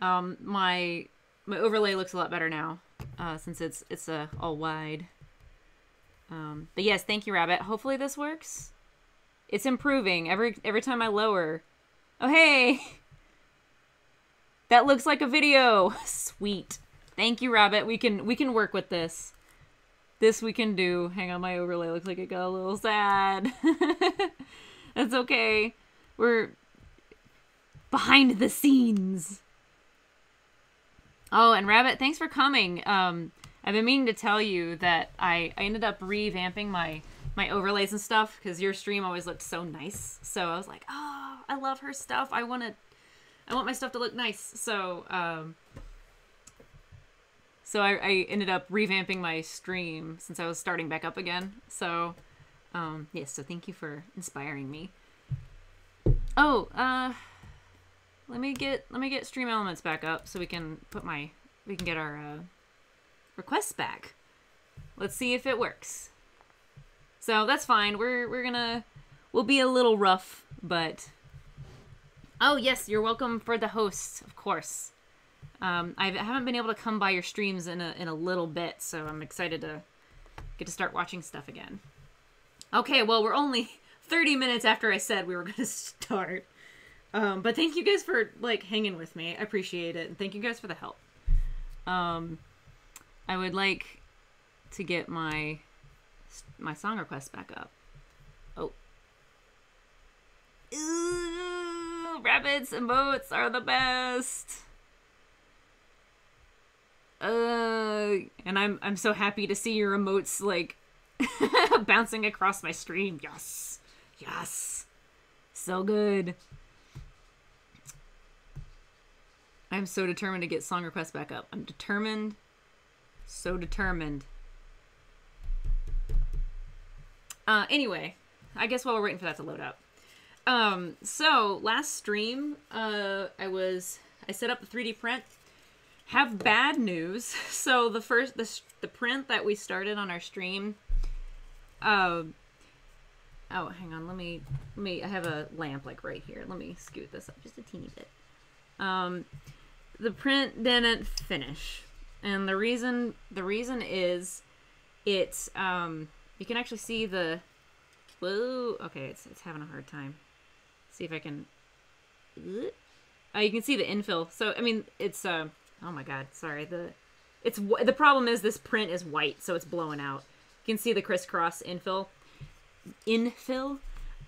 Um, my my overlay looks a lot better now, uh, since it's it's uh, all wide. Um, but yes, thank you, Rabbit. Hopefully this works. It's improving every every time I lower. Oh hey, that looks like a video. Sweet. Thank you, Rabbit. We can we can work with this. This we can do. Hang on, my overlay looks like it got a little sad. That's okay. We're behind the scenes. Oh, and Rabbit, thanks for coming. Um, I've been meaning to tell you that I, I ended up revamping my my overlays and stuff because your stream always looked so nice. So I was like, oh, I love her stuff. I want to, I want my stuff to look nice. So um, so I, I ended up revamping my stream since I was starting back up again. So um, yes, so thank you for inspiring me. Oh, uh, let me get let me get Stream Elements back up so we can put my we can get our uh, requests back. Let's see if it works. So that's fine. We're we're gonna we'll be a little rough, but oh yes, you're welcome for the host, of course. Um, I haven't been able to come by your streams in a in a little bit, so I'm excited to get to start watching stuff again. Okay, well we're only 30 minutes after I said we were gonna start. Um, but thank you guys for like hanging with me. I appreciate it, and thank you guys for the help. Um, I would like to get my my song request back up. Oh. Ooh, rabbits and boats are the best. Uh, and I'm I'm so happy to see your emotes like bouncing across my stream. Yes, yes, so good. I'm so determined to get song requests back up. I'm determined, so determined. Uh, anyway, I guess while we're waiting for that to load up. Um, so last stream, uh, I was I set up the 3D print have bad news. So the first the the print that we started on our stream. Uh, oh, hang on. Let me let me. I have a lamp like right here. Let me scoot this up just a teeny bit. Um, the print didn't finish, and the reason the reason is it's um you can actually see the whoa okay it's it's having a hard time. see if I can. Uh, you can see the infill. So I mean it's uh Oh my god, sorry. The it's the problem is this print is white, so it's blowing out. You can see the crisscross infill. Infill.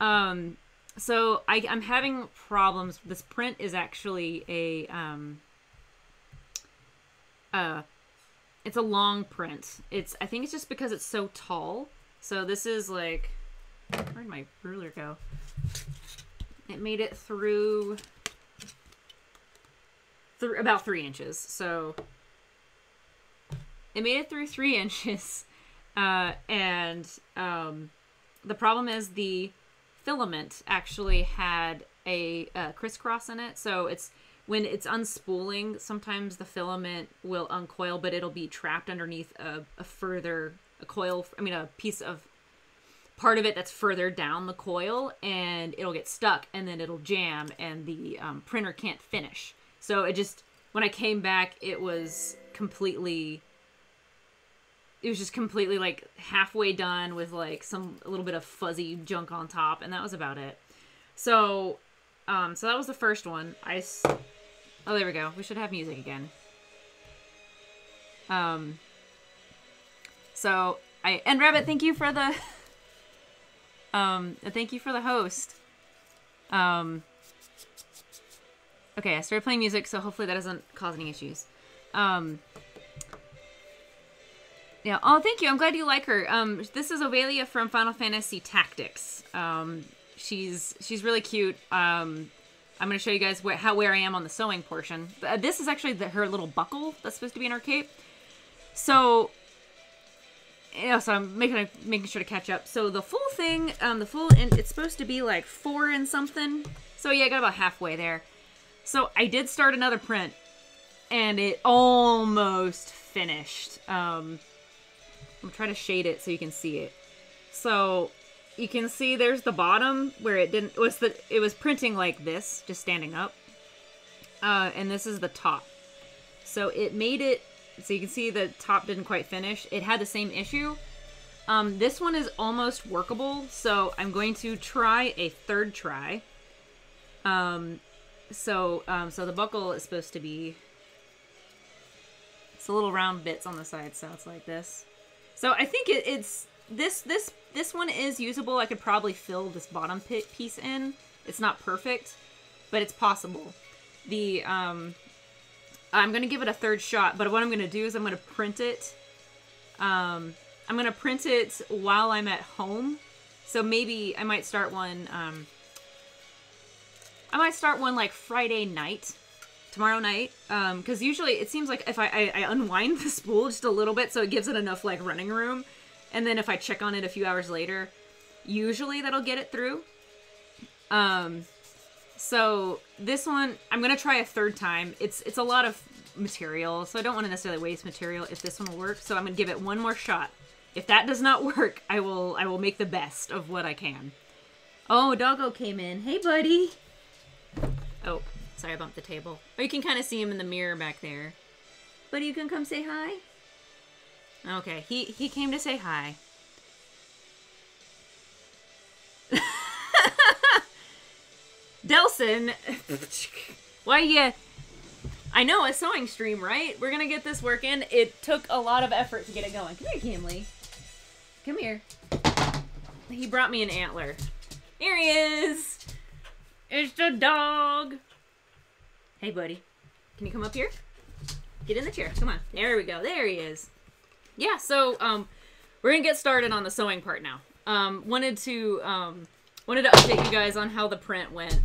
Um, so I, I'm having problems. This print is actually a um, uh, it's a long print. It's I think it's just because it's so tall. So this is like, where'd my ruler go? It made it through through about three inches. So it made it through three inches. Uh, and um, the problem is the filament actually had a, a crisscross in it. So it's when it's unspooling, sometimes the filament will uncoil, but it'll be trapped underneath a, a further a coil. I mean, a piece of part of it that's further down the coil, and it'll get stuck, and then it'll jam, and the um, printer can't finish. So it just when I came back, it was completely. It was just completely like halfway done with like some a little bit of fuzzy junk on top, and that was about it. So, um, so that was the first one. I. Oh, there we go. We should have music again. Um. So I and Rabbit, thank you for the. um, thank you for the host. Um, Okay, I started playing music, so hopefully that doesn't cause any issues. Um, yeah. Oh, thank you. I'm glad you like her. Um, this is Ovelia from Final Fantasy Tactics. Um, she's she's really cute. Um, I'm gonna show you guys where how where I am on the sewing portion. Uh, this is actually the, her little buckle that's supposed to be in her cape. So, yeah. So I'm making making sure to catch up. So the full thing, um, the full and it's supposed to be like four and something. So yeah, I got about halfway there. So I did start another print, and it almost finished. Um, I'm trying to shade it so you can see it. So you can see there's the bottom where it didn't was the it was printing like this, just standing up. uh, and this is the top. So it made it so you can see the top didn't quite finish. It had the same issue. Um, this one is almost workable, so I'm going to try a third try. Um, so um, so the buckle is supposed to be it's a little round bits on the side, so it's like this. So I think it, it's this this this one is usable. I could probably fill this bottom pit piece in. It's not perfect, but it's possible. The um, I'm gonna give it a third shot, but what I'm gonna do is I'm gonna print it. Um, I'm gonna print it while I'm at home. So maybe I might start one. Um, I might start one like Friday night, tomorrow night. Um, because usually it seems like if I, I I unwind the spool just a little bit, so it gives it enough like running room, and then if I check on it a few hours later, usually that'll get it through. Um, so this one, I'm gonna try a third time. It's it's a lot of material, so I don't want to necessarily waste material if this one will work. So I'm gonna give it one more shot. If that does not work, I will I will make the best of what I can. Oh, doggo came in. Hey, buddy. Oh, sorry, I bumped the table. Oh, you can kind of see him in the mirror back there. Buddy, you can come say hi. Okay, he he came to say hi. Delson, why you? I know a sewing stream, right? We're gonna get this working. It took a lot of effort to get it going. Come here, Gimli. Come here. He brought me an antler. Here he is. It's the dog. Hey, buddy. Can you come up here? Get in the chair. Come on. There we go. There he is. Yeah. So, um, we're gonna get started on the sewing part now. Um, wanted to um, wanted to update you guys on how the print went.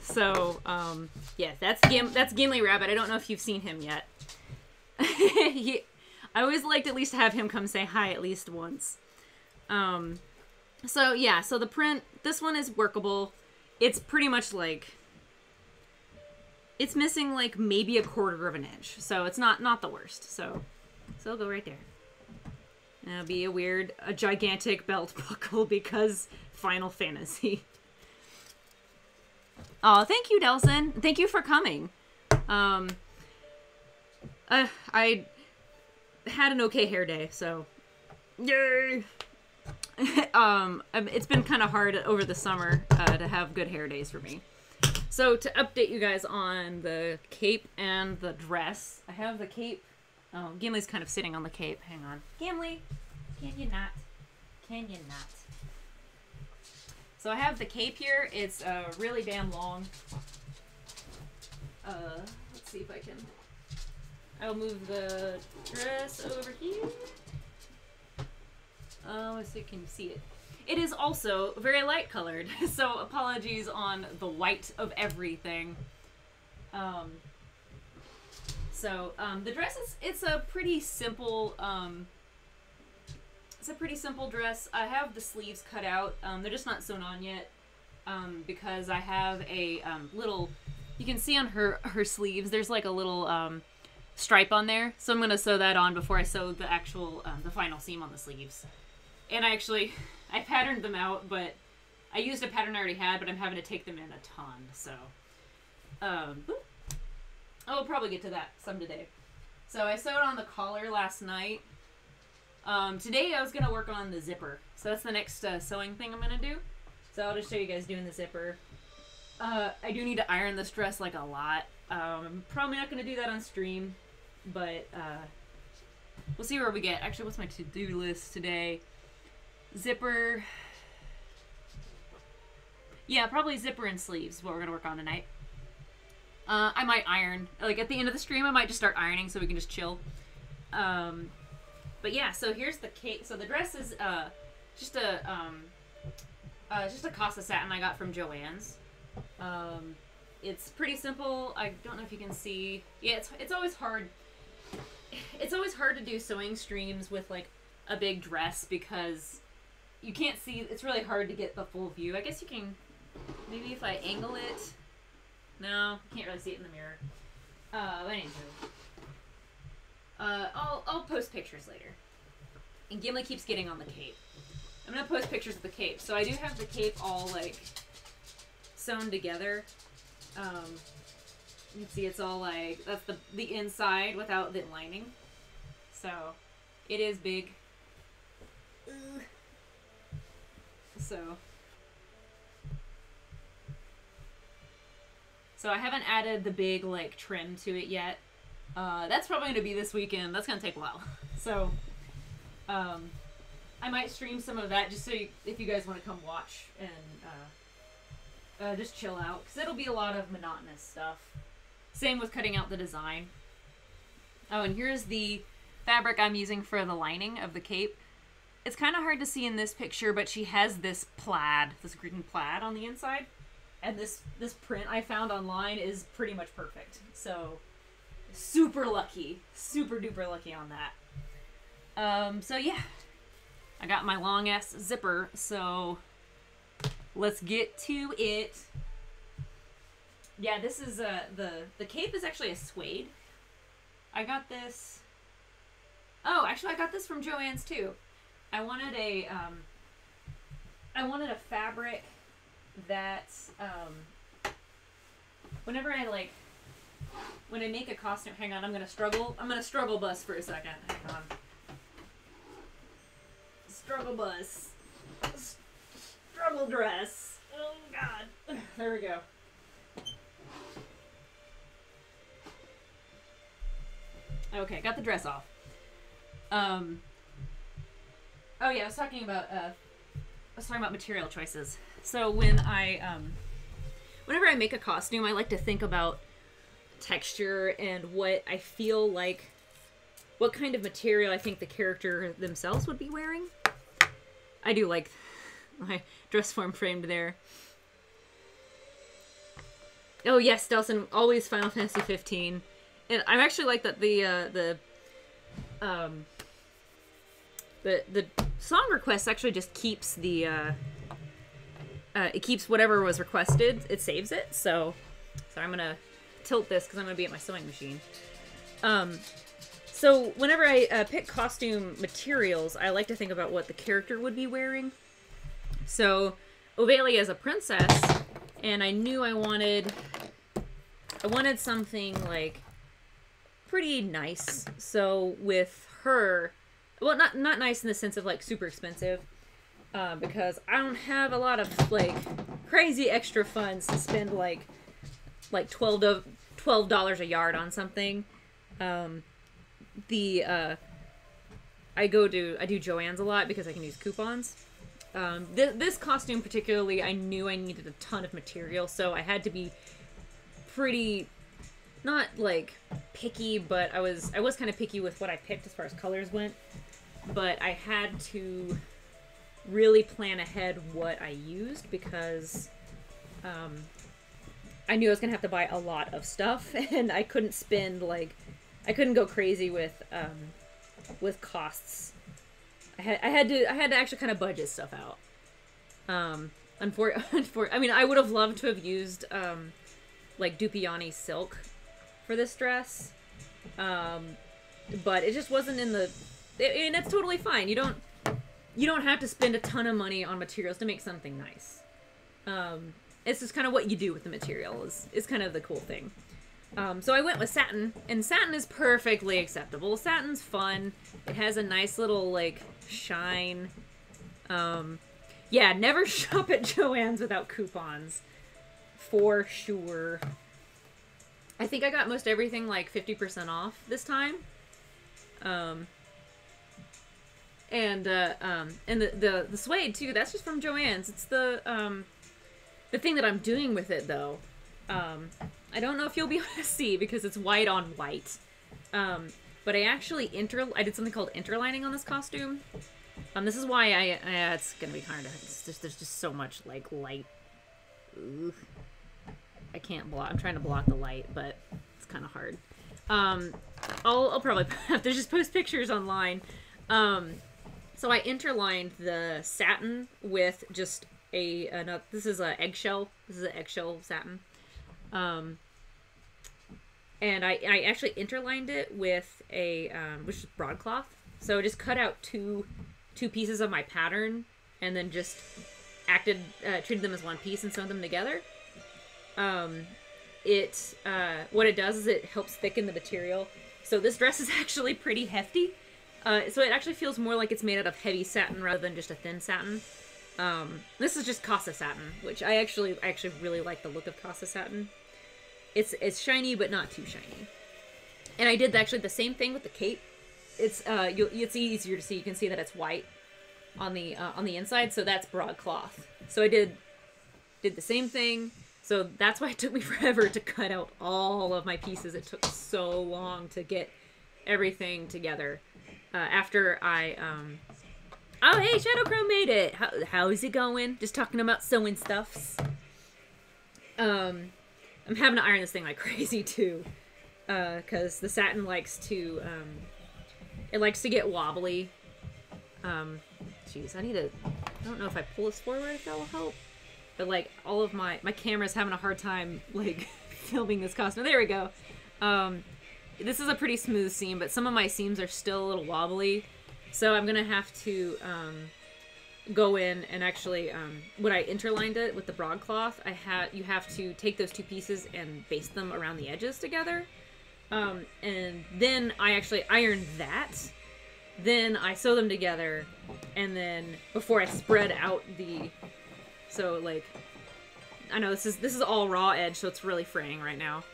So, um, yeah, that's Gim that's Gimli Rabbit. I don't know if you've seen him yet. he, I always liked at least to have him come say hi at least once. Um, so yeah, so the print, this one is workable. It's pretty much like it's missing like maybe a quarter of an inch, so it's not not the worst. So, so it'll go right there. It'll be a weird, a gigantic belt buckle because Final Fantasy. Oh, thank you, Delson. Thank you for coming. Um, uh, I had an okay hair day, so yay. um, it's been kind of hard over the summer uh, to have good hair days for me. So to update you guys on the cape and the dress, I have the cape. Oh, Gimli's kind of sitting on the cape. Hang on, Gimli, can you not? Can you not? So I have the cape here. It's uh, really damn long. Uh, let's see if I can. I'll move the dress over here. Uh, let's see if you can see it. It is also very light colored, so apologies on the white of everything. Um, so um, the dress is it's a pretty simple um, it's a pretty simple dress. I have the sleeves cut out. Um, they're just not sewn on yet um, because I have a um, little. You can see on her her sleeves. There's like a little um, stripe on there, so I'm gonna sew that on before I sew the actual the final seam on the sleeves. And I actually I patterned them out, but I used a pattern I already had, but I'm having to take them in a ton. So, um, I'll probably get to that some today. So I sewed on the collar last night um, today I was going to work on the zipper. So that's the next uh, sewing thing I'm going to do. So I'll just show you guys doing the zipper. Uh, I do need to iron this dress like a lot. Um, I'm probably not going to do that on stream, but uh, we'll see where we get. Actually, what's my to-do list today? Zipper. Yeah, probably zipper and sleeves what we're going to work on tonight. Uh, I might iron. Like, at the end of the stream, I might just start ironing so we can just chill. Um, but yeah, so here's the cake. So the dress is uh, just a um, uh, just a Casa satin I got from Joann's. Um, it's pretty simple. I don't know if you can see. Yeah, it's it's always hard. It's always hard to do sewing streams with like a big dress because you can't see. It's really hard to get the full view. I guess you can. Maybe if I angle it. No, can't really see it in the mirror. Uh, anywho. Uh, I'll, I'll post pictures later. And Gimli keeps getting on the cape. I'm gonna post pictures of the cape. So I do have the cape all, like, sewn together. Um, You can see it's all like that's the the inside without the lining. So it is big. So So I haven't added the big like trim to it yet. Uh, that's probably gonna be this weekend. That's gonna take a while. So um, I might stream some of that just so you, if you guys want to come watch and uh, uh, just chill out because it'll be a lot of monotonous stuff. Same with cutting out the design. Oh, and here's the fabric I'm using for the lining of the cape. It's kind of hard to see in this picture, but she has this plaid, this green plaid on the inside. And this this print I found online is pretty much perfect. So super lucky, super duper lucky on that. Um, so yeah, I got my long ass zipper. So let's get to it. Yeah, this is uh the the cape is actually a suede. I got this. Oh, actually, I got this from Joann's too. I wanted a um. I wanted a fabric that um. Whenever I like, when I make a costume, hang on, I'm gonna struggle. I'm gonna struggle bus for a second. Hang on. Struggle bus. Struggle dress. Oh God. There we go. Okay, got the dress off. Um. Oh yeah, I was talking about uh, I was talking about material choices. So when I um, whenever I make a costume, I like to think about texture and what I feel like, what kind of material I think the character themselves would be wearing. I do like my dress form framed there. Oh yes, Delson, always Final Fantasy 15. And I actually like that the uh, the um the the song request actually just keeps the uh, uh, it keeps whatever was requested. It saves it. So so I'm gonna tilt this because I'm gonna be at my sewing machine. Um, so whenever I uh, pick costume materials, I like to think about what the character would be wearing. So Ovelia is a princess, and I knew I wanted I wanted something like pretty nice. So with her, well, not not nice in the sense of like super expensive, uh, because I don't have a lot of like crazy extra funds to spend like like twelve dollars a yard on something. Um, the uh, I go to I do Joann's a lot because I can use coupons. Um, th- this costume particularly, I knew I needed a ton of material, so I had to be pretty not like picky, but I was I was kind of picky with what I picked as far as colors went. But I had to really plan ahead what I used because um, I knew I was gonna have to buy a lot of stuff, and I couldn't spend like I couldn't go crazy with um, with costs. I had I had to I had to actually kind of budget stuff out. Um, unfor- I mean, I would have loved to have used um, like Dupioni silk for this dress, um, but it just wasn't in the. and that's totally fine. You don't you don't have to spend a ton of money on materials to make something nice. Um, it's just kind of what you do with the material is is kind of the cool thing. Um, so I went with satin, and satin is perfectly acceptable. Satin's fun. It has a nice little like shine. Um, yeah, never shop at Joann's without coupons, for sure. I think I got most everything like fifty percent off this time. Um, and uh, um, and the, the the suede too. That's just from Joann's. It's the um, the thing that I'm doing with it though. Um, I don't know if you'll be able to see because it's white on white. Um, but I actually inter I did something called interlining on this costume. Um, this is why I uh, it's gonna be kind of just, there's just so much like light. Ooh. I can't block. I'm trying to block the light, but it's kind of hard. Um, I'll I'll probably have to just post pictures online. Um, so I interlined the satin with just a, a this is a eggshell. This is an eggshell satin. Um, and I, I actually interlined it with a um, which is broadcloth. So I just cut out two two pieces of my pattern and then just acted uh, treated them as one piece and sewed them together. Um, it uh, what it does is it helps thicken the material. So this dress is actually pretty hefty. Uh, so it actually feels more like it's made out of heavy satin rather than just a thin satin. Um, this is just Casa satin, which I actually I actually really like the look of Casa satin. It's it's shiny but not too shiny. And I did actually the same thing with the cape. It's uh it's easier to see. You can see that it's white on the uh, on the inside, so that's broadcloth. So I did did the same thing. So that's why it took me forever to cut out all of my pieces. It took so long to get everything together. Uh, after I um Oh hey, Shadowcrow made it. How how's it going? Just talking about sewing stuffs. Um I'm having to iron this thing like crazy too. Uh, cause the satin likes to um it likes to get wobbly. Um jeez, I need to I don't know if I pull this forward if that will help. But like all of my my camera's having a hard time like filming this costume. There we go. Um this is a pretty smooth seam, but some of my seams are still a little wobbly. So I'm gonna have to um, go in and actually, um, when I interlined it with the broadcloth, I had you have to take those two pieces and baste them around the edges together. Um, and then I actually ironed that. Then I sew them together, and then before I spread out the, so like, I know this is this is all raw edge, so it's really fraying right now.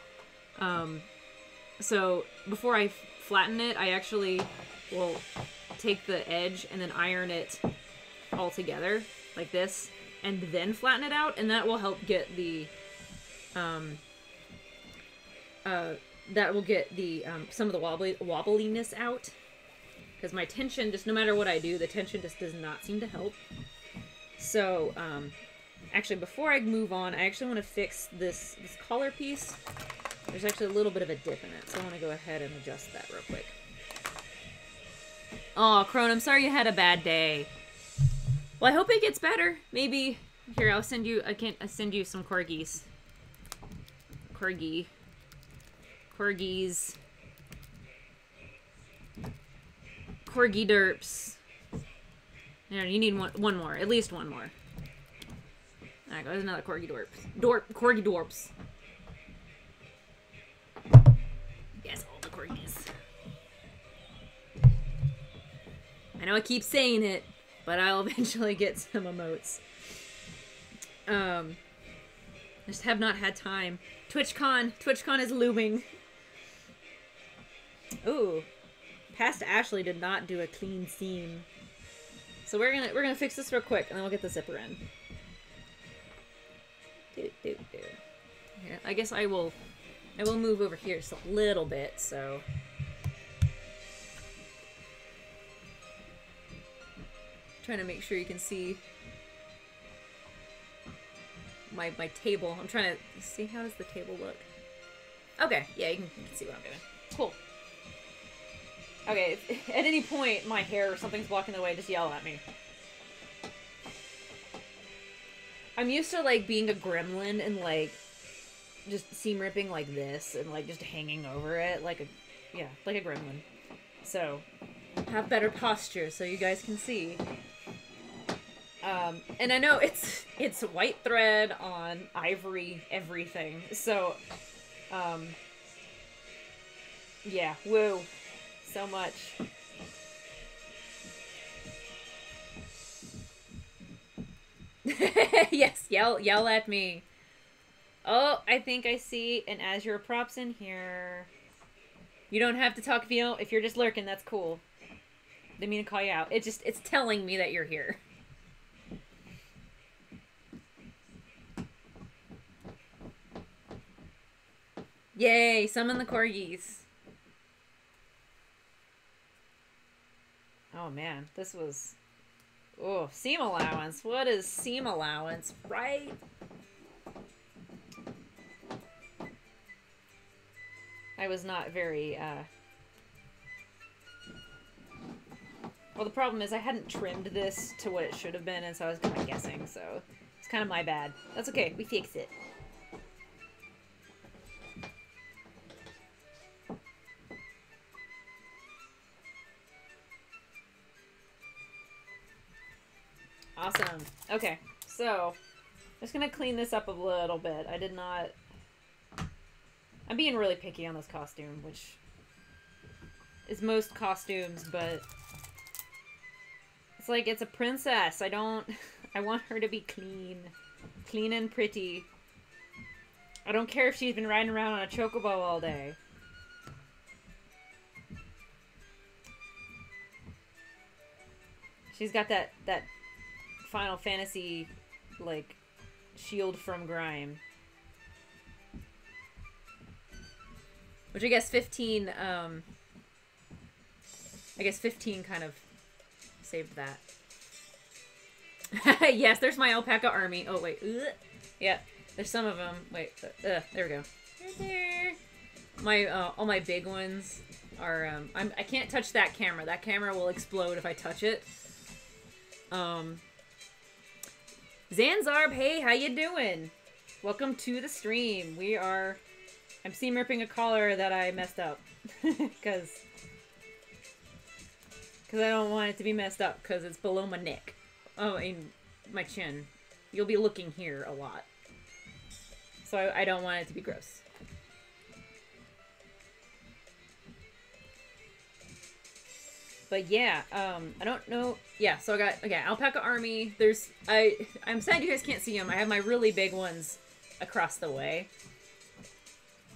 Um, so before I flatten it, I actually will take the edge and then iron it all together like this and then flatten it out and that will help get the um uh that will get the um, some of the wobbly wobbliness out. Because my tension just no matter what I do the tension just does not seem to help. So um actually before I move on I actually want to fix this this collar piece there's actually a little bit of a dip in it so I want to go ahead and adjust that real quick Oh, Crone, I'm sorry you had a bad day. Well, I hope it gets better. Maybe here I'll send you. I can I send you some corgis. Corgi. Corgis. Corgi derps. No, you need one one more. At least one more. There goes another corgi dorp. Dorp corgi dorps. I know I keep saying it, but I'll eventually get some emotes. Um, I just have not had time. TwitchCon, TwitchCon is looming. Ooh, past Ashley did not do a clean seam. So we're gonna we're gonna fix this real quick, and then we'll get the zipper in. Do, do, do. Here, I guess I will I will move over here just a little bit, so trying to make sure you can see my my table. I'm trying to see how does the table look. Okay, yeah, you can, you can see what I'm doing. Cool. Okay, if, at any point my hair or something's blocking the way, just yell at me. I'm used to like being a gremlin and like just seam ripping like this and like just hanging over it like a yeah, like a gremlin. So, have better posture so you guys can see. Um, and I know it's it's white thread on ivory everything. So, um, yeah, woo, so much. yes, yell yell at me. Oh, I think I see an Azure props in here. You don't have to talk if you if you're just lurking, that's cool. Didn't mean to call you out. It just it's telling me that you're here. Yay, summon the corgis. Oh man, this was Oh, seam allowance. What is seam allowance, right? I was not very, uh... Well, the problem is I hadn't trimmed this to what it should have been, and so I was kind of guessing, so... It's kind of my bad. That's okay, we fixed it. Awesome. Okay, so I'm just gonna clean this up a little bit. I did not I'm being really picky on this costume, which is most costumes, but it's like it's a princess. I don't I want her to be clean. Clean and pretty. I don't care if she's been riding around on a chocobo all day. She's got that that Final Fantasy like shield from grime. Which I guess 15 um I guess 15 kind of saved that. yes, there's my alpaca army. Oh wait. Ugh. Yeah, there's some of them. Wait, uh, there we go. My uh, all my big ones are. Um, I'm, I can't touch that camera. That camera will explode if I touch it. Um, Zanzarb, hey, how you doing? Welcome to the stream. We are. I'm seam ripping a collar that I messed up because because I don't want it to be messed up because it's below my neck. Oh, in my chin. You'll be looking here a lot. So I, I don't want it to be gross. But yeah, um, I don't know. Yeah, so I got okay, alpaca army. There's I I'm sad you guys can't see them. I have my really big ones across the way.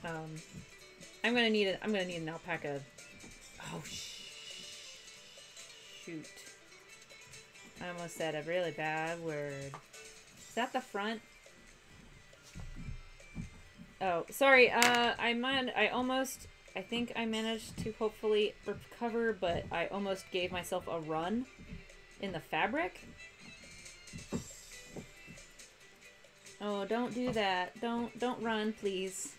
Um, I'm gonna need it. I'm gonna need an alpaca. Oh shoot! I almost said a really bad word. Is that the front? Oh, sorry. Uh, I'm on. I almost. I think I managed to hopefully recover, but I almost gave myself a run in the fabric. Oh, don't do that. Don't don't run, please.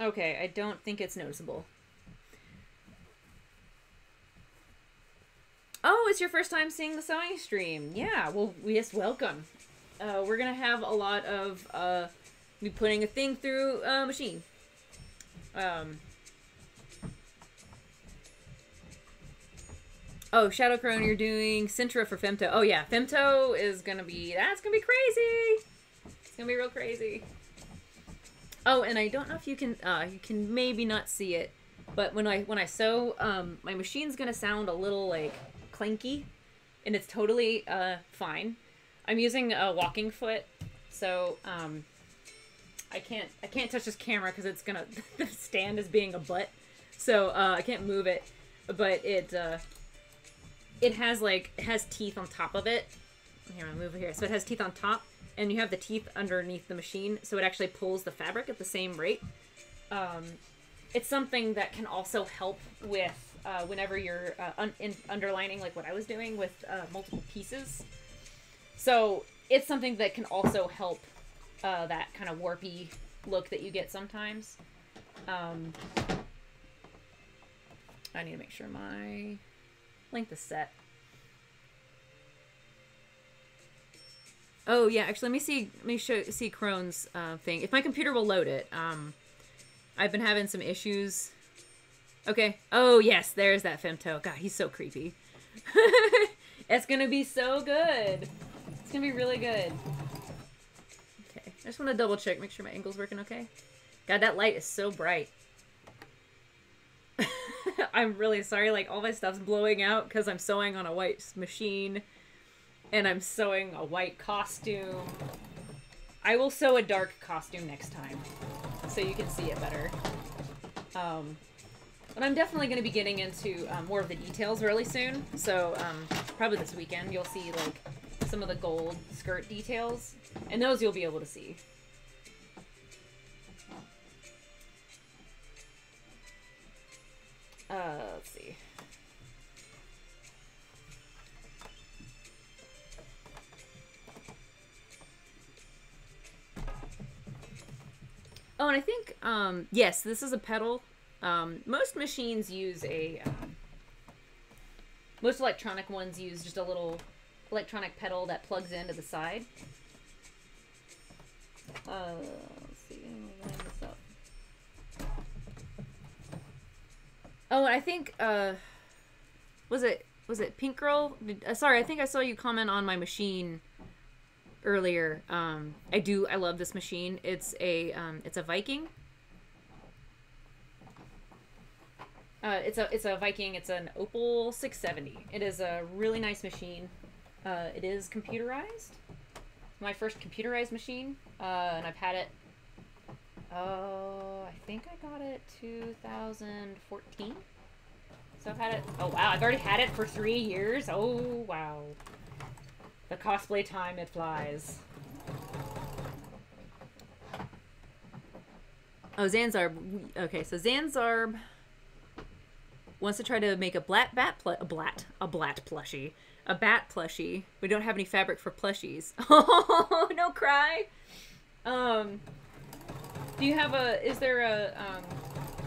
Okay, I don't think it's noticeable. Oh, it's your first time seeing the sewing stream. Yeah, well, yes, welcome. Uh, we're gonna have a lot of uh, me putting a thing through a machine. Um. Oh, Shadow Crone, you're doing Sintra for Femto. Oh yeah, Femto is gonna be that's gonna be crazy. It's gonna be real crazy. Oh, and I don't know if you can uh, you can maybe not see it, but when I when I sew, um, my machine's gonna sound a little like clanky, and it's totally uh, fine. I'm using a walking foot, so um, I can't I can't touch this camera because it's gonna stand as being a butt, so uh, I can't move it. But it uh, it has like it has teeth on top of it. Here, I'm move here. So it has teeth on top, and you have the teeth underneath the machine, so it actually pulls the fabric at the same rate. Um, it's something that can also help with uh, whenever you're uh, un- in- underlining, like what I was doing with uh, multiple pieces. So it's something that can also help uh, that kind of warpy look that you get sometimes. Um, I need to make sure my length is set. Oh yeah, actually, let me see. Let me show see Crone's uh, thing. If my computer will load it. Um, I've been having some issues. Okay. Oh yes, there's that femto. God, he's so creepy. it's gonna be so good. It's gonna be really good. Okay. I just want to double check, make sure my angle's working okay. God, that light is so bright. I'm really sorry. Like all my stuff's blowing out because I'm sewing on a white machine and I'm sewing a white costume. I will sew a dark costume next time so you can see it better. Um, but I'm definitely going to be getting into um, more of the details really soon. So um, probably this weekend you'll see like some of the gold skirt details, and those you'll be able to see. Uh, let's see. Oh, and I think, um, yes, this is a pedal. Um, most machines use a, um, most electronic ones use just a little electronic pedal that plugs into the side. Uh, let's see, line this up. Oh, I think, uh, was it, was it Pink Girl? Did, uh, sorry, I think I saw you comment on my machine earlier. Um, I do. I love this machine. It's a um, it's a Viking. Uh, it's a it's a Viking. It's an Opal 670. It is a really nice machine. Uh, it is computerized. My first computerized machine, uh, and I've had it. Oh, I think I got it 2014. So I've had it. Oh wow, I've already had it for three years. Oh wow, the cosplay time it flies. Oh, Zanzarb. Okay, so Zanzarb wants to try to make a blat bat pl- a blat a blat plushie a bat plushie. We don't have any fabric for plushies. Oh no, cry. Um, do you have a? Is there a um,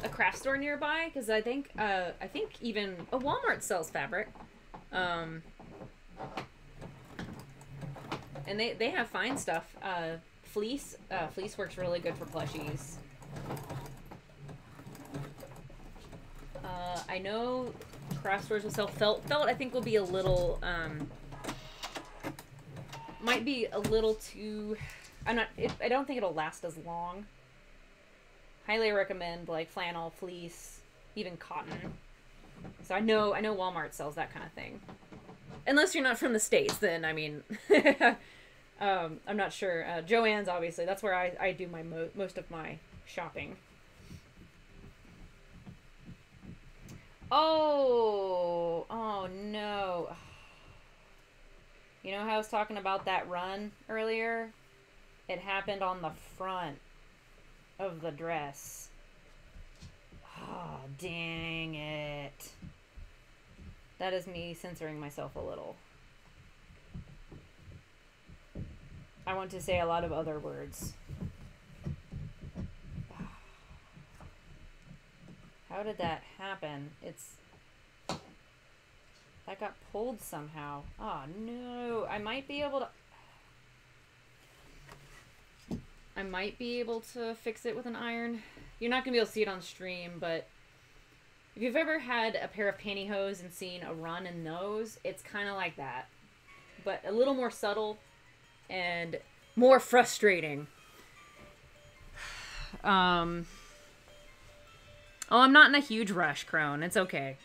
a craft store nearby? Because I think uh, I think even a Walmart sells fabric. Um, and they they have fine stuff. Uh, fleece uh, fleece works really good for plushies. Uh, I know craft stores will sell felt. Felt I think will be a little um, might be a little too. I'm not. It, I don't think it'll last as long. Highly recommend like flannel, fleece, even cotton. So I know I know Walmart sells that kind of thing. Unless you're not from the states, then I mean, um, I'm not sure. Uh, Joann's obviously that's where I, I do my mo- most of my shopping. Oh, oh no. You know how I was talking about that run earlier? It happened on the front of the dress. Oh, dang it. That is me censoring myself a little. I want to say a lot of other words. How did that happen? It's. That got pulled somehow. Oh no. I might be able to. I might be able to fix it with an iron. You're not going to be able to see it on stream, but if you've ever had a pair of pantyhose and seen a run in those, it's kind of like that. But a little more subtle and more frustrating. Um. Oh, I'm not in a huge rush, Crone. It's okay.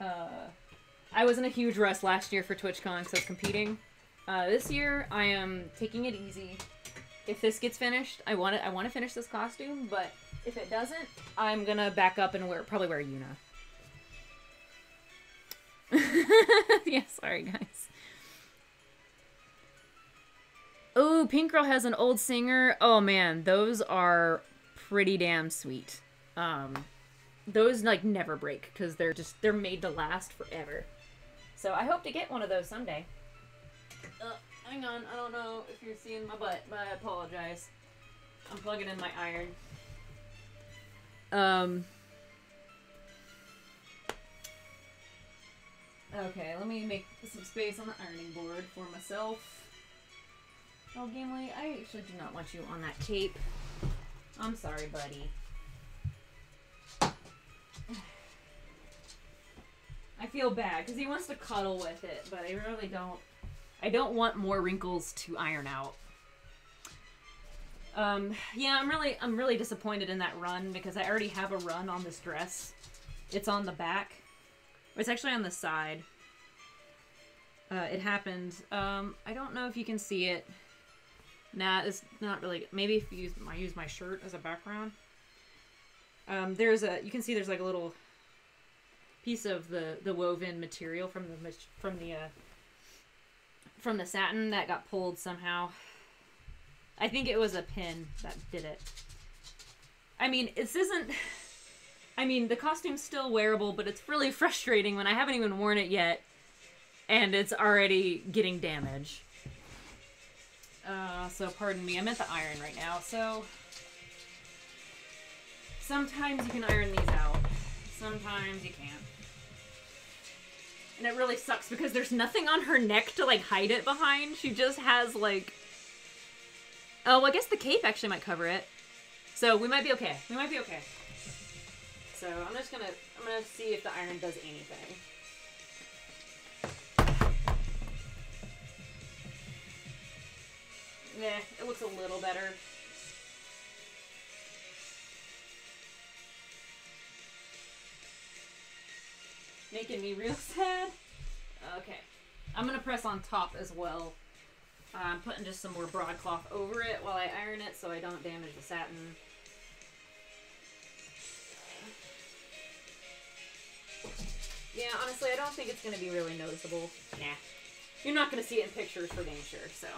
Uh, I was in a huge rush last year for TwitchCon because I was competing. Uh, this year, I am taking it easy. If this gets finished, I want it. I want to finish this costume, but if it doesn't, I'm gonna back up and wear probably wear Yuna. yeah, sorry guys. Oh, Pink Girl has an old singer. Oh man, those are pretty damn sweet. Um, those like never break because they're just they're made to last forever. So I hope to get one of those someday. Uh, hang on, I don't know if you're seeing my butt, but I apologize. I'm plugging in my iron. Um. Okay, let me make some space on the ironing board for myself. Oh, Gimli, I actually do not want you on that tape. I'm sorry, buddy. I feel bad because he wants to cuddle with it, but I really don't. I don't want more wrinkles to iron out. Um, yeah, I'm really, I'm really disappointed in that run because I already have a run on this dress. It's on the back. It's actually on the side. Uh, it happened. Um, I don't know if you can see it. Nah, it's not really. Maybe if you use, I use my shirt as a background. Um, there's a. You can see there's like a little piece of the the woven material from the from the uh, from the satin that got pulled somehow. I think it was a pin that did it. I mean, this isn't. I mean, the costume's still wearable, but it's really frustrating when I haven't even worn it yet, and it's already getting damage. Uh, so pardon me, I'm at the iron right now. So sometimes you can iron these out, Sometimes you can't. And it really sucks because there's nothing on her neck to like hide it behind. She just has like Oh, well, I guess the cape actually might cover it. So we might be okay. We might be okay. So I'm just gonna I'm gonna see if the iron does anything. Nah, it looks a little better. Making me real sad. Okay. I'm gonna press on top as well. Uh, I'm putting just some more broadcloth over it while I iron it so I don't damage the satin. Yeah, honestly, I don't think it's gonna be really noticeable. Nah. You're not gonna see it in pictures for dang sure, so.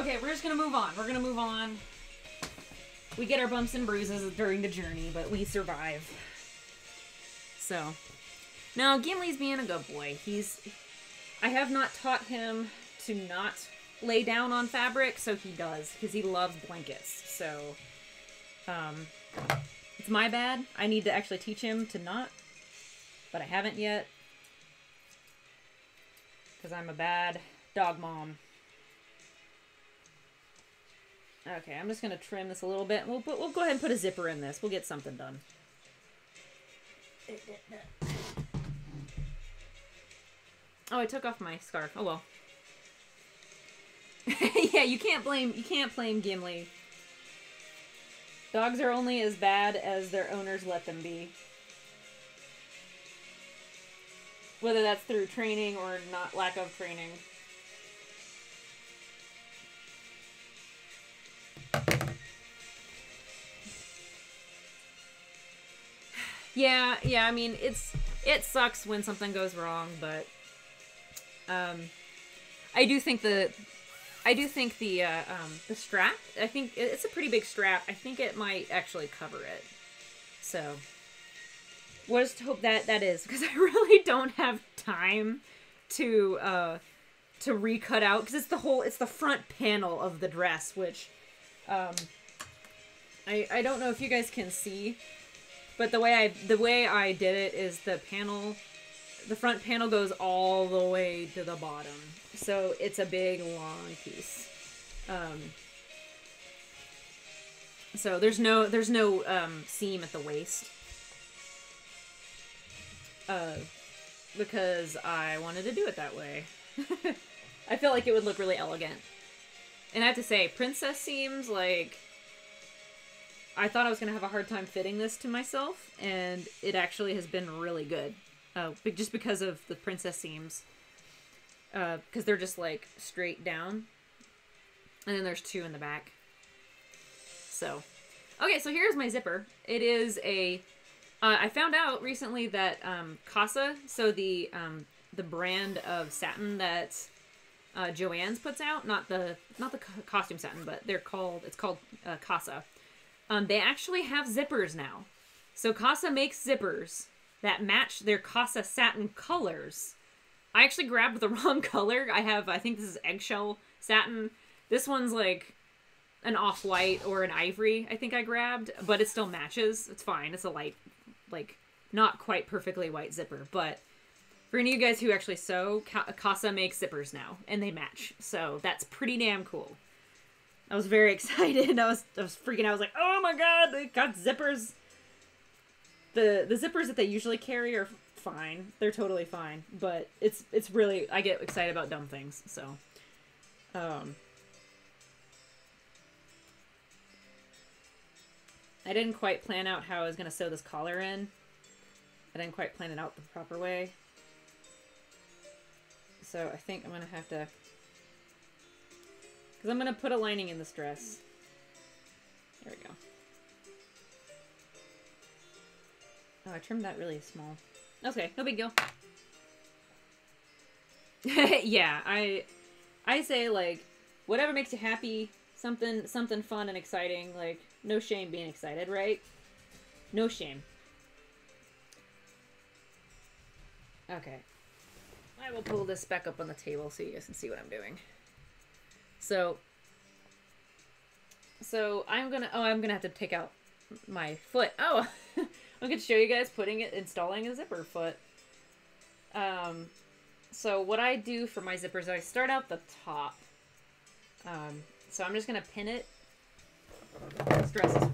Okay, we're just gonna move on. We're gonna move on. We get our bumps and bruises during the journey, but we survive. So. Now, Gimli's being a good boy. He's. I have not taught him to not lay down on fabric, so he does, because he loves blankets. So. Um. It's my bad. I need to actually teach him to not but I haven't yet. Because I'm a bad dog mom. Okay, I'm just going to trim this a little bit. We'll, we'll go ahead and put a zipper in this. We'll get something done. Oh, I took off my scarf. Oh well. yeah, you can't blame you can't blame Gimli. Dogs are only as bad as their owners let them be. Whether that's through training or not lack of training. Yeah, yeah, I mean, it's it sucks when something goes wrong, but um I do think the I do think the uh, um, the strap. I think it's a pretty big strap. I think it might actually cover it. So we'll just hope that that is because I really don't have time to uh to recut out because it's the whole it's the front panel of the dress which um I I don't know if you guys can see but the way I the way I did it is the panel the front panel goes all the way to the bottom so it's a big long piece um so there's no there's no um seam at the waist uh, because I wanted to do it that way. I feel like it would look really elegant. And I have to say, Princess seams like I thought I was going to have a hard time fitting this to myself, and it actually has been really good. Uh, just because of the princess seams. Because uh, they're just like straight down. And then there's two in the back. So, okay, so here's my zipper. It is a uh, I found out recently that um, Casa, so the um, the brand of satin that uh, Joann's puts out, not the not the costume satin, but they're called it's called uh, Casa. Um, they actually have zippers now. So Casa makes zippers that match their Casa satin colors. I actually grabbed the wrong color. I have I think this is eggshell satin. This one's like an off-white or an ivory. I think I grabbed, but it still matches. It's fine. It's a light like not quite perfectly white zipper, but for any of you guys who actually sew, Casa makes zippers now, and they match. So that's pretty damn cool. I was very excited. I was I was freaking out. I was like, oh my god, they got zippers. The the zippers that they usually carry are fine. They're totally fine. But it's it's really I get excited about dumb things. So, um, I didn't quite plan out how I was going to sew this collar in. I didn't quite plan it out the proper way. So I think I'm going to have to... Because I'm going to put a lining in this dress. There we go. Oh, I trimmed that really small. Okay, no big deal. yeah, I I say like whatever makes you happy, something something fun and exciting, like no shame being excited, right? No shame. Okay. I will pull this back up on the table so you guys can see what I'm doing. So, so I'm gonna, oh, I'm gonna have to take out my foot. Oh, I'm gonna show you guys putting it, installing a zipper foot. Um, so what I do for my zippers, I start out the top. Um, so I'm just gonna pin it this dress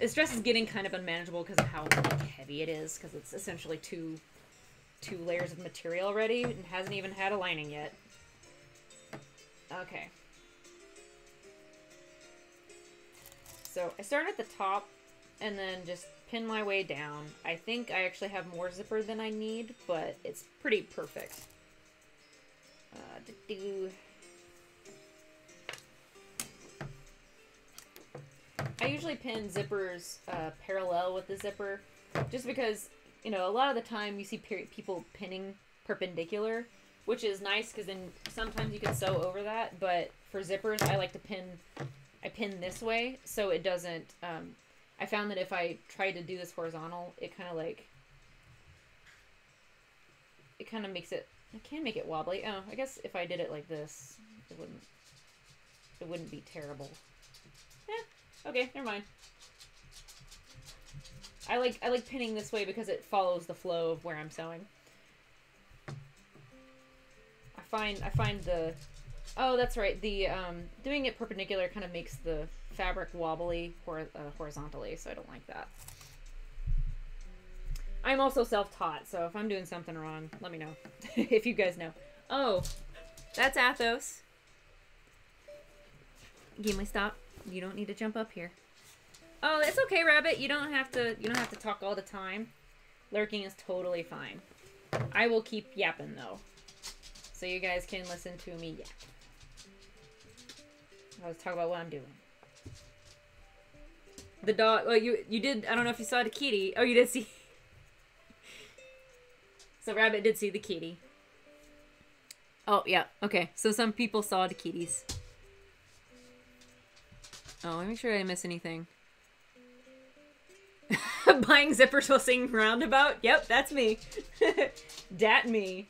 is is getting kind of unmanageable because of how heavy it is because it's essentially two two layers of material already and hasn't even had a lining yet. Okay. So I start at the top and then just pin my way down. I think I actually have more zipper than I need, but it's pretty perfect. Uh, I usually pin zippers uh, parallel with the zipper, just because you know a lot of the time you see people pinning perpendicular, which is nice because then sometimes you can sew over that. But for zippers, I like to pin. I pin this way so it doesn't. Um, I found that if I tried to do this horizontal, it kind of like it kind of makes it. I can make it wobbly. Oh, I guess if I did it like this, it wouldn't. It wouldn't be terrible. Yeah. Okay. Never mind. I like I like pinning this way because it follows the flow of where I'm sewing. I find I find the oh that's right the um, doing it perpendicular kind of makes the fabric wobbly hor uh, horizontally, so I don't like that. I'm also self-taught, so if I'm doing something wrong, let me know. if you guys know. Oh, that's Athos. Gimli, stop. You don't need to jump up here. Oh, it's okay, Rabbit. You don't have to. You don't have to talk all the time. Lurking is totally fine. I will keep yapping though, so you guys can listen to me yap. I'll talk about what I'm doing. The dog. Well, you you did. I don't know if you saw the kitty. Oh, you did see. so Rabbit did see the kitty. Oh yeah. Okay. So some people saw the kitties. Oh, let me make sure I didn't miss anything. Buying zippers while singing roundabout? Yep, that's me. dat me.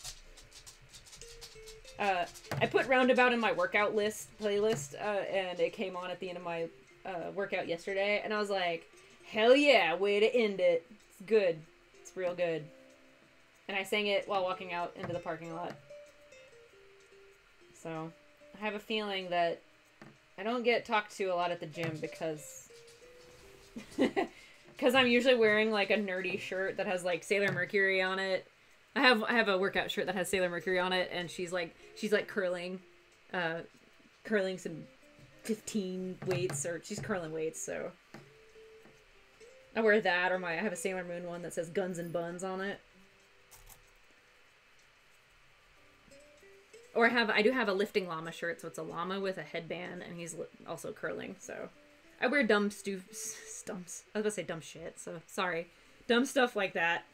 Uh, I put roundabout in my workout list playlist, uh, and it came on at the end of my uh, workout yesterday, and I was like, hell yeah, way to end it. It's good. It's real good. And I sang it while walking out into the parking lot. So, I have a feeling that I don't get talked to a lot at the gym because because I'm usually wearing like a nerdy shirt that has like Sailor Mercury on it. I have I have a workout shirt that has Sailor Mercury on it, and she's like she's like curling, uh, curling some fifteen weights or she's curling weights. So I wear that, or my I have a Sailor Moon one that says Guns and Buns on it. Or I have I do have a lifting llama shirt, so it's a llama with a headband, and he's also curling. So I wear dumb stu stumps. I was gonna say dumb shit. So sorry, dumb stuff like that,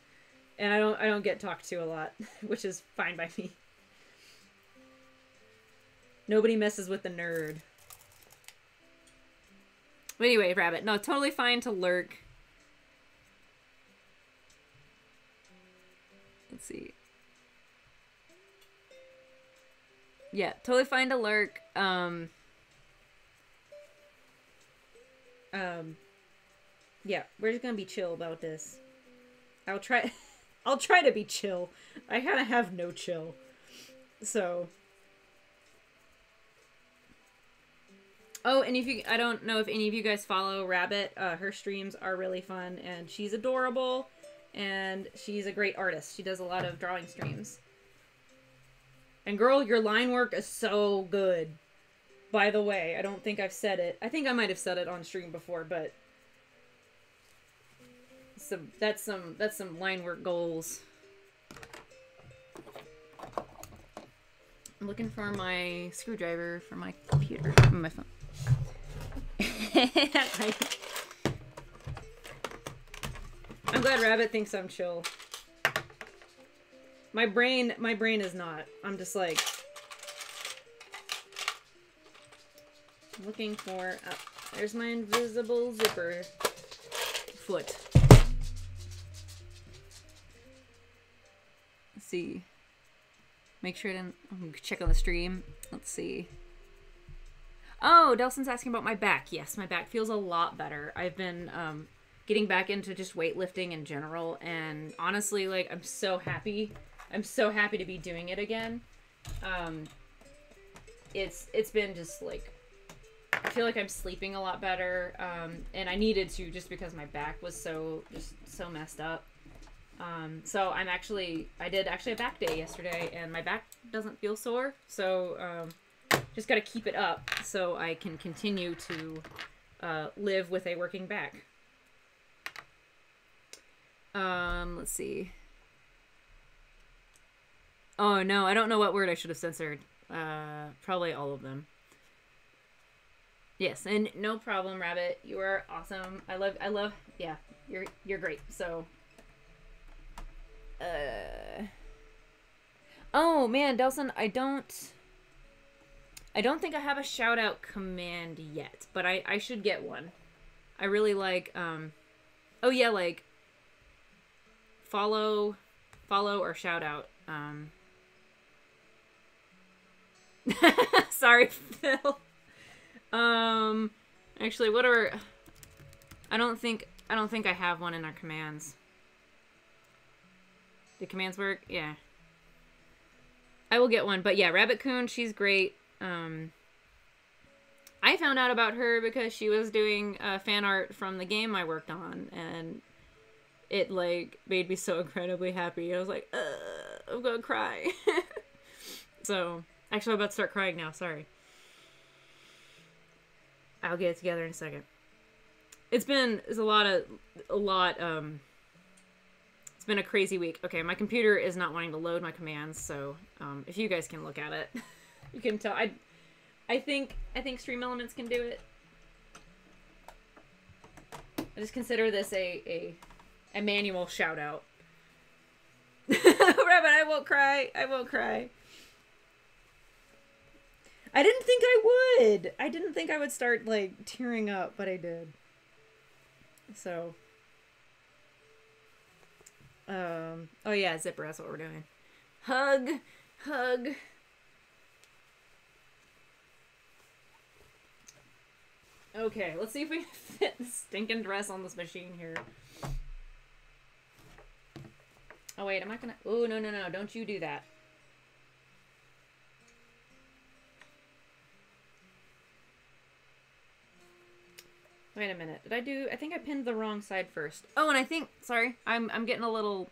and I don't I don't get talked to a lot, which is fine by me. Nobody messes with the nerd. But anyway, rabbit. No, totally fine to lurk. Let's see. Yeah, totally fine to lurk. Um. Um, yeah, we're just gonna be chill about this. I'll try. I'll try to be chill. I kind of have no chill, so. Oh, and if you, I don't know if any of you guys follow Rabbit. Uh, her streams are really fun, and she's adorable, and she's a great artist. She does a lot of drawing streams. And girl, your line work is so good. By the way, I don't think I've said it. I think I might have said it on stream before, but some that's some that's some line work goals. I'm looking for my screwdriver for my computer, my phone. I'm glad Rabbit thinks I'm chill. My brain, my brain is not. I'm just like, looking for... Oh, there's my invisible zipper foot. Let's see. Make sure didn't... Check on the stream. Let's see. Oh, Delson's asking about my back. Yes, my back feels a lot better. I've been um, getting back into just weightlifting in general, and honestly, like, I'm so happy. I'm so happy to be doing it again. Um, it's it's been just like I feel like I'm sleeping a lot better, um, and I needed to just because my back was so just so messed up. Um, so I'm actually I did actually a back day yesterday, and my back doesn't feel sore. So um, just got to keep it up so I can continue to uh, live with a working back. Um, let's see. Oh no, I don't know what word I should have censored. Uh, probably all of them. Yes, and no problem, Rabbit. You are awesome. I love. I love. Yeah, you're you're great. So. Uh. Oh man, Delson, I don't. I don't think I have a shout out command yet, but I I should get one. I really like um. Oh yeah, like. Follow, follow or shout out. Um. Sorry, Phil. Um, actually, what are? I don't think I don't think I have one in our commands. The commands work? Yeah. I will get one, but yeah, Rabbit Coon, she's great. Um, I found out about her because she was doing uh, fan art from the game I worked on, and it like made me so incredibly happy. I was like, I'm gonna cry. so Actually, I'm about to start crying now. Sorry. I'll get it together in a second. It's been it's a lot of a lot um it's been a crazy week. Okay, my computer is not wanting to load my commands, so um if you guys can look at it, you can tell I I think I think Stream Elements can do it. I just consider this a a, a manual shout out. Rabbit, I won't cry. I won't cry. I didn't think I would. I didn't think I would start like tearing up, but I did. So um oh yeah, zipper, that's what we're doing. Hug, hug. Okay, let's see if we can fit the stinking dress on this machine here. Oh wait, am I gonna Oh no no no, don't you do that. Wait a minute. Did I do? I think I pinned the wrong side first. Oh, and I think sorry, I'm I'm getting a little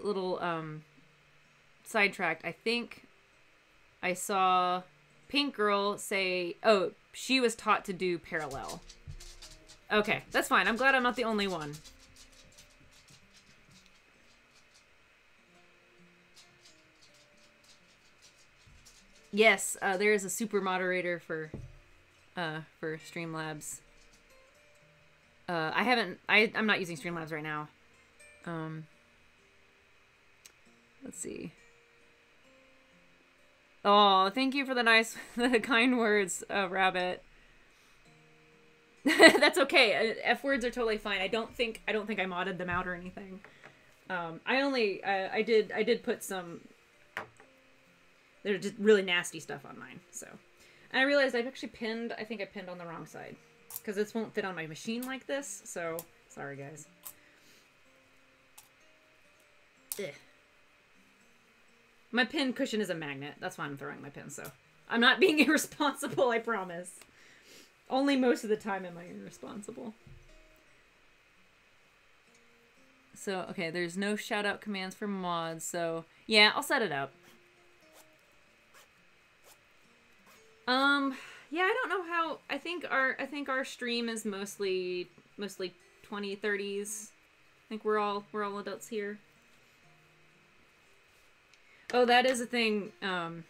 little um sidetracked. I think I saw Pink Girl say, "Oh, she was taught to do parallel." Okay, that's fine. I'm glad I'm not the only one. Yes, uh, there is a super moderator for uh, for Streamlabs. Uh, I haven't. I I'm not using Streamlabs right now. Um. Let's see. Oh, thank you for the nice, the kind words, uh, Rabbit. That's okay. Uh, F words are totally fine. I don't think I don't think I modded them out or anything. Um, I only uh, I did I did put some. They're just really nasty stuff on mine. So, and I realized I've actually pinned. I think I pinned on the wrong side because this won't fit on my machine like this. So, sorry guys. Ugh. My pin cushion is a magnet. That's why I'm throwing my pin, so. I'm not being irresponsible, I promise. Only most of the time am I irresponsible. So, okay, there's no shout out commands for mods, so yeah, I'll set it up. Um, yeah, I don't know how. I think our I think our stream is mostly mostly 20, 30s. I think we're all we're all adults here. Oh, that is a thing. Um,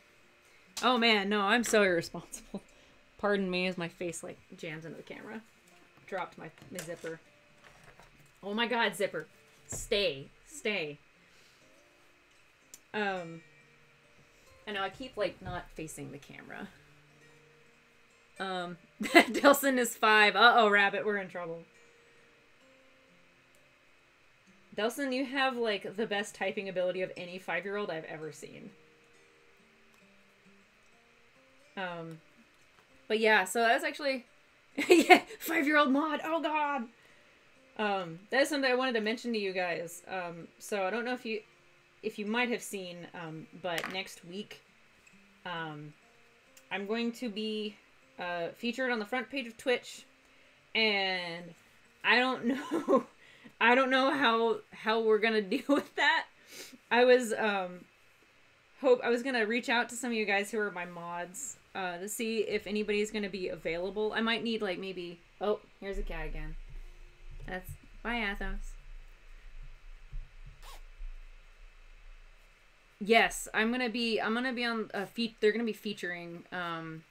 oh man, no, I'm so irresponsible. Pardon me as my face like jams into the camera. Dropped my, my zipper. Oh my god, zipper. Stay. Stay. Um, I know I keep like not facing the camera. Um, Delson is five. Uh oh, Rabbit, we're in trouble. Delson, you have like the best typing ability of any five year old I've ever seen. Um, but yeah, so that was actually, yeah, five year old mod. Oh god. Um, that is something I wanted to mention to you guys. Um, so I don't know if you, if you might have seen, um, but next week, um, I'm going to be uh, featured on the front page of Twitch, and I don't know, I don't know how how we're gonna deal with that. I was um hope I was gonna reach out to some of you guys who are my mods uh, to see if anybody's gonna be available. I might need like maybe. Oh, here's a cat again. That's bye Athos. Yes, I'm gonna be. I'm gonna be on a feat. They're gonna be featuring. Um,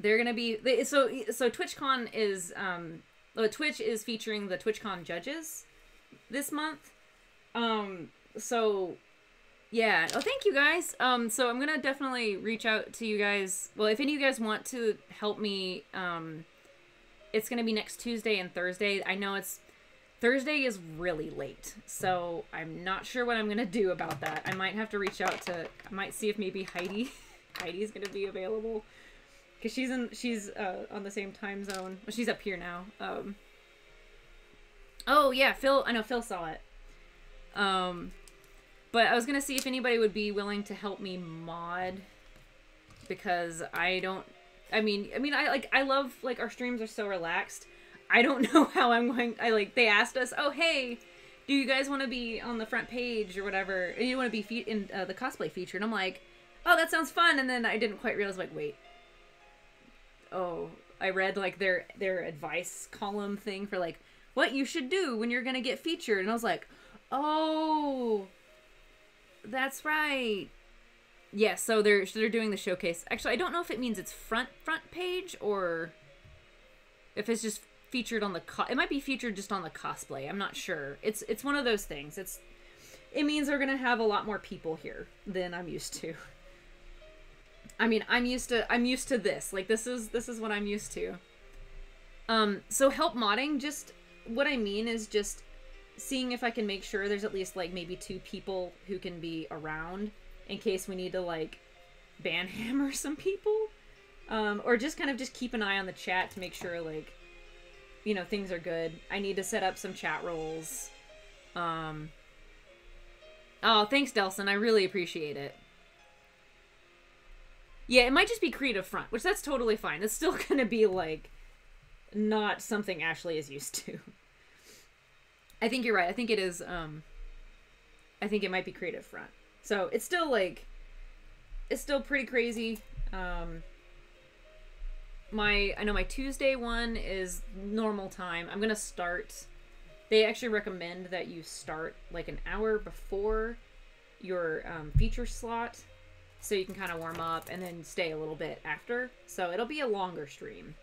they're gonna be they, so so TwitchCon is um, uh, Twitch is featuring the TwitchCon judges this month. Um, so yeah. Oh, thank you guys. Um, so I'm gonna definitely reach out to you guys. Well, if any of you guys want to help me, um, it's gonna be next Tuesday and Thursday. I know it's Thursday is really late, so I'm not sure what I'm gonna do about that. I might have to reach out to. I might see if maybe Heidi, Heidi's gonna be available, because she's in. She's uh, on the same time zone. Well, she's up here now. Um. Oh yeah, Phil. I know Phil saw it. Um, but I was gonna see if anybody would be willing to help me mod, because I don't. I mean, I mean, I like. I love like our streams are so relaxed I don't know how I'm going. I like they asked us, "Oh, hey, do you guys want to be on the front page or whatever? And you want to be fe- in uh, the cosplay feature?" And I'm like, "Oh, that sounds fun." And then I didn't quite realize, like, wait, oh, I read like their their advice column thing for like what you should do when you're gonna get featured, and I was like, oh, that's right. Yes, yeah, so they're they're doing the showcase. Actually, I don't know if it means it's front front page or if it's just featured on the co- it might be featured just on the cosplay. I'm not sure. It's it's one of those things. It's it means they're to have a lot more people here than I'm used to. I mean, I'm used to I'm used to this. Like this is this is what I'm used to. Um so help modding just what I mean is just seeing if I can make sure there's at least like maybe two people who can be around in case we need to like banhammer some people. Um, or just kind of just keep an eye on the chat to make sure like you know things are good. I need to set up some chat roles. Um. Oh, thanks, Delson. I really appreciate it. Yeah, it might just be creative front, which that's totally fine. It's still gonna be like not something Ashley is used to. I think you're right. I think it is. Um. I think it might be creative front. So it's still like, it's still pretty crazy. Um my I know my Tuesday one is normal time. I'm gonna start. They actually recommend that you start like an hour before your um, feature slot, so you can kind of warm up and then stay a little bit after. So it'll be a longer stream.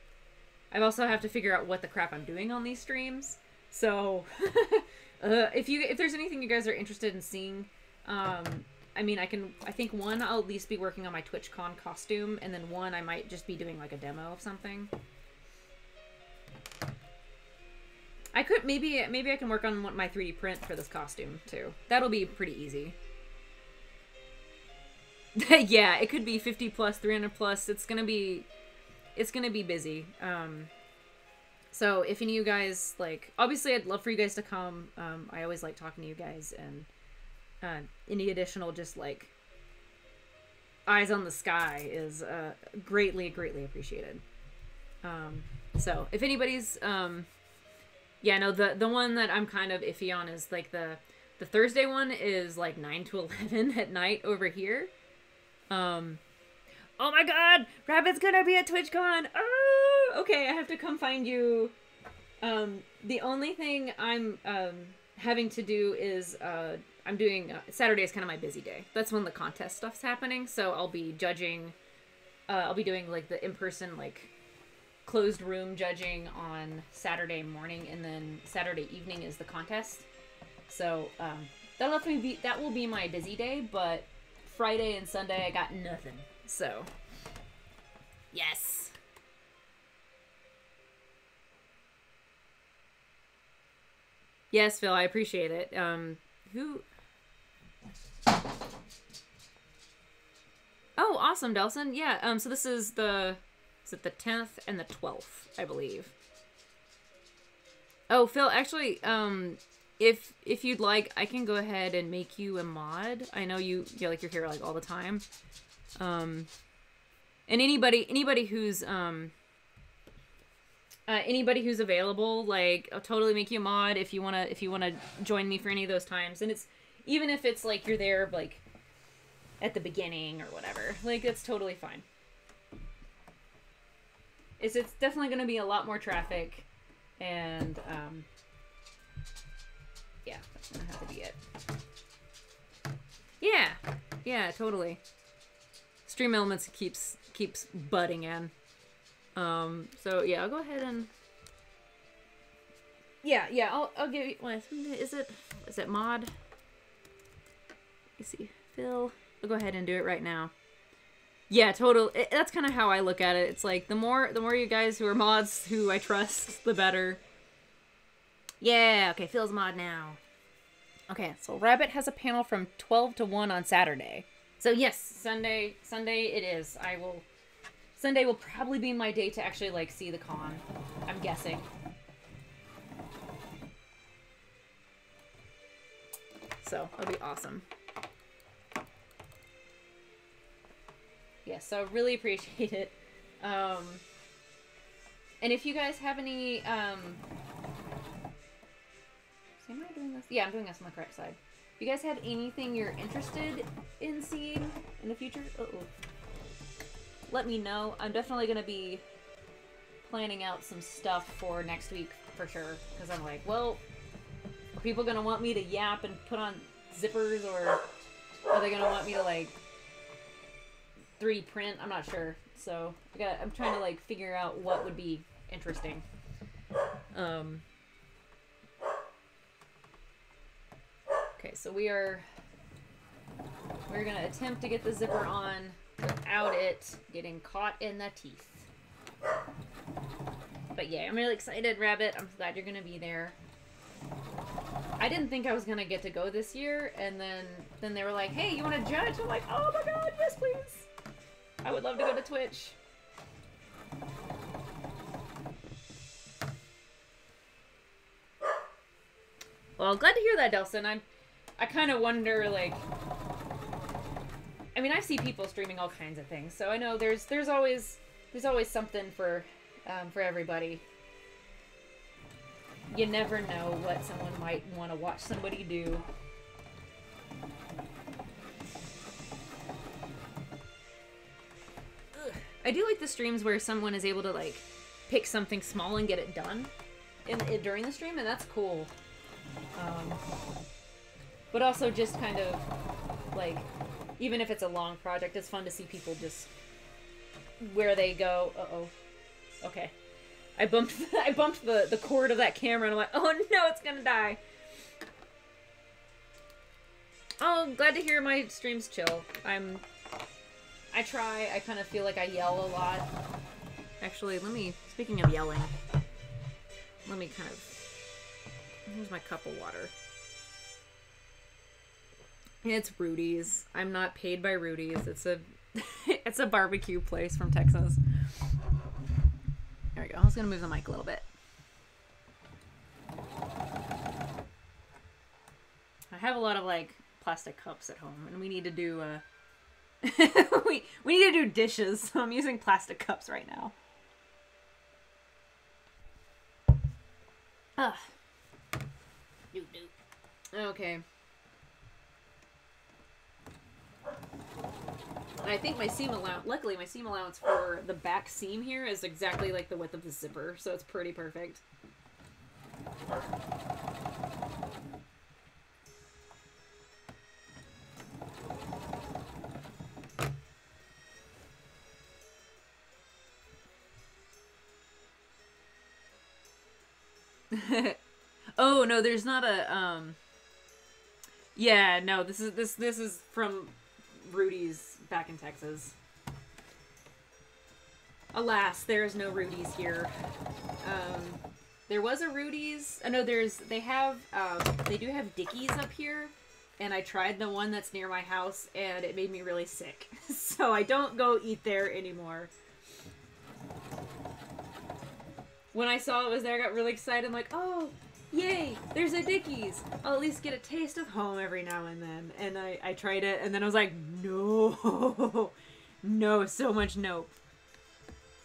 I also have to figure out what the crap I'm doing on these streams. So uh, if you if there's anything you guys are interested in seeing, um, I mean, I can. I think one I'll at least be working on my TwitchCon costume, and then one I might just be doing like a demo of something. I could maybe maybe I can work on my 3D print for this costume too. That'll be pretty easy. yeah, it could be 50 plus, 300 plus. It's gonna be, it's gonna be busy. Um, so if any of you guys like, obviously I'd love for you guys to come. Um, I always like talking to you guys and uh, any additional just like eyes on the sky is uh, greatly greatly appreciated um, so if anybody's um, yeah no the the one that i'm kind of iffy on is like the the thursday one is like 9 to 11 at night over here um oh my god rabbit's gonna be at twitchcon oh okay i have to come find you um the only thing i'm um having to do is uh I'm doing uh, Saturday is kind of my busy day. That's when the contest stuff's happening. So I'll be judging. Uh, I'll be doing like the in person like closed room judging on Saturday morning, and then Saturday evening is the contest. So um, that'll be that will be my busy day. But Friday and Sunday I got nothing. So yes. Yes, Phil, I appreciate it. Um, who Oh, awesome, Delson. Yeah, um, so this is the, is it the 10th and the 12th, I believe. Oh, Phil, actually, um, if, if you'd like, I can go ahead and make you a mod. I know you, yeah, like, you're here, like, all the time. Um, and anybody, anybody who's, um, uh, anybody who's available, like, I'll totally make you a mod if you wanna, if you wanna join me for any of those times. And it's, even if it's, like, you're there, like, at the beginning or whatever. Like that's totally fine. It's it's definitely to be a lot more traffic, and um, have to be it. Yeah, yeah, totally. Stream Elements keeps keeps butting in. Um, so yeah, I'll go ahead and yeah, yeah, I'll I'll give you. What is it? Is it mod? Me see, Phil. I'll go ahead and do it right now. Yeah, total. It, that's kind of how I look at it. It's like the more the more you guys who are mods who I trust, the better. Yeah, okay, Phil's mod now. Okay, so Rabbit has a panel from 12 to 1 on Saturday. So yes, Sunday Sunday it is. I will Sunday will probably be my day to actually like see the con. I'm guessing. So, that'll be awesome. Yes, yeah, so really appreciate it. Um, and if you guys have any, um, am I doing this? Yeah, I'm doing this on the correct side. If you guys have anything you're interested in seeing in the future, uh -oh, let me know. I'm definitely going to be planning out some stuff for next week for sure. Because I'm like, well, are people going to want me to yap and put on zippers or are they going to want me to like 3D print? I'm not sure. So I got I'm trying to like figure out what would be interesting. Um Okay, so we are we're going to attempt to get the zipper on without it getting caught in the teeth. But yeah, I'm really excited, Rabbit. I'm glad you're going to be there. I didn't think I was gonna get to go this year, and then then they were like, "Hey, you want to judge?" I'm like, "Oh my god, yes, please! I would love to go to Twitch." Well, glad to hear that, Delson. I'm, I kind of wonder, like, I mean, I see people streaming all kinds of things, so I know there's there's always there's always something for um, for everybody you never know what someone might want to watch somebody do. I do like the streams where someone is able to like pick something small and get it done in, in during the stream, and that's cool. Um, but also just kind of like, even if it's a long project, it's fun to see people just where they go. Uh oh. Okay. I bumped I bumped the, the cord of that camera and I'm like, oh no, it's gonna die. Oh, glad to hear my streams chill. I'm I try, I kind of feel like I yell a lot. Actually, let me speaking of yelling, let me kind of here's my cup of water. It's Rudy's. I'm not paid by Rudy's. It's a it's a barbecue place from Texas. There we go. I was to move the mic a little bit. I have a lot of like plastic cups at home and we need to do uh we we need to do dishes. So I'm using plastic cups right now. Ugh. Okay. And I think my seam allowance, luckily my seam allowance for the back seam here is exactly like the width of the zipper, so it's pretty perfect. oh no, there's not a um Yeah, no, this is this this is from Rudy's back in Texas. Alas, there is no Rudy's here. Um, there was a Rudy's. I know there's. They have. Um, they do have Dickey's up here, and I tried the one that's near my house, and it made me really sick. so I don't go eat there anymore. When I saw it was there, I got really excited. I'm like, oh, yay, there's a Dickey's. I'll at least get a taste of home every now and then. And I, I tried it, and then I was like, no, no, so much nope.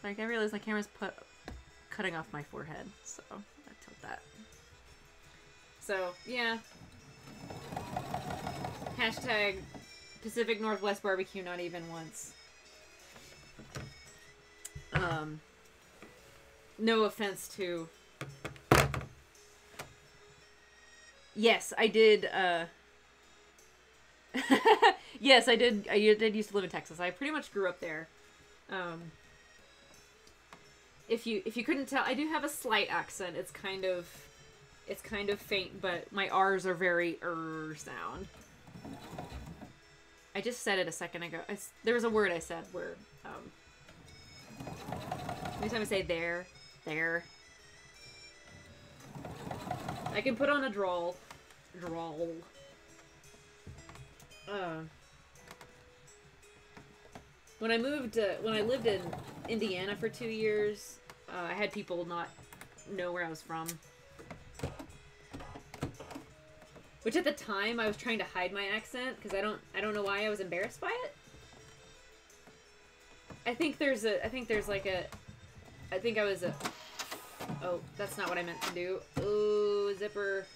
Like, I realized my camera's put, cutting off my forehead, so I tilt that. So, yeah. Hashtag Pacific Northwest barbecue not even once. Um, no offense to. Yes, I did. Uh... yes, I did. I did used to live in Texas. I pretty much grew up there. Um, if you if you couldn't tell, I do have a slight accent. It's kind of it's kind of faint, but my R's are very er sound. I just said it a second ago. I, there was a word I said where um, anytime I say there, there, I can put on a drawl, drawl. Uh, when I moved, uh, when I lived in Indiana for two years, uh, I had people not know where I was from. Which at the time I was trying to hide my accent because I don't I don't know why I was embarrassed by it. I think there's a I think there's like a I think I was a Oh, that's not what I meant to do. Oh, zipper.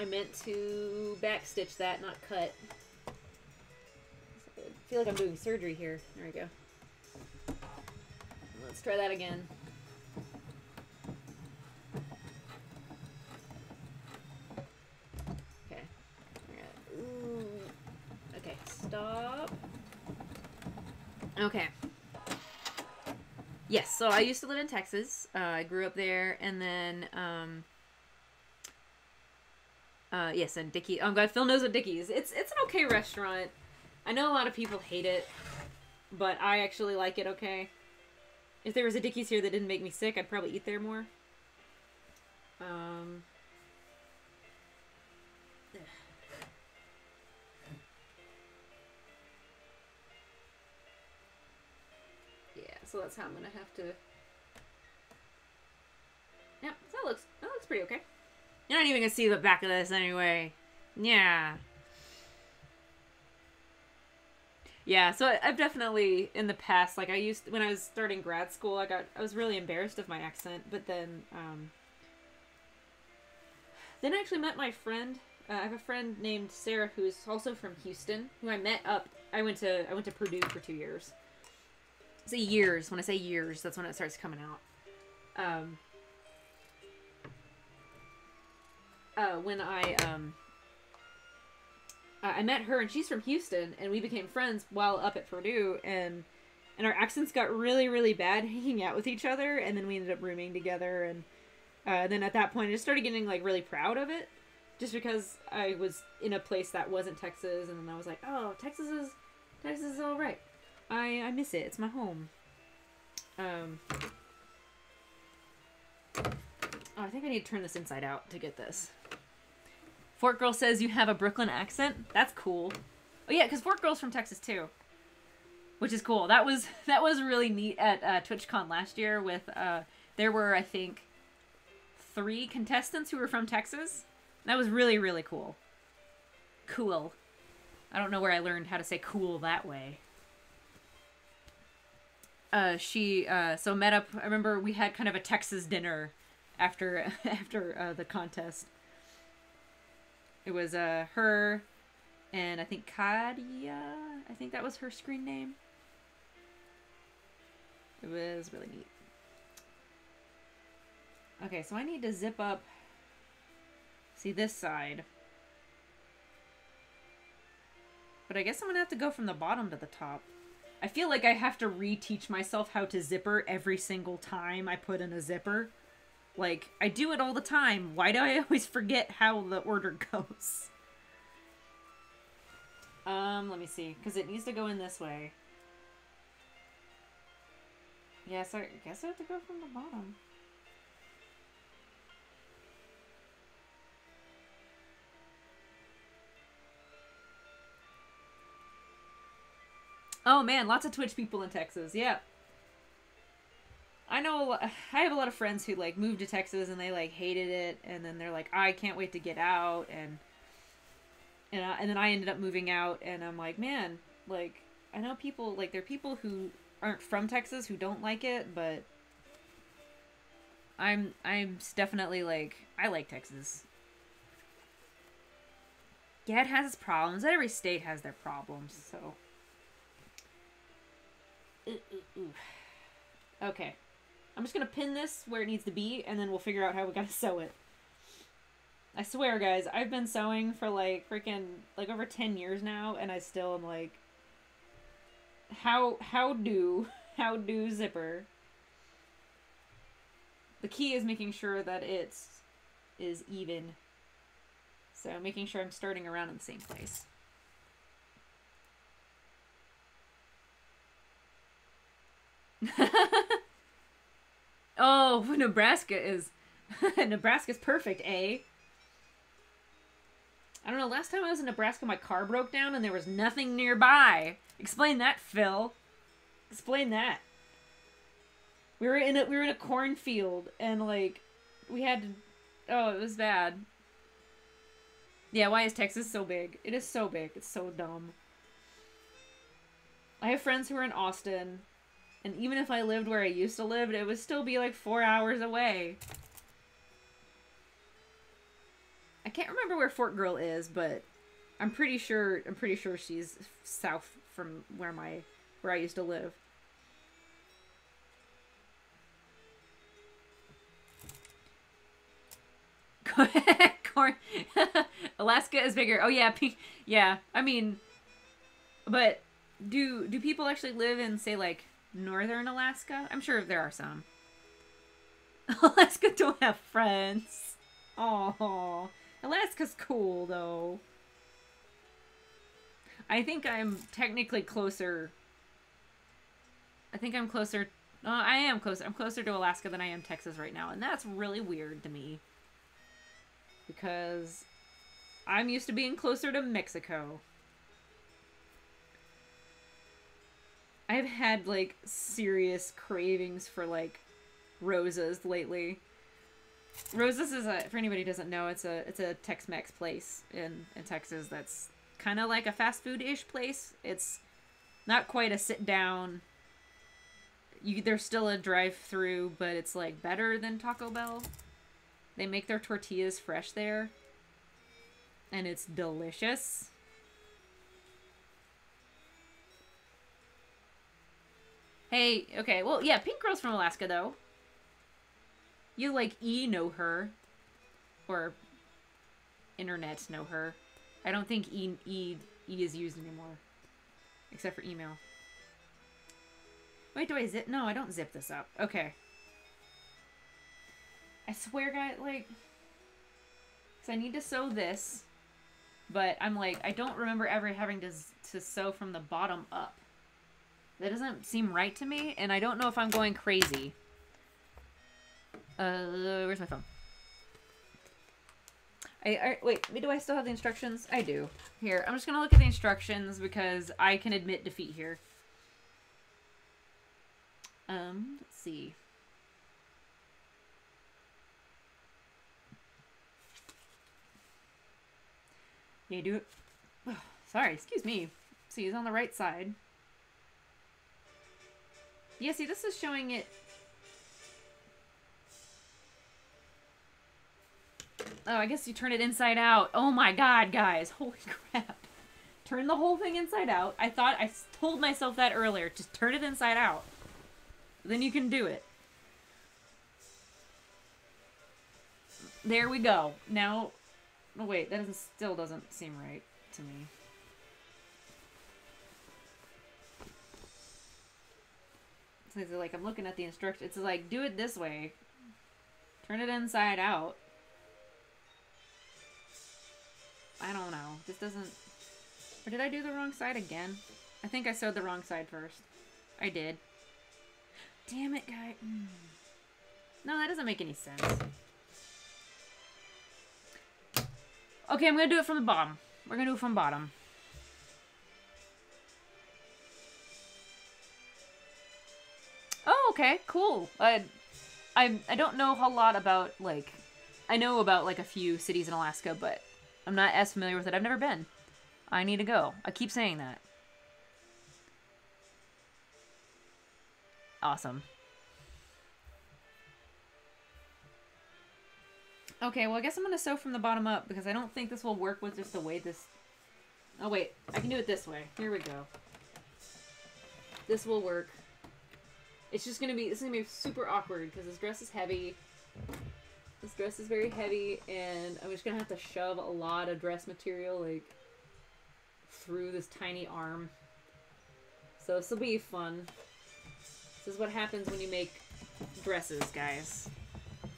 I meant to backstitch that, not cut. I feel like I'm doing surgery here. There we go. Let's try that again. Okay. Okay, stop. Okay. Yes, so I used to live in Texas. Uh, I grew up there, and then, um, uh, yes, and Dickey. Oh, God, Phil knows what Dickey's. It's it's an okay restaurant. I know a lot of people hate it, but I actually like it. Okay. If there was a Dickie's here that didn't make me sick, I'd probably eat there more. Um. Yeah, so that's how I'm gonna have to. Yep, that looks that looks pretty okay. You're not even gonna see the back of this anyway. Yeah. Yeah, so I've definitely in the past, like I used when I was starting grad school, I got I was really embarrassed of my accent, but then um, then I actually met my friend. Uh, I have a friend named Sarah who's also from Houston, who I met up. I went to I went to Purdue for two years. Say years. When I say years, that's when it starts coming out. Um, uh, when I um, I met her and she's from Houston, and we became friends while up at Purdue, and and our accents got really really bad hanging out with each other, and then we ended up rooming together, and uh, then at that point I just started getting like really proud of it, just because I was in a place that wasn't Texas, and then I was like, oh, Texas is Texas is all right. I I miss it. It's my home. Um. Oh, I think I need to turn this inside out to get this. Fort Girl says you have a Brooklyn accent. That's cool. Oh yeah, because Fort Girl's from Texas too, which is cool. That was that was really neat at uh, TwitchCon last year. With uh, there were I think three contestants who were from Texas. That was really really cool. Cool. I don't know where I learned how to say cool that way. Uh, she uh, so met up. I remember we had kind of a Texas dinner after after uh, the contest. It was uh her and I think Kadia. I think that was her screen name. It was really neat. Okay, so I need to zip up. See this side. But I guess I'm gonna have to go from the bottom to the top. I feel like I have to reteach myself how to zipper every single time I put in a zipper. Like, I do it all the time. Why do I always forget how the order goes? Um, let me see. Because it needs to go in this way. Yes, I guess I have to go from the bottom. Oh man, lots of Twitch people in Texas. Yeah. I know I have a lot of friends who like moved to Texas and they like hated it and then they're like I can't wait to get out and and I, and then I ended up moving out and I'm like, man, like I know people like there are people who aren't from Texas who don't like it, but I'm I'm definitely like I like Texas. Yeah, it has its problems. Every state has their problems, so. Okay. I'm just gonna pin this where it needs to be, and then we'll figure out how we gotta sew it. I swear, guys, I've been sewing for like freaking like over ten years now, and I still am like, how how do how do zipper. The key is making sure that it's is even. So making sure I'm starting around in the same place. oh, Nebraska is Nebraska's perfect, eh? I don't know, last time I was in Nebraska my car broke down and there was nothing nearby. Explain that, Phil. Explain that. We were in a we were in a cornfield and like we had to Oh, it was bad. Yeah, why is Texas so big? It is so big. It's so dumb. I have friends who are in Austin, and even if I lived where I used to live, it would still be like four hours away. I can't remember where Fort Girl is, but I'm pretty sure I'm pretty sure she's south from where my where I used to live. Corn. Alaska is bigger. Oh yeah, yeah. I mean, but do do people actually live in say like northern Alaska? I'm sure there are some. Alaska don't have friends. Oh, Alaska's cool though. I think I'm technically closer. I think I'm closer. Uh, I am closer. I'm closer to Alaska than I am Texas right now, and that's really weird to me because I'm used to being closer to Mexico. I've had like serious cravings for like Rosa's lately. Rosa's is a for anybody who doesn't know, it's a it's a Tex-Mex place in in Texas that's kind of like a fast food-ish place. It's not quite a sit down you there's still a drive-through, but it's like better than Taco Bell. They make their tortillas fresh there. And it's delicious. Hey, okay, well, yeah, Pink Girl's from Alaska, though. You, like, E know her. Or internet know her. I don't think E, e, e is used anymore. Except for email. Wait, do I zip? No, I don't zip this up. Okay. I swear, guys, like, because I need to sew this, but I'm like, I don't remember ever having to, to sew from the bottom up. That doesn't seem right to me, and I don't know if I'm going crazy. Uh, where's my phone? I, I, wait, do I still have the instructions? I do. Here, I'm just gonna look at the instructions because I can admit defeat here. Um, let's see. Yeah, do it. Oh, sorry, excuse me. See, he's on the right side. Yeah, see, this is showing it... Oh, I guess you turn it inside out. Oh my god, guys. Holy crap. Turn the whole thing inside out. I thought, I told myself that earlier. Just turn it inside out. Then you can do it. There we go. Now, Oh wait, that still doesn't seem right to me. It's like I'm looking at the instructions. It's like do it this way. Turn it inside out. I don't know. This doesn't. Or did I do the wrong side again? I think I sewed the wrong side first. I did. Damn it, guy. Mm. No, that doesn't make any sense. Okay, I'm gonna do it from the bottom. We're gonna do it from bottom. Okay, cool. I, I, I don't know a lot about, like, I know about, like, a few cities in Alaska, but I'm not as familiar with it. I've never been. I need to go. I keep saying that. Awesome. Okay, well, I guess I'm going to sew from the bottom up because I don't think this will work with just the way this Oh wait, I can do it this way. Here we go. This will work. It's just gonna be, is gonna be super awkward because this dress is heavy. This dress is very heavy and I'm just gonna have to shove a lot of dress material like through this tiny arm. So this will be fun. This is what happens when you make dresses, guys.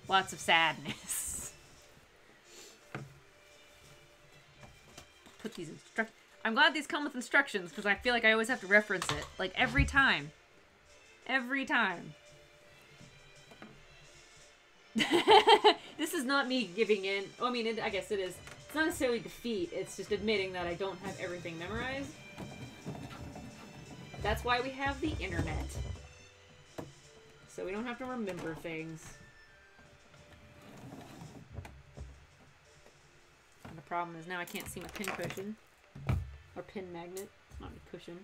Lots of sadness. Put these instruct. I'm glad these come with instructions because I feel like I always have to reference it. Like every time. Every time. this is not me giving in. Oh, I mean, it, I guess it is. It's not necessarily defeat. It's just admitting that I don't have everything memorized. That's why we have the internet. So we don't have to remember things. And the problem is now I can't see my pin cushion. Or pin magnet. It's not a cushion.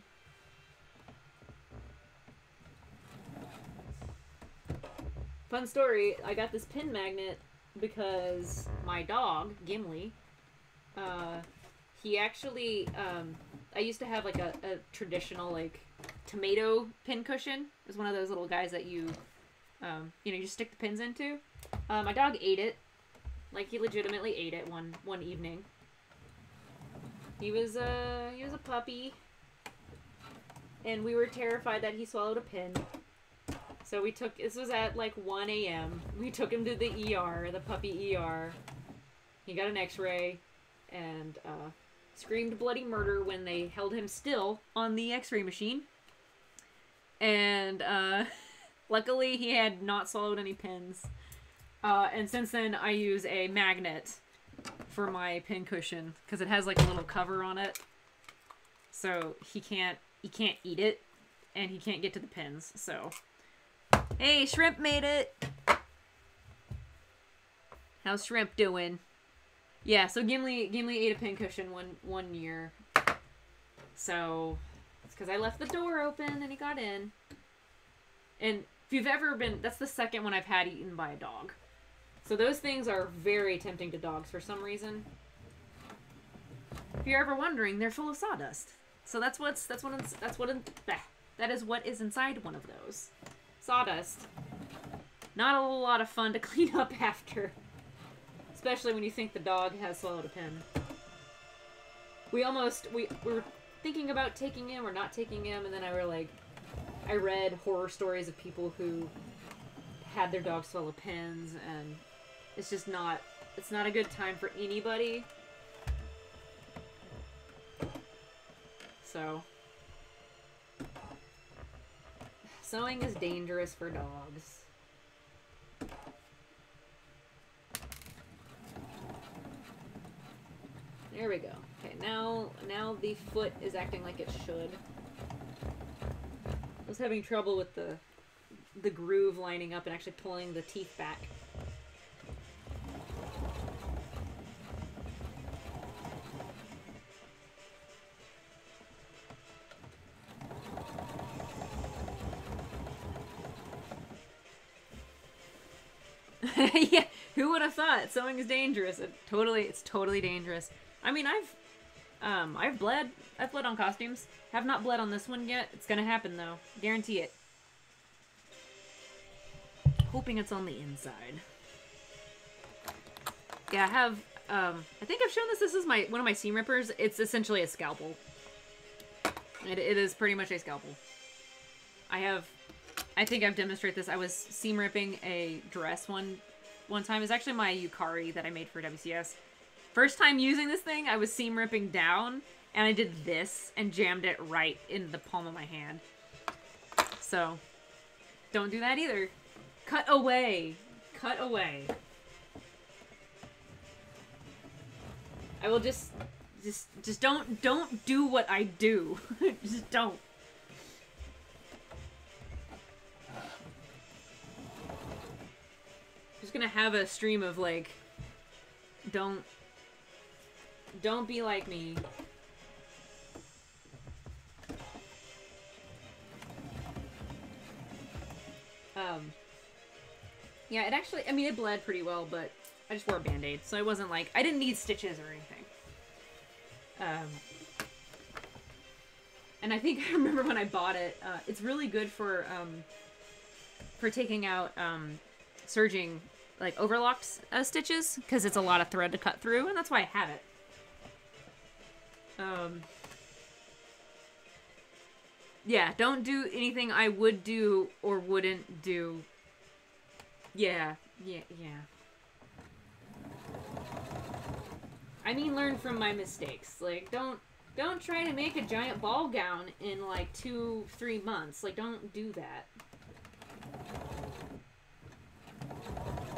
Fun story, I got this pin magnet because my dog, Gimli, uh, he actually, um, I used to have like a, a traditional like tomato pin cushion. It was one of those little guys that you, um, you know, you stick the pins into. Uh, my dog ate it, like he legitimately ate it one one evening. He was a he was a puppy, and we were terrified that he swallowed a pin. So we took this was at like 1 a.m. We took him to the ER, the puppy ER. He got an X-ray, and uh, screamed bloody murder when they held him still on the X-ray machine. And uh, luckily, he had not swallowed any pins. Uh, and since then, I use a magnet for my pin cushion because it has like a little cover on it, so he can't he can't eat it, and he can't get to the pins. So, hey, shrimp made it. How's shrimp doing? Yeah, so Gimli Gimli ate a pincushion one one year. So it's because I left the door open and he got in. And if you've ever been, that's the second one I've had eaten by a dog. So those things are very tempting to dogs for some reason. If you're ever wondering, they're full of sawdust. So that's what's that's what that's what that is what is inside one of those. Sawdust. Not a lot of fun to clean up after. Especially when you think the dog has swallowed a pin. We almost we, we were thinking about taking him or not taking him, and then I were like I read horror stories of people who had their dogs swallow pins and it's just not it's not a good time for anybody. So sewing is dangerous for dogs. There we go. Okay, now now the foot is acting like it should. I was having trouble with the the groove lining up and actually pulling the teeth back. Sewing is dangerous? It totally, it's totally dangerous. I mean, I've, um, I've bled. I've bled on costumes. Have not bled on this one yet. It's gonna happen though. Guarantee it. Hoping it's on the inside. Yeah, I have, um, I think I've shown this. This is my, one of my seam rippers. It's essentially a scalpel. It, it is pretty much a scalpel. I have I think I've demonstrated this. I was seam ripping a dress one one time. It's actually my Yukari that I made for WCS. First time using this thing, I was seam ripping down, and I did this and jammed it right in the palm of my hand. So, don't do that either. Cut away. Cut away. I will just just just don't don't do what I do. just don't. Gonna have a stream of like don't don't be like me um yeah it actually i mean it bled pretty well but i just wore a band-aid so it wasn't like i didn't need stitches or anything um and I think I remember when I bought it. Uh, it's really good for um, for taking out um, serging like overlocked uh, stitches because it's a lot of thread to cut through, and that's why I have it. Um, yeah, don't do anything I would do or wouldn't do. Yeah, yeah, yeah. I mean, learn from my mistakes. Like, don't don't try to make a giant ball gown in like two, three months. Like, don't do that.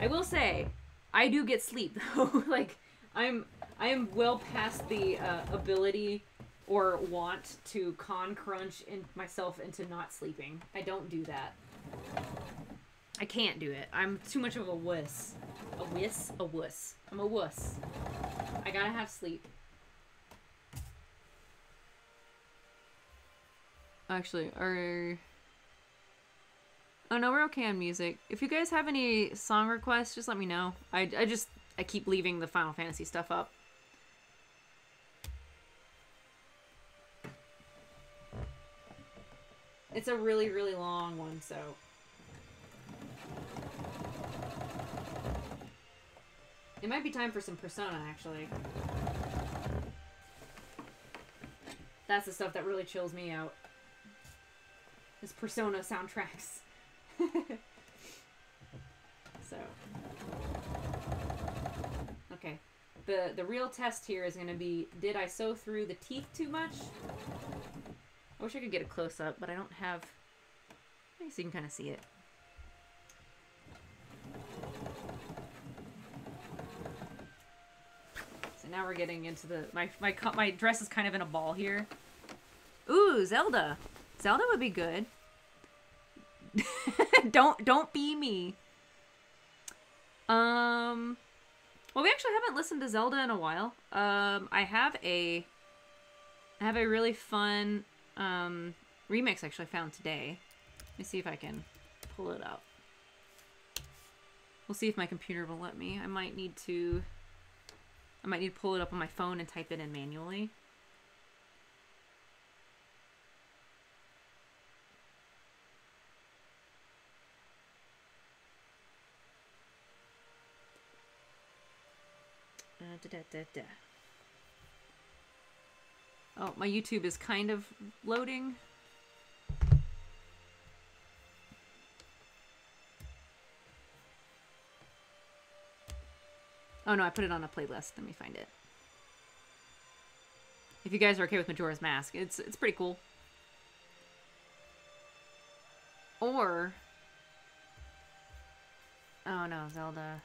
I will say, I do get sleep though. like, I'm I am well past the uh, ability or want to con crunch in myself into not sleeping. I don't do that. I can't do it. I'm too much of a wuss. A wuss? A wuss. I'm a wuss. I gotta have sleep. Actually, are... Oh no, we're okay on music. If you guys have any song requests, just let me know. I, I just, I keep leaving the Final Fantasy stuff up. It's a really, really long one, so... It might be time for some Persona, actually. That's the stuff that really chills me out. Is Persona soundtracks. so. Okay. The, the real test here is going to be, did I sew through the teeth too much? I wish I could get a close-up, but I don't have... so you can kind of see it. So now we're getting into the... My, my, my dress is kind of in a ball here. Ooh, Zelda. Zelda would be good. Don't don't be me. Um well we actually haven't listened to Zelda in a while. Um I have a I have a really fun um, remix actually found today. Let me see if I can pull it up. We'll see if my computer will let me. I might need to... I might need to pull it up on my phone and type it in manually. Da, da, da, Oh, my YouTube is kind of loading. Oh no, I put it on a playlist. Let me find it. If you guys are okay with Majora's Mask, it's it's pretty cool. Or Oh no, Zelda.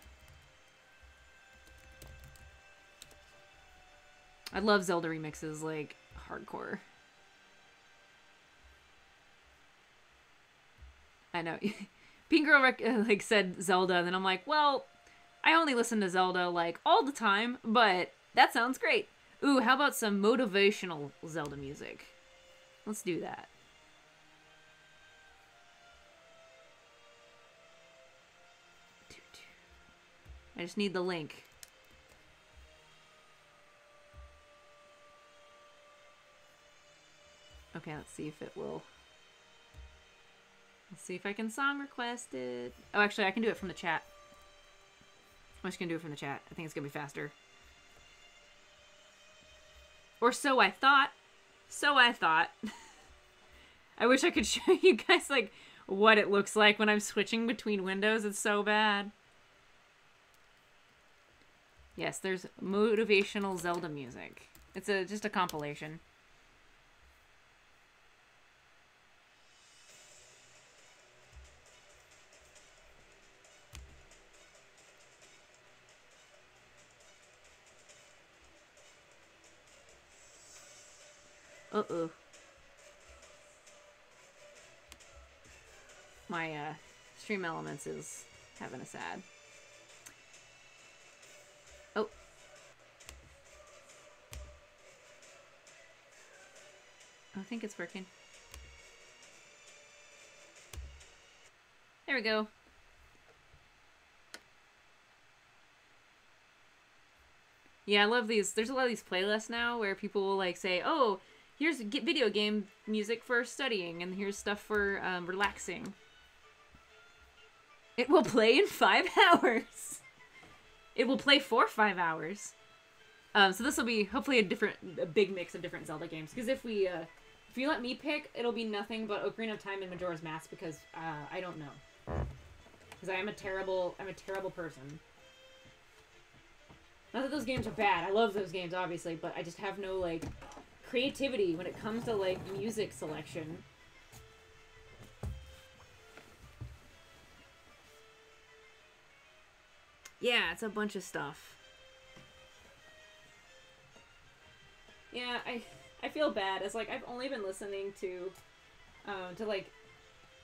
I love Zelda remixes. Like, hardcore. I know. Bean Girl like said Zelda, and then I'm like, well, I only listen to Zelda like all the time, but that sounds great. Ooh, how about some motivational Zelda music? Let's do that. I just need the link. Okay, let's see if it will. Let's see if I can song request it. Oh, actually, I can do it from the chat. I'm just gonna do it from the chat. I think it's gonna be faster. Or so I thought. So I thought. I wish I could show you guys, like, what it looks like when I'm switching between windows. It's so bad. Yes, there's motivational Zelda music. It's a just a compilation. Uh-oh. My, uh, Stream Elements is having a sad. Oh. I think it's working. There we go. Yeah, I love these. There's a lot of these playlists now where people will like say, "Oh, here's video game music for studying, and here's stuff for um, relaxing. It will play in five hours. It will play for five hours. Um, so this will be hopefully a different, a big mix of different Zelda games. Because if we, uh, if you let me pick, it'll be nothing but Ocarina of Time and Majora's Mask because uh, I don't know. Because I am a terrible, I'm a terrible person. Not that those games are bad. I love those games, obviously, but I just have no like creativity when it comes to like music selection. Yeah, it's a bunch of stuff. Yeah, I I feel bad. It's like I've only been listening to um to like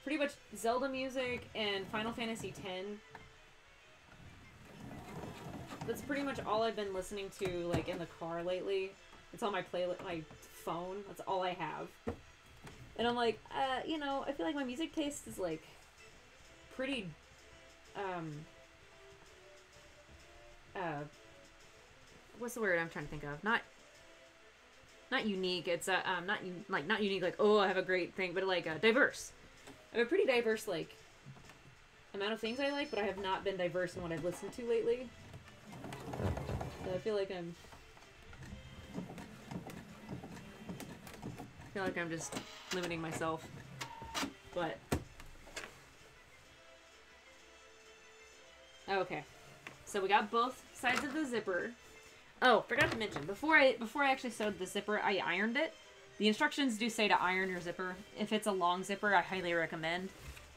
pretty much Zelda music and Final Fantasy X. That's pretty much all I've been listening to like in the car lately. It's on my playlist, my phone. That's all I have. And I'm like, uh, you know, I feel like my music taste is like pretty um uh what's the word I'm trying to think of? Not not unique. It's uh, um not un- like not unique like oh I have a great thing, but like uh, diverse. I have a pretty diverse like amount of things I like, but I have not been diverse in what I've listened to lately. So I feel like I'm feel like I'm just limiting myself. But Okay. So we got both sides of the zipper. Oh, forgot to mention before I before I actually sewed the zipper, I ironed it. The instructions do say to iron your zipper. If it's a long zipper, I highly recommend.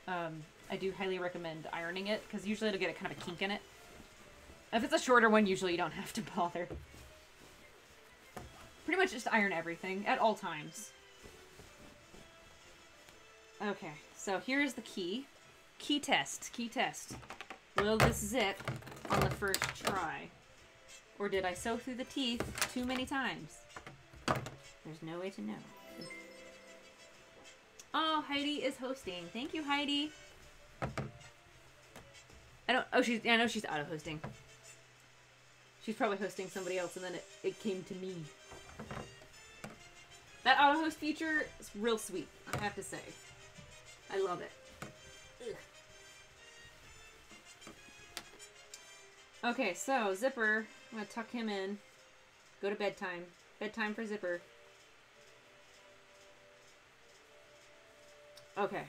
Um, I do highly recommend ironing it because usually it'll get a kind of a kink in it. If it's a shorter one, usually you don't have to bother. Pretty much just iron everything at all times. Okay, so here's the key. Key test. Key test. Will this zip on the first try? Or did I sew through the teeth too many times? There's no way to know. Oh, Heidi is hosting. Thank you, Heidi. I don't. Oh, she's. I know she's auto hosting. She's probably hosting somebody else, and then it, it came to me. That auto host feature is real sweet. I have to say. I love it. Ugh. Okay, so Zipper, I'm gonna tuck him in. Go to bedtime. Bedtime for Zipper. Okay.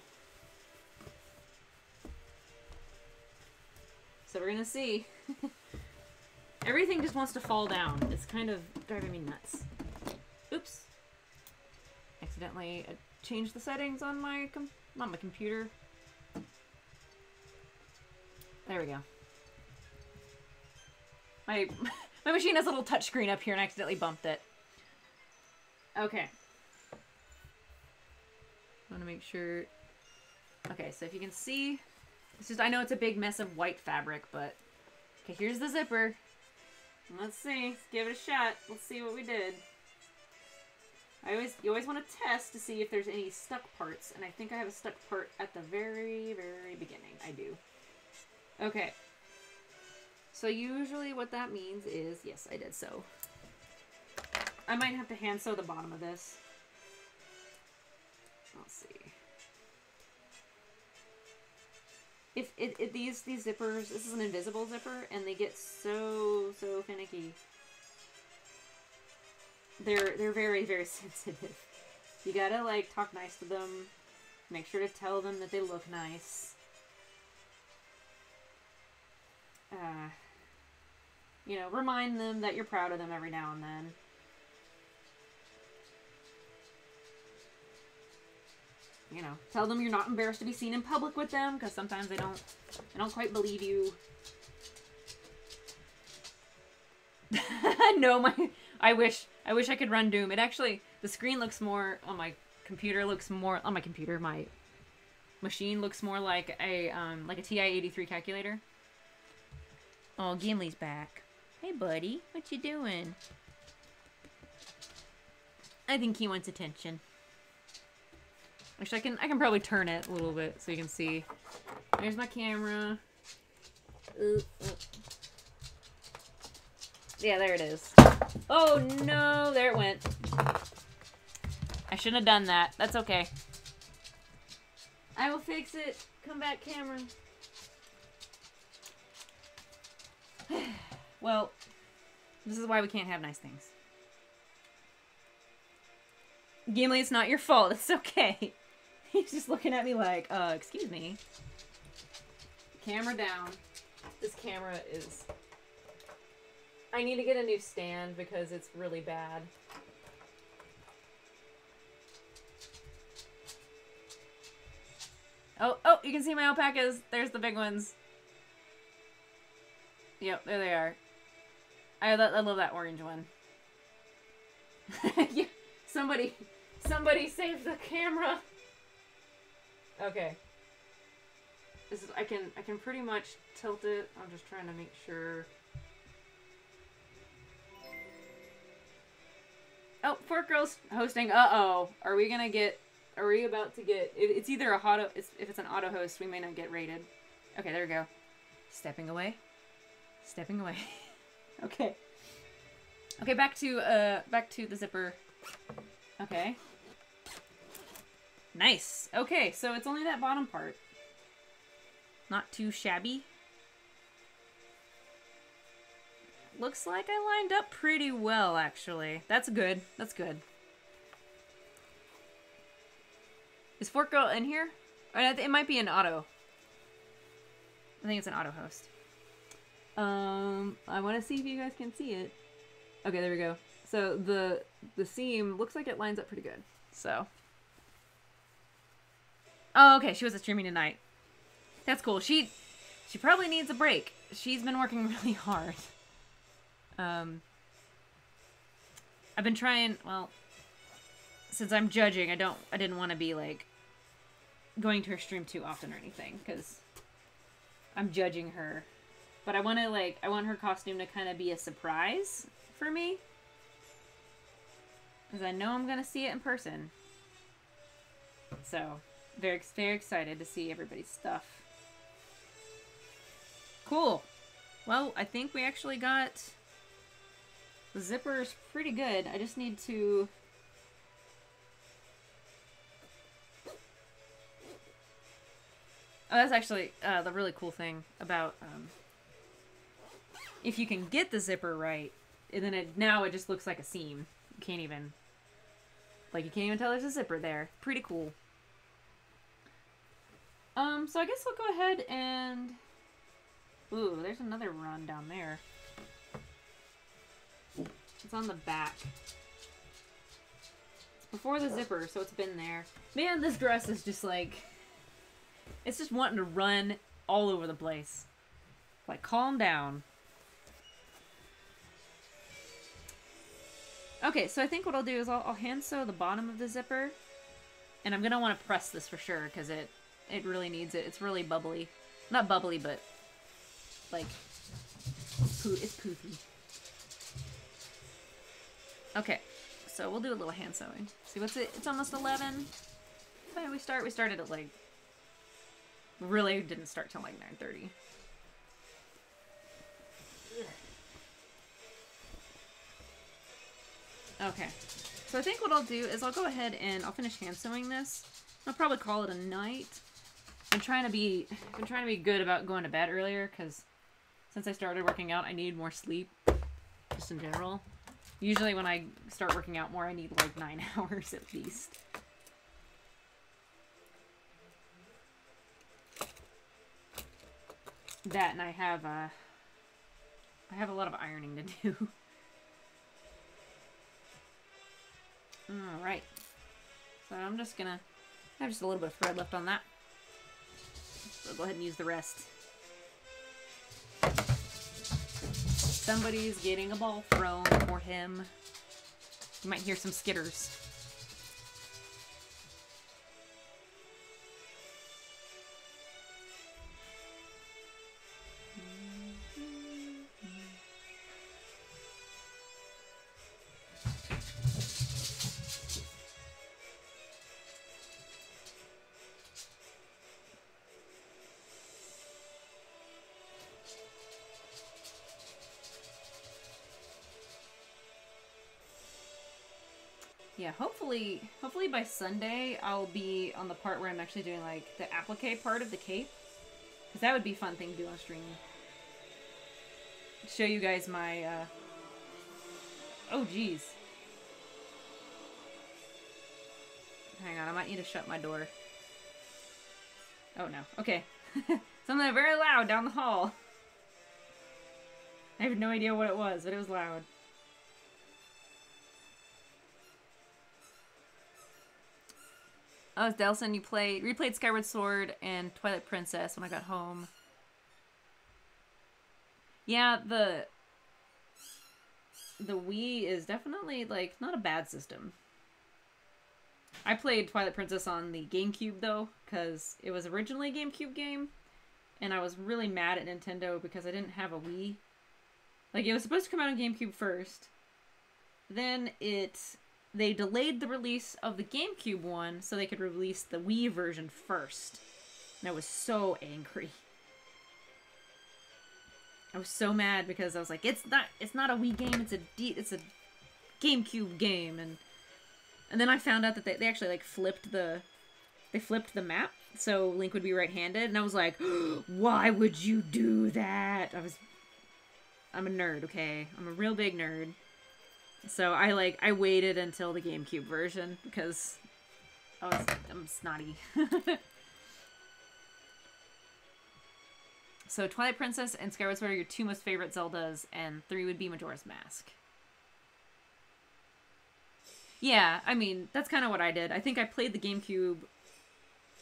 So we're gonna see. Everything just wants to fall down. It's kind of driving me nuts. Oops. Accidentally uh, changed the settings on my com not my computer. There we go. My my machine has a little touchscreen up here and I accidentally bumped it. Okay. I want to make sure. Okay, so if you can see, it's just I know it's a big mess of white fabric, but okay. Here's the zipper. Let's see. Let's give it a shot. Let's see what we did. I always you always want to test to see if there's any stuck parts, and I think I have a stuck part at the very very beginning. I do. Okay. So usually what that means is yes, I did sew. I might have to hand sew the bottom of this. Let's see. If it, it, these these zippers, this is an invisible zipper, and they get so so finicky. They're they're very very sensitive. You gotta like talk nice to them. Make sure to tell them that they look nice. Uh, you know, remind them that you're proud of them every now and then. you know, tell them you're not embarrassed to be seen in public with them because sometimes they don't, they don't quite believe you. no, my, I wish, I wish I could run Doom. It actually, the screen looks more on my computer looks more on my computer. My machine looks more like a, um, like a TI-83 calculator. Oh, Gimli's back. Hey, buddy, what you doing? I think he wants attention. Actually, I can I can probably turn it a little bit so you can see. There's my camera. Ooh, ooh. Yeah, there it is. Oh no, there it went. I shouldn't have done that. That's okay. I will fix it. Come back, Cameron. well, this is why we can't have nice things. Gimli, it's not your fault. It's okay. He's just looking at me like, uh, excuse me. Camera down. This camera is... I need to get a new stand because it's really bad. Oh, oh, you can see my alpacas. There's the big ones. Yep, there they are. I, I love that orange one. yeah, somebody, somebody save the camera. Okay. This is, I can, I can pretty much tilt it. I'm just trying to make sure. Oh, Fork Girls hosting. Uh-oh. Are we gonna get are we about to get? It's either a auto. It's, if it's an auto host, we may not get rated. Okay, there we go. Stepping away. Stepping away. okay. Okay, back to uh, back to the zipper. Okay. Nice. Okay, so it's only that bottom part. Not too shabby. Looks like I lined up pretty well, actually. That's good. That's good. Is Fork Girl in here? It might be an auto. I think it's an auto host. Um, I want to see if you guys can see it. Okay, there we go. So the the seam looks like it lines up pretty good. So. Oh, okay. She was streaming tonight. That's cool. She she probably needs a break. She's been working really hard. Um. I've been trying. Well, since I'm judging, I don't. I didn't want to be like going to her stream too often or anything because I'm judging her. But I want to like I want her costume to kind of be a surprise for me because I know I'm gonna see it in person. So very very excited to see everybody's stuff. Cool. Well, I think we actually got the zippers pretty good. I just need to Oh, that's actually uh, the really cool thing about um, if you can get the zipper right, and then it now it just looks like a seam. You can't even like you can't even tell there's a zipper there. Pretty cool. Um, so I guess we'll go ahead and ooh, there's another run down there. It's on the back. It's before the zipper, so it's been there. Man, this dress is just like it's just wanting to run all over the place. Like, calm down. Okay, so I think what I'll do is I'll, I'll hand sew the bottom of the zipper. And I'm going to want to press this for sure, because it, it really needs it. It's really bubbly. Not bubbly, but, like, it's poofy. Okay, so we'll do a little hand sewing. See, what's it? It's almost 11. When we start? We started at, like, really didn't start till like 9.30. Okay. So I think what I'll do is I'll go ahead and I'll finish hand sewing this. I'll probably call it a night. I'm trying to be I'm trying to be good about going to bed earlier because since I started working out, I need more sleep, just in general. Usually when I start working out more, I need like nine hours at least. that and I have uh I have a lot of ironing to do. Alright. So I'm just gonna I have just a little bit of thread left on that. So I'll go ahead and use the rest. Somebody's getting a ball thrown for him. You might hear some skitters. Yeah, hopefully, hopefully by Sunday I'll be on the part where I'm actually doing like the applique part of the cape, because that would be fun thing to do on stream. Show you guys my. Uh... Oh, jeez. Hang on, I might need to shut my door. Oh no. Okay. Something very loud down the hall. I have no idea what it was, but it was loud. Oh, Delson, you played replayed Skyward Sword and Twilight Princess when I got home. Yeah, the the Wii is definitely like not a bad system. I played Twilight Princess on the GameCube though, because it was originally a GameCube game, and I was really mad at Nintendo because I didn't have a Wii. Like it was supposed to come out on GameCube first. Then it they delayed the release of the GameCube one so they could release the Wii version first. And I was so angry. I was so mad because I was like, it's not it's not a Wii game, it's a D it's a GameCube game and and then I found out that they, they actually like flipped the they flipped the map so Link would be right-handed and I was like, "Why would you do that?" I was I'm a nerd, okay? I'm a real big nerd. So I like I waited until the GameCube version because I was I'm snotty. so Twilight Princess and Skyward Sword are your two most favorite Zeldas, and three would be Majora's Mask. Yeah, I mean that's kind of what I did. I think I played the GameCube.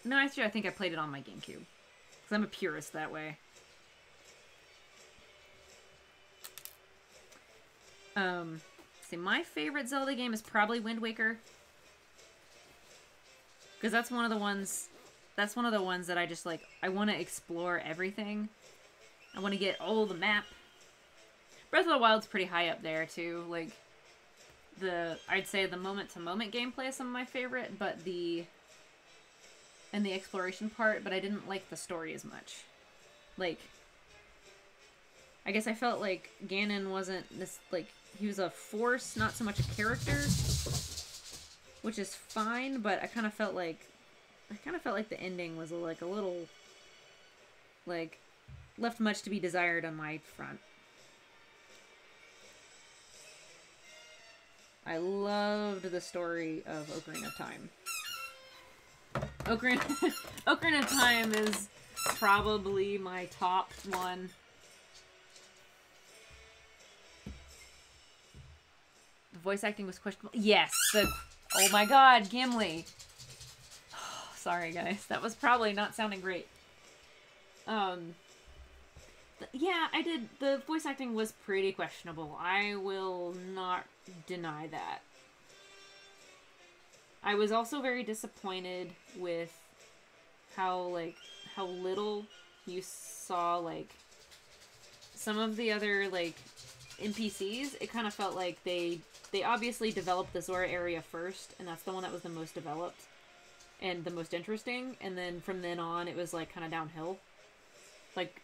No, actually, I think I played it on my GameCube because I'm a purist that way. Um, see, my favorite Zelda game is probably Wind Waker. Because that's one of the ones, that's one of the ones that I just like, I want to explore everything. I want to get all the map. Breath of the Wild's pretty high up there too. Like, the, I'd say the moment-to-moment -moment gameplay is some of my favorite, but the, and the exploration part, but I didn't like the story as much. Like, I guess I felt like Ganon wasn't this, like, he was a force, not so much a character, which is fine. But I kind of felt like I kind of felt like the ending was like a little like left much to be desired on my front. I loved the story of Ocarina of Time. Ocarina, Ocarina of Time is probably my top one voice acting was questionable. Yes, the oh my god, Gimli. Oh, sorry guys, that was probably not sounding great. Um, yeah, I did. The voice acting was pretty questionable. I will not deny that. I was also very disappointed with how like how little you saw like some of the other like NPCs. It kind of felt like they they obviously developed the Zora area first, and that's the one that was the most developed and the most interesting. And then from then on, it was like kind of downhill. Like,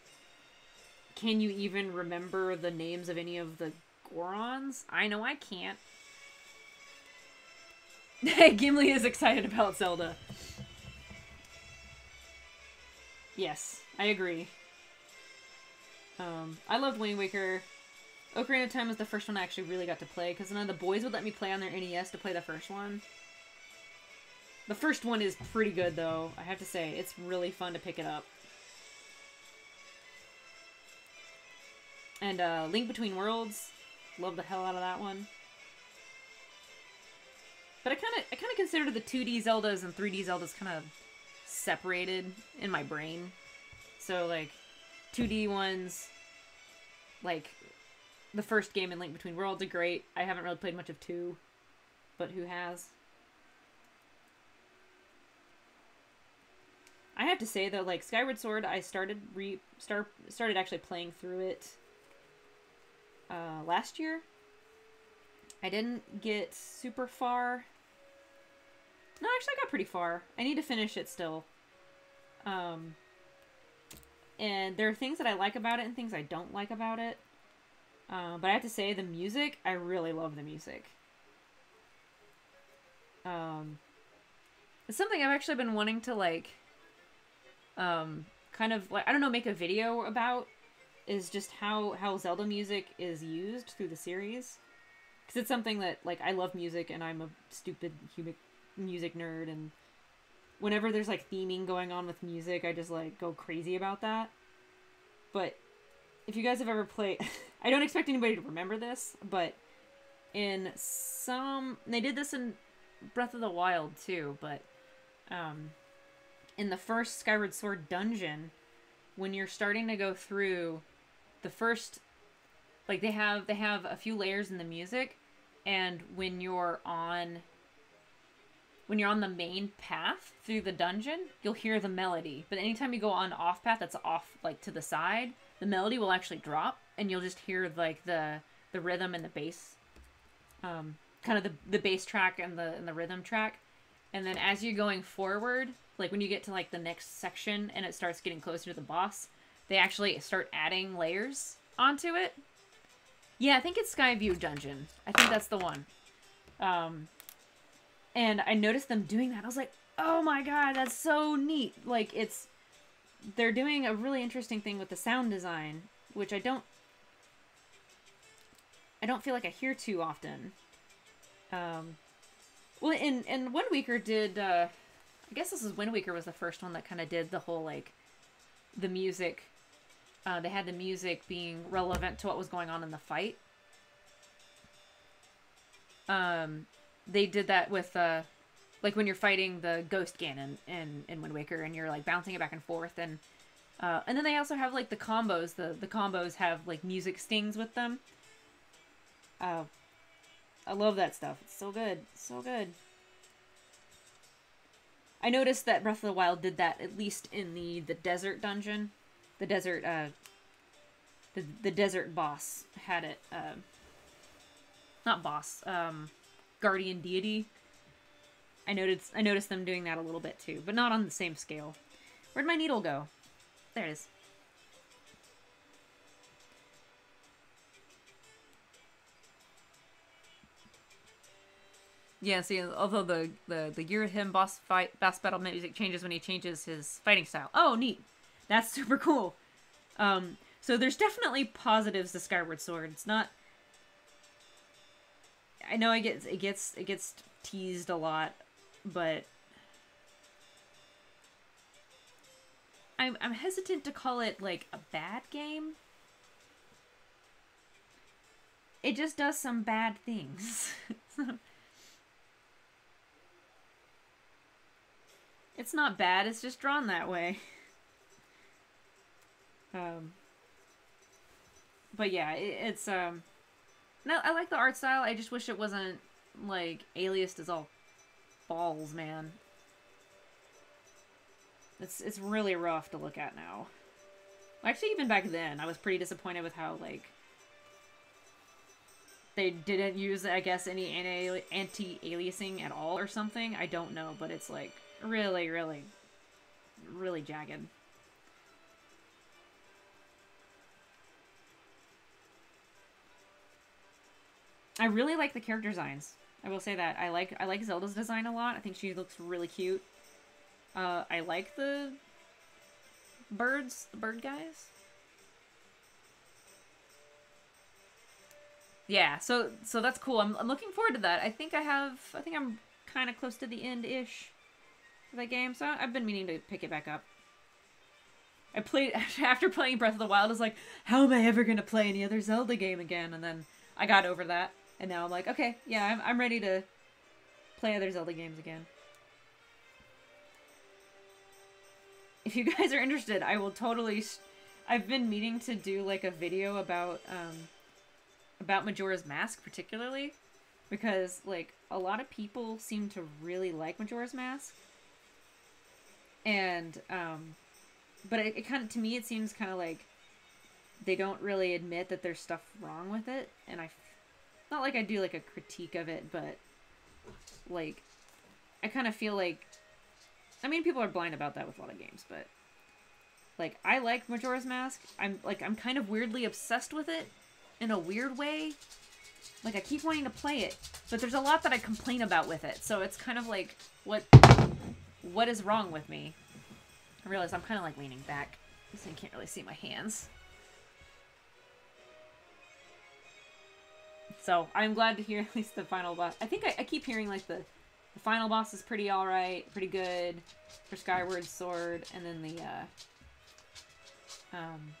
can you even remember the names of any of the Gorons? I know I can't. Gimli is excited about Zelda. Yes, I agree. Um, I loved Wind Waker. Ocarina of Time was the first one I actually really got to play because none of the boys would let me play on their NES to play the first one. The first one is pretty good though, I have to say. It's really fun to pick it up. And uh, Link Between Worlds, love the hell out of that one. But I kind of I kind of consider the 2D Zeldas and 3D Zeldas kind of separated in my brain. So like 2D ones like the first game in Link Between Worlds are great. I haven't really played much of two, but who has? I have to say though, like Skyward Sword, I started re start started actually playing through it uh, last year. I didn't get super far. No, actually, I got pretty far. I need to finish it still. Um, and there are things that I like about it and things I don't like about it. Uh, but I have to say, the music, I really love the music. Um, it's something I've actually been wanting to like, um, kind of like I don't know, make a video about. Is just how how Zelda music is used through the series, because it's something that like I love music and I'm a stupid music nerd and whenever there's like theming going on with music, I just like go crazy about that. But if you guys have ever played, I don't expect anybody to remember this, but in some, they did this in Breath of the Wild too, but um, in the first Skyward Sword dungeon, when you're starting to go through the first, like they have they have a few layers in the music, and when you're on when you're on the main path through the dungeon, you'll hear the melody. But anytime you go on off path that's off like to the side, the melody will actually drop and you'll just hear like the the rhythm and the bass um kind of the the bass track and the and the rhythm track. And then as you're going forward, like when you get to like the next section and it starts getting closer to the boss, they actually start adding layers onto it. Yeah, I think it's Skyview Dungeon. I think that's the one. Um and I noticed them doing that. I was like, "Oh my god, that's so neat!" Like it's they're doing a really interesting thing with the sound design, which I don't I don't feel like I hear too often. Um, well, and and Wind Waker did. Uh, I guess this is Wind Waker was the first one that kind of did the whole like the music. Uh, they had the music being relevant to what was going on in the fight. Um, they did that with uh like when you're fighting the ghost Ganon in in Wind Waker and you're like bouncing it back and forth and uh, and then they also have like the combos. The the combos have like music stings with them. Uh, I love that stuff. It's so good, so good. I noticed that Breath of the Wild did that at least in the the desert dungeon, the desert uh, the the desert boss had it. Uh, not boss. Um, guardian deity. I noticed I noticed them doing that a little bit too, but not on the same scale. Where'd my needle go? There it is. Yeah, see, although the the the Girahim boss fight boss battle music changes when he changes his fighting style. Oh, neat. That's super cool. Um, so there's definitely positives to Skyward Sword. It's not I know it gets it gets it gets teased a lot, but I'm I'm hesitant to call it like a bad game. It just does some bad things. it's not bad, it's just drawn that way. Um but yeah, it, it's um no, I like the art style. I just wish it wasn't like aliased as all balls, man. It's it's really rough to look at now. Actually, even back then, I was pretty disappointed with how like they didn't use, I guess, any anti-aliasing at all or something. I don't know, but it's like really, really, really jagged. I really like the character designs. I will say that I like I like Zelda's design a lot. I think she looks really cute. Uh, I like the birds, the bird guys. Yeah, so so that's cool. I'm, I'm looking forward to that. I think I have. I think I'm kind of close to the end ish of that game. So I've been meaning to pick it back up. I played after playing Breath of the Wild. I was like, how am I ever gonna play any other Zelda game again? And then I got over that. And now I'm like, okay, yeah, I'm, I'm ready to play other Zelda games again. If you guys are interested, I will totally... I've been meaning to do, like, a video about, um, about Majora's Mask, particularly. Because, like, a lot of people seem to really like Majora's Mask. And, um, but it, it kind of, to me, it seems kind of like they don't really admit that there's stuff wrong with it. And I not like I do like a critique of it, but like I kind of feel like I mean people are blind about that with a lot of games, but like I like Majora's Mask. I'm like I'm kind of weirdly obsessed with it in a weird way. like I keep wanting to play it, but there's a lot that I complain about with it. So it's kind of like what what is wrong with me? I realize I'm kind of like leaning back, so you can't really see my hands. So I'm glad to hear at least the final boss. I think I, I keep hearing like the the final boss is pretty alright, pretty good for Skyward Sword, and then the, uh, um,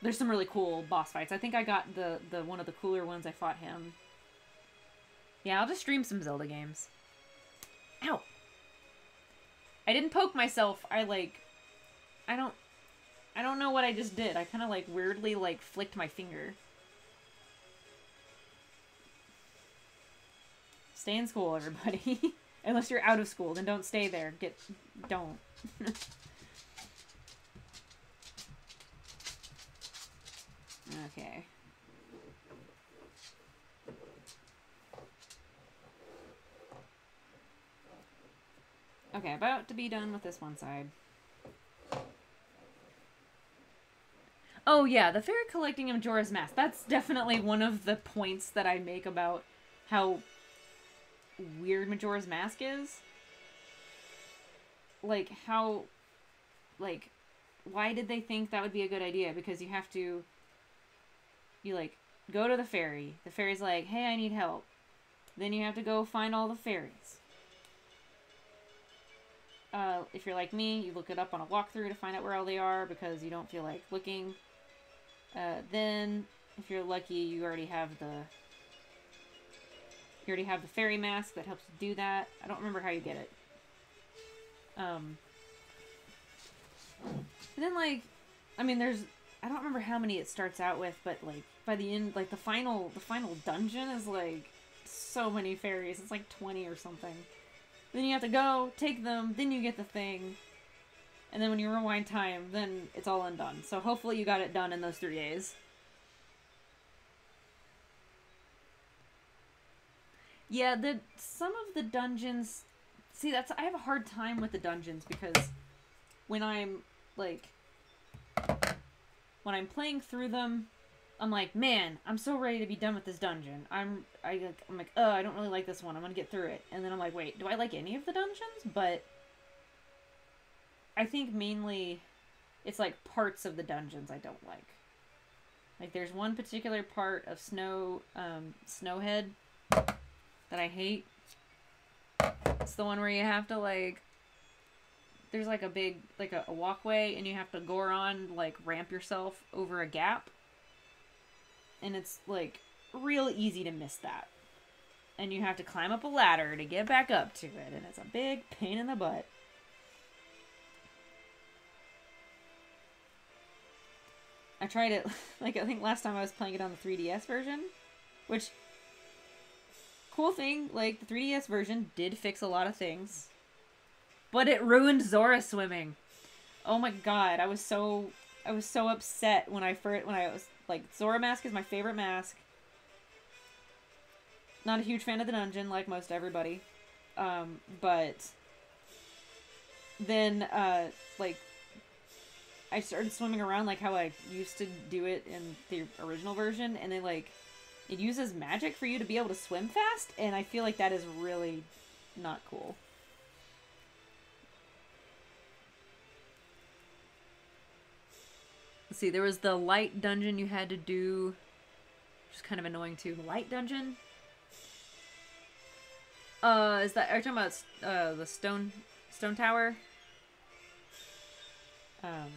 there's some really cool boss fights. I think I got the, the one of the cooler ones. I fought him. Yeah, I'll just stream some Zelda games. Ow! I didn't poke myself. I, like, I don't, I don't know what I just did. I kind of, like, weirdly, like, flicked my finger. Stay in school, everybody. Unless you're out of school, then don't stay there. Get, don't. okay. Okay, about to be done with this one side. Oh yeah, the fairy collecting of Majora's Mask. That's definitely one of the points that I make about how weird Majora's Mask is. Like, how. Like, why did they think that would be a good idea? Because you have to. You, like, go to the fairy. The fairy's like, hey, I need help. Then you have to go find all the fairies. Uh, if you're like me, you look it up on a walkthrough to find out where all they are because you don't feel like looking. Uh, then, if you're lucky, you already have the you already have the fairy mask that helps you do that. I don't remember how you get it. Um, and then like, I mean, there's I don't remember how many it starts out with, but like by the end, like the final the final dungeon is like so many fairies. It's like twenty or something. Then you have to go take them. Then you get the thing. And then when you rewind time, then it's all undone. So hopefully you got it done in those three days. Yeah, the some of the dungeons see that's I have a hard time with the dungeons because when I'm like when I'm playing through them, I'm like, man, I'm so ready to be done with this dungeon. I'm I I'm like, oh, I don't really like this one. I'm gonna get through it, and then I'm like, wait, do I like any of the dungeons? But I think mainly it's like parts of the dungeons I don't like. Like there's one particular part of Snow um, Snowhead that I hate. It's the one where you have to like there's like a big like a, a walkway and you have to go on like ramp yourself over a gap. And it's like real easy to miss that. And you have to climb up a ladder to get back up to it and it's a big pain in the butt. I tried it like I think last time I was playing it on the 3DS version, which cool thing, like the 3DS version did fix a lot of things, but it ruined Zora swimming. Oh my god, I was so I was so upset when I first when I was like Zora mask is my favorite mask. Not a huge fan of the dungeon like most everybody. Um, but then uh like I started swimming around like how I used to do it in the original version and then like it uses magic for you to be able to swim fast, and I feel like that is really not cool. Let's see, there was the light dungeon you had to do, which is kind of annoying too. The light dungeon? Uh, is that, are you talking about, uh, the stone, stone tower? Um,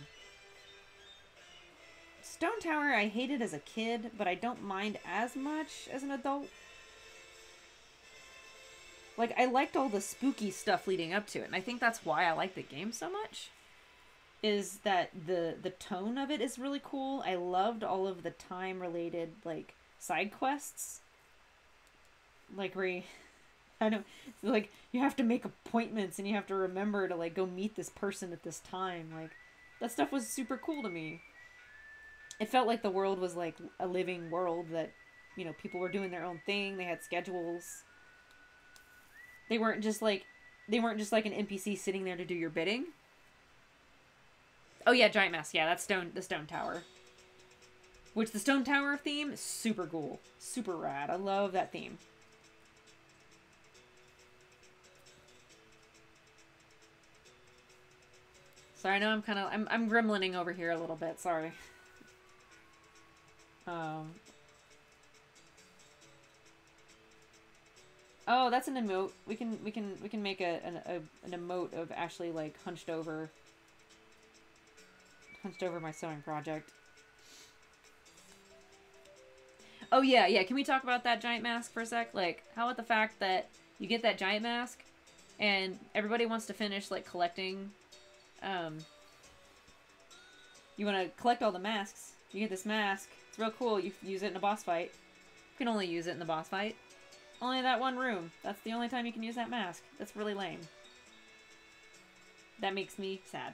Stone Tower I hated as a kid, but I don't mind as much as an adult. Like, I liked all the spooky stuff leading up to it, and I think that's why I like the game so much. Is that the the tone of it is really cool. I loved all of the time related like side quests. Like where I don't like you have to make appointments and you have to remember to like go meet this person at this time. Like that stuff was super cool to me it felt like the world was like a living world that you know people were doing their own thing they had schedules they weren't just like they weren't just like an npc sitting there to do your bidding oh yeah giant mask yeah that's stone the stone tower Which the Stone Tower theme, super cool. Super rad. I love that theme. Sorry, I know I'm kind of I'm I'm gremlining over here a little bit. Sorry. Um. Oh, that's an emote. We can we can we can make a an, a, an emote of Ashley like hunched over. Hunched over my sewing project. Oh yeah, yeah. Can we talk about that giant mask for a sec? Like, how about the fact that you get that giant mask, and everybody wants to finish like collecting um, you want to collect all the masks. You get this mask. It's real cool. You use it in a boss fight. You can only use it in the boss fight. Only that one room. That's the only time you can use that mask. That's really lame. That makes me sad.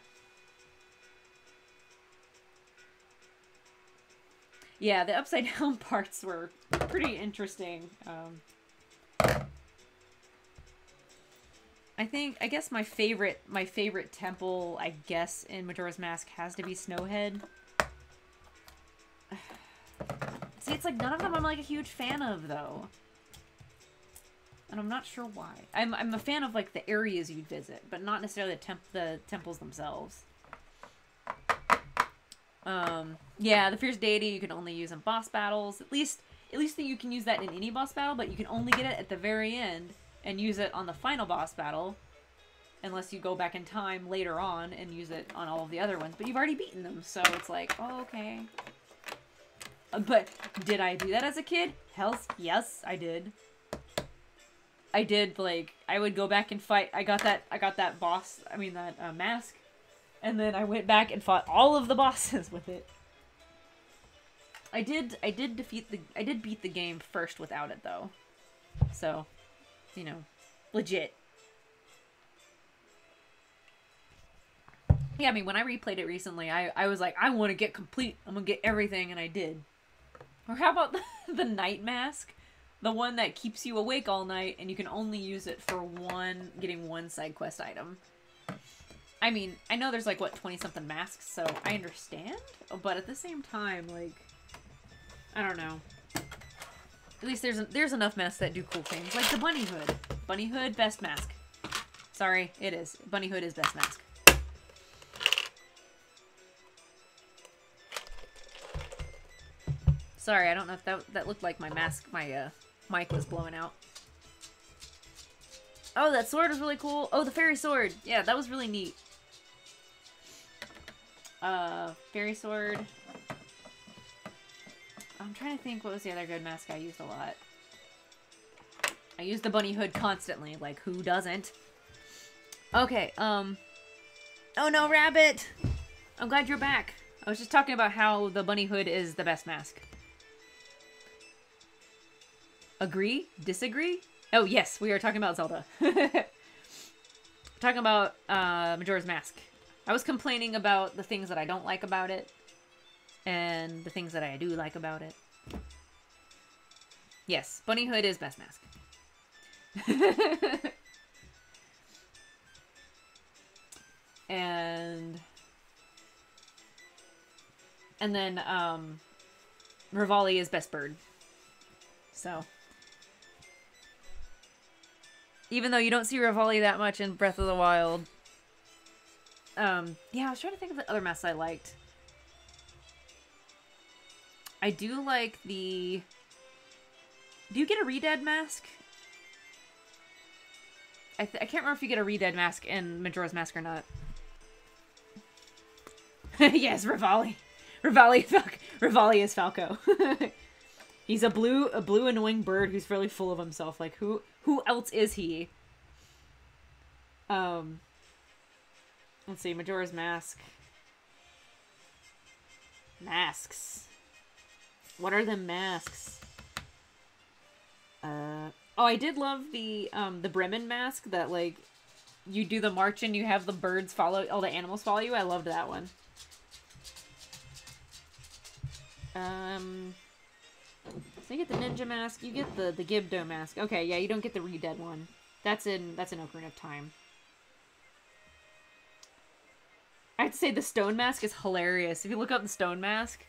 Yeah, the upside down parts were pretty interesting. Um, I think I guess my favorite my favorite temple I guess in Majora's Mask has to be Snowhead. See, it's like none of them I'm like a huge fan of though. And I'm not sure why. I'm I'm a fan of like the areas you'd visit, but not necessarily the temp the temples themselves. Um, yeah, the fierce deity you can only use in boss battles. At least at least that you can use that in any boss battle, but you can only get it at the very end and use it on the final boss battle unless you go back in time later on and use it on all of the other ones. But you've already beaten them, so it's like, oh, okay. But did I do that as a kid? Hells, yes, I did. I did like I would go back and fight. I got that I got that boss. I mean that uh, mask, and then I went back and fought all of the bosses with it. I did I did defeat the I did beat the game first without it though, so you know, legit. Yeah, I mean, when I replayed it recently, I, I was like, I want to get complete. I'm going to get everything, and I did. Or how about the, the night mask? The one that keeps you awake all night, and you can only use it for one, getting one side quest item. I mean, I know there's like, what, 20-something masks, so I understand. But at the same time, like, I don't know. At least there's there's enough masks that do cool things, like the bunny hood. Bunny hood, best mask. Sorry, it is. Bunny hood is best mask. Sorry, I don't know if that that looked like my mask, my uh, mic was blowing out. Oh, that sword was really cool. Oh, the fairy sword. Yeah, that was really neat. Uh, fairy sword. I'm trying to think what was the other good mask I used a lot. I use the bunny hood constantly, like who doesn't? Okay, um... Oh no, Rabbit! I'm glad you're back. I was just talking about how the bunny hood is the best mask. Agree? Disagree? Oh, yes, we are talking about Zelda. talking about uh, Majora's Mask. I was complaining about the things that I don't like about it and the things that I do like about it. Yes, Bunny Hood is best mask. and and then um Revali is best bird. So even though you don't see Revali that much in Breath of the Wild. Um yeah, I was trying to think of the other masks I liked. I do like the... Do you get a Redead mask? I, I can't remember if you get a Redead mask in Majora's Mask or not. yes, Revali. Revali, Revali is Falco. He's a blue, a blue annoying bird who's really full of himself. Like who, who else is he? Um, let's see, Majora's Mask. Masks. What are the masks? Uh, oh, I did love the um the Bremen mask that like you do the march and you have the birds follow all the animals follow you. I loved that one. Um, so you get the ninja mask. You get the the Gibdo mask. Okay, yeah, you don't get the Redead one. That's in that's in Ocarina of Time. I'd say the stone mask is hilarious. If you look up the stone mask,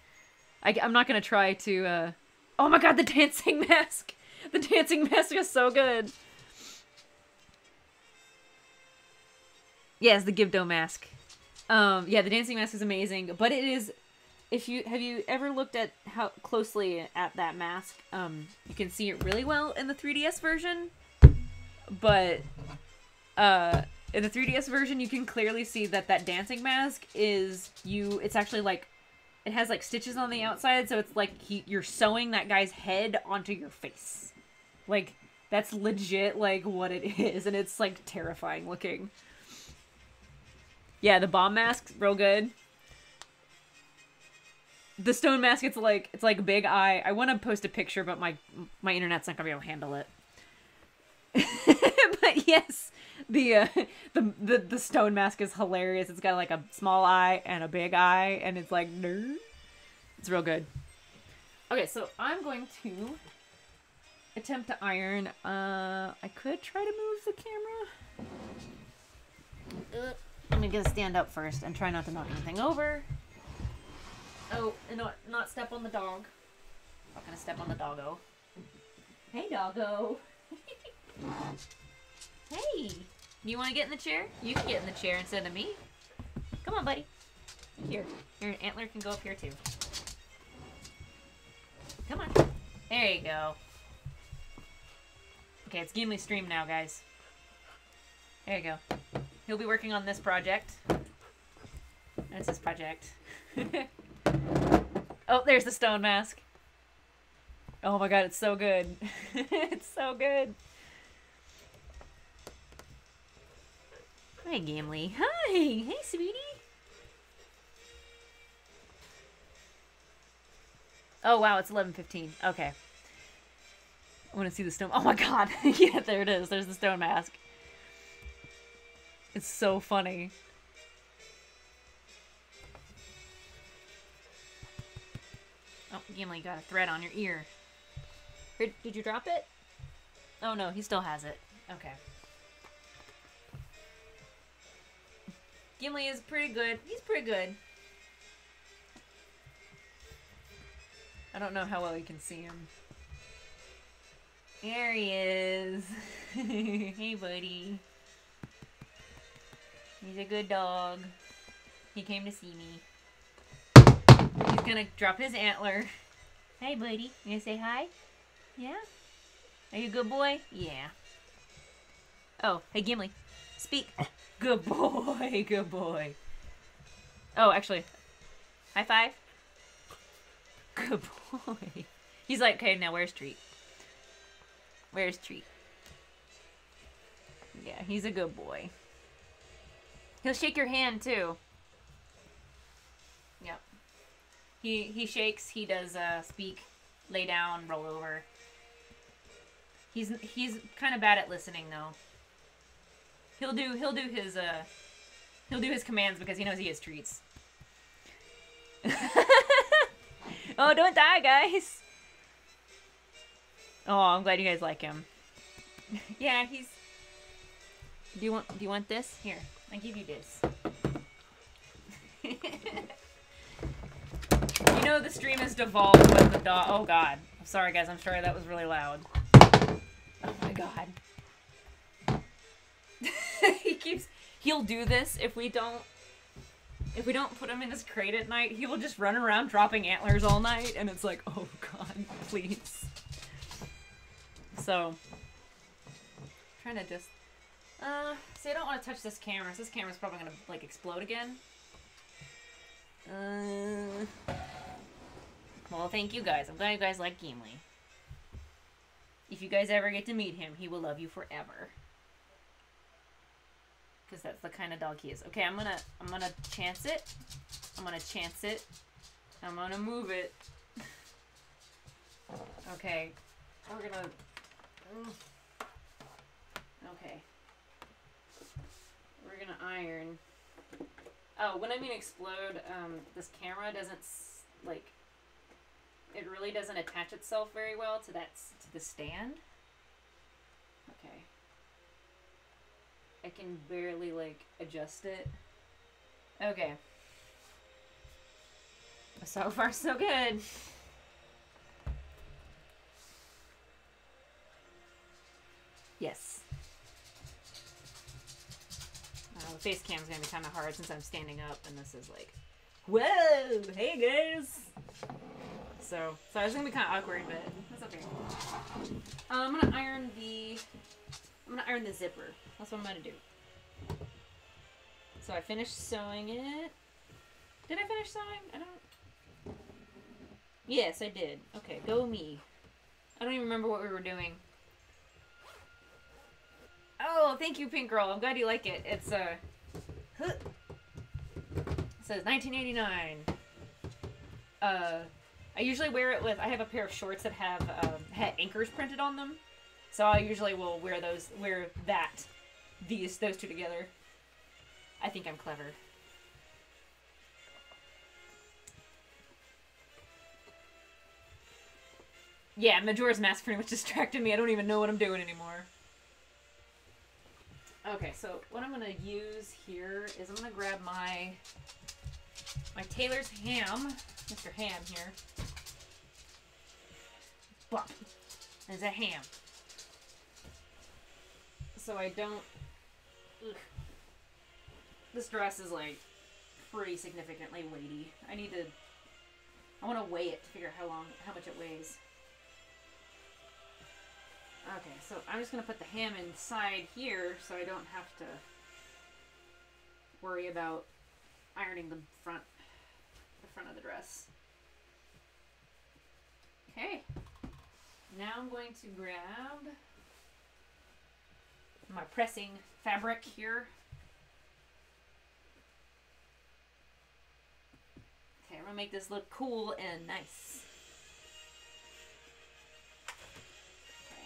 I, am not gonna try to. Uh... Oh my god, the dancing mask! The dancing mask is so good. Yes, the Gibdo mask. Um, yeah, the dancing mask is amazing, but it is. If you have you ever looked at how closely at that mask, um, you can see it really well in the 3DS version, but uh, in the 3DS version, you can clearly see that that dancing mask is you. It's actually like it has like stitches on the outside, so it's like he, you're sewing that guy's head onto your face. Like that's legit like what it is, and it's like terrifying looking. Yeah, the bomb mask, real good. The stone mask, it's like it's like a big eye. I want to post a picture, but my my internet's not gonna be able to handle it. but yes, the, uh, the the the stone mask is hilarious. It's got like a small eye and a big eye, and it's like nerd. It's real good. Okay, so I'm going to attempt to iron. Uh, I could try to move the camera. Uh, I'm gonna stand up first and try not to knock anything over. Oh, and not not step on the dog. Not gonna step on the doggo. Hey, doggo. hey, you want to get in the chair? You can get in the chair instead of me. Come on, buddy. Here, your antler can go up here too. Come on. There you go. Okay, it's Gimli stream now, guys. There you go. He'll be working on this project. That's his project. oh, there's the stone mask. Oh my god, it's so good. it's so good. Hi, Gimli. Hi! Hey, sweetie! Oh, wow, it's 11.15. Okay. I want to see the stone. Oh my god! yeah, there it is. There's the stone mask. It's so funny. Oh, Gimli got a thread on your ear. Did you drop it? Oh no, he still has it. Okay. Gimli is pretty good. He's pretty good. I don't know how well you can see him. There he is. hey, buddy. He's a good dog. He came to see me. Gonna drop his antler. Hey, buddy. You gonna say hi? Yeah? Are you a good boy? Yeah. Oh, hey, Gimli. Speak. Good boy. Good boy. Oh, actually. High five. Good boy. He's like, okay, now where's Treat? Where's Treat? Yeah, he's a good boy. He'll shake your hand too. Yep. He he shakes. He does uh, speak, lay down, roll over. He's he's kind of bad at listening though. He'll do he'll do his uh he'll do his commands because he knows he has treats. oh, don't die, guys. Oh, I'm glad you guys like him. yeah, he's. Do you want? Do you want this? Here. I give you this. you know the stream is devolved with the dog. Oh god. I'm sorry guys, I'm sorry that was really loud. Oh my god. he keeps he'll do this if we don't if we don't put him in his crate at night, he will just run around dropping antlers all night and it's like, oh god, please. So I'm trying to just uh, see, I don't want to touch this camera. So this camera's probably gonna like explode again. Uh, well, thank you guys. I'm glad you guys like Gimli. If you guys ever get to meet him, he will love you forever. Because that's the kind of dog he is. Okay, I'm gonna I'm gonna chance it. I'm gonna chance it. I'm gonna move it. okay, we're gonna. Mm. Okay we're gonna iron. Oh, when I mean explode, um, this camera doesn't like. It really doesn't attach itself very well to that to the stand. Okay. I can barely like adjust it. Okay. So far, so good. Yes. Uh, the face cam's gonna be kind of hard since I'm standing up, and this is like, whoa, hey guys. So, so it's gonna be kind of awkward, but that's okay. Uh, I'm gonna iron the, I'm gonna iron the zipper. That's what I'm gonna do. So I finished sewing it. Did I finish sewing? I don't. Yes, I did. Okay, go me. I don't even remember what we were doing. Oh, thank you, Pink Girl. I'm glad you like it. It's uh, huh. it says 1989. Uh, I usually wear it with. I have a pair of shorts that have um, had anchors printed on them, so I usually will wear those. Wear that, these those two together. I think I'm clever. Yeah, Majora's Mask pretty much distracted me. I don't even know what I'm doing anymore. Okay, so what I'm gonna use here is I'm gonna grab my my tailor's ham, Mr. Ham here. Bop. There's a ham. So I don't. Ugh. This dress is like pretty significantly weighty. I need to. I want to weigh it to figure out how long, how much it weighs. Okay, so I'm just gonna put the ham inside here so I don't have to worry about ironing the front, the front of the dress. Okay. Now I'm going to grab my pressing fabric here. Okay, I'm gonna make this look cool and nice. Okay.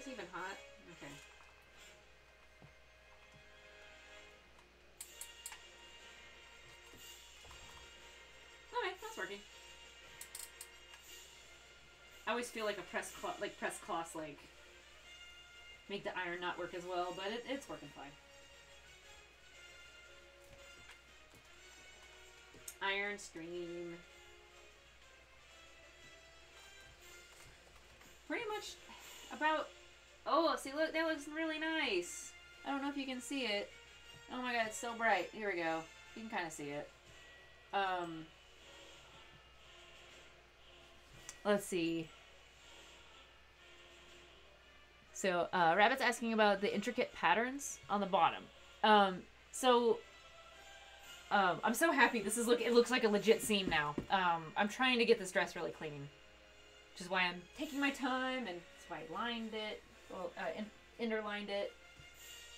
Is even hot? Okay. I always feel like a press cloth, like press cloths, like make the iron not work as well, but it, it's working fine. Iron stream. Pretty much about. Oh, see, look, that looks really nice. I don't know if you can see it. Oh my god, it's so bright. Here we go. You can kind of see it. Um. Let's see. So, uh, Rabbit's asking about the intricate patterns on the bottom. Um, so, um, I'm so happy. This is look. It looks like a legit seam now. Um, I'm trying to get this dress really clean, which is why I'm taking my time, and that's why I lined it, well, uh, in, interlined it,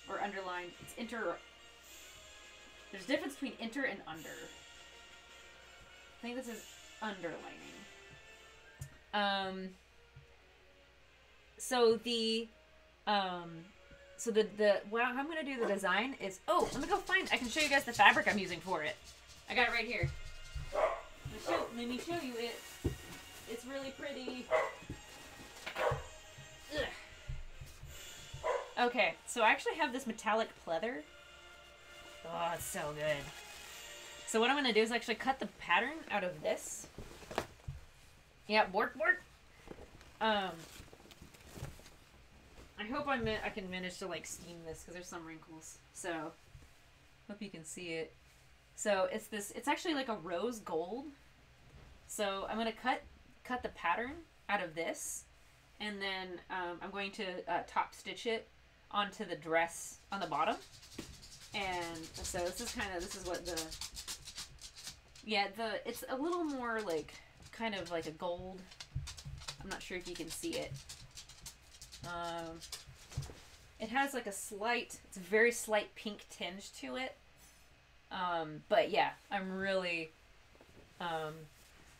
or underlined. It's inter. There's a difference between inter and under. I think this is underlining. Um. So the, um, so the the well, I'm gonna do the design is oh, let me go find. I can show you guys the fabric I'm using for it. I got it right here. Let me show, let me show you it. It's really pretty. Ugh. Okay, so I actually have this metallic pleather. Oh, it's so good. So what I'm gonna do is actually cut the pattern out of this. Yeah, work, work. Um, I hope I I can manage to like steam this because there's some wrinkles. So, hope you can see it. So it's this. It's actually like a rose gold. So I'm gonna cut cut the pattern out of this, and then um, I'm going to uh, top stitch it onto the dress on the bottom. And so this is kind of this is what the yeah the it's a little more like kind of like a gold. I'm not sure if you can see it. Um, it has like a slight, it's a very slight pink tinge to it. Um, but yeah, I'm really, um,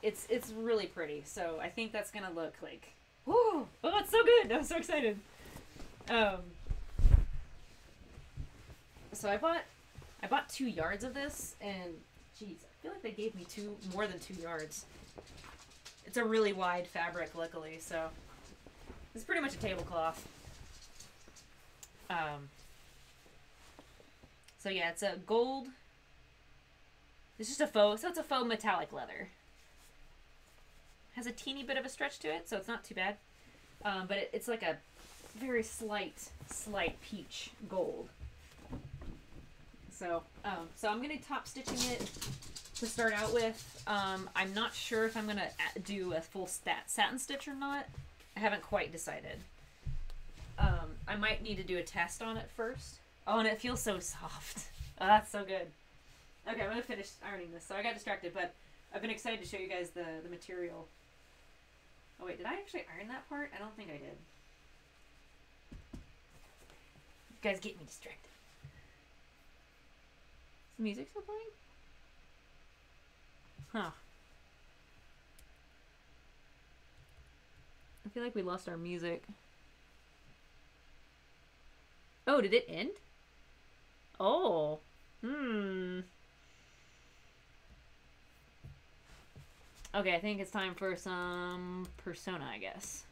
it's it's really pretty. So I think that's gonna look like, whoo, oh, it's so good. I'm so excited. Um, so I bought, I bought two yards of this, and geez, I feel like they gave me two more than two yards. It's a really wide fabric, luckily, so it's pretty much a tablecloth. Um, so yeah, it's a gold It's just a faux, so it's a faux metallic leather. Has a teeny bit of a stretch to it, so it's not too bad. Um, but it, it's like a very slight, slight peach gold. So, um, so I'm gonna top stitching it to start out with. Um, I'm not sure if I'm gonna do a full stat satin stitch or not. I haven't quite decided. Um, I might need to do a test on it first. Oh, and it feels so soft. Oh, that's so good. Okay, I'm gonna finish ironing this. So I got distracted, but I've been excited to show you guys the the material. Oh wait, did I actually iron that part? I don't think I did. You guys get me distracted. Is the music still playing? Huh. I feel like we lost our music. Oh, did it end? Oh. Hmm. Okay, I think it's time for some persona, I guess.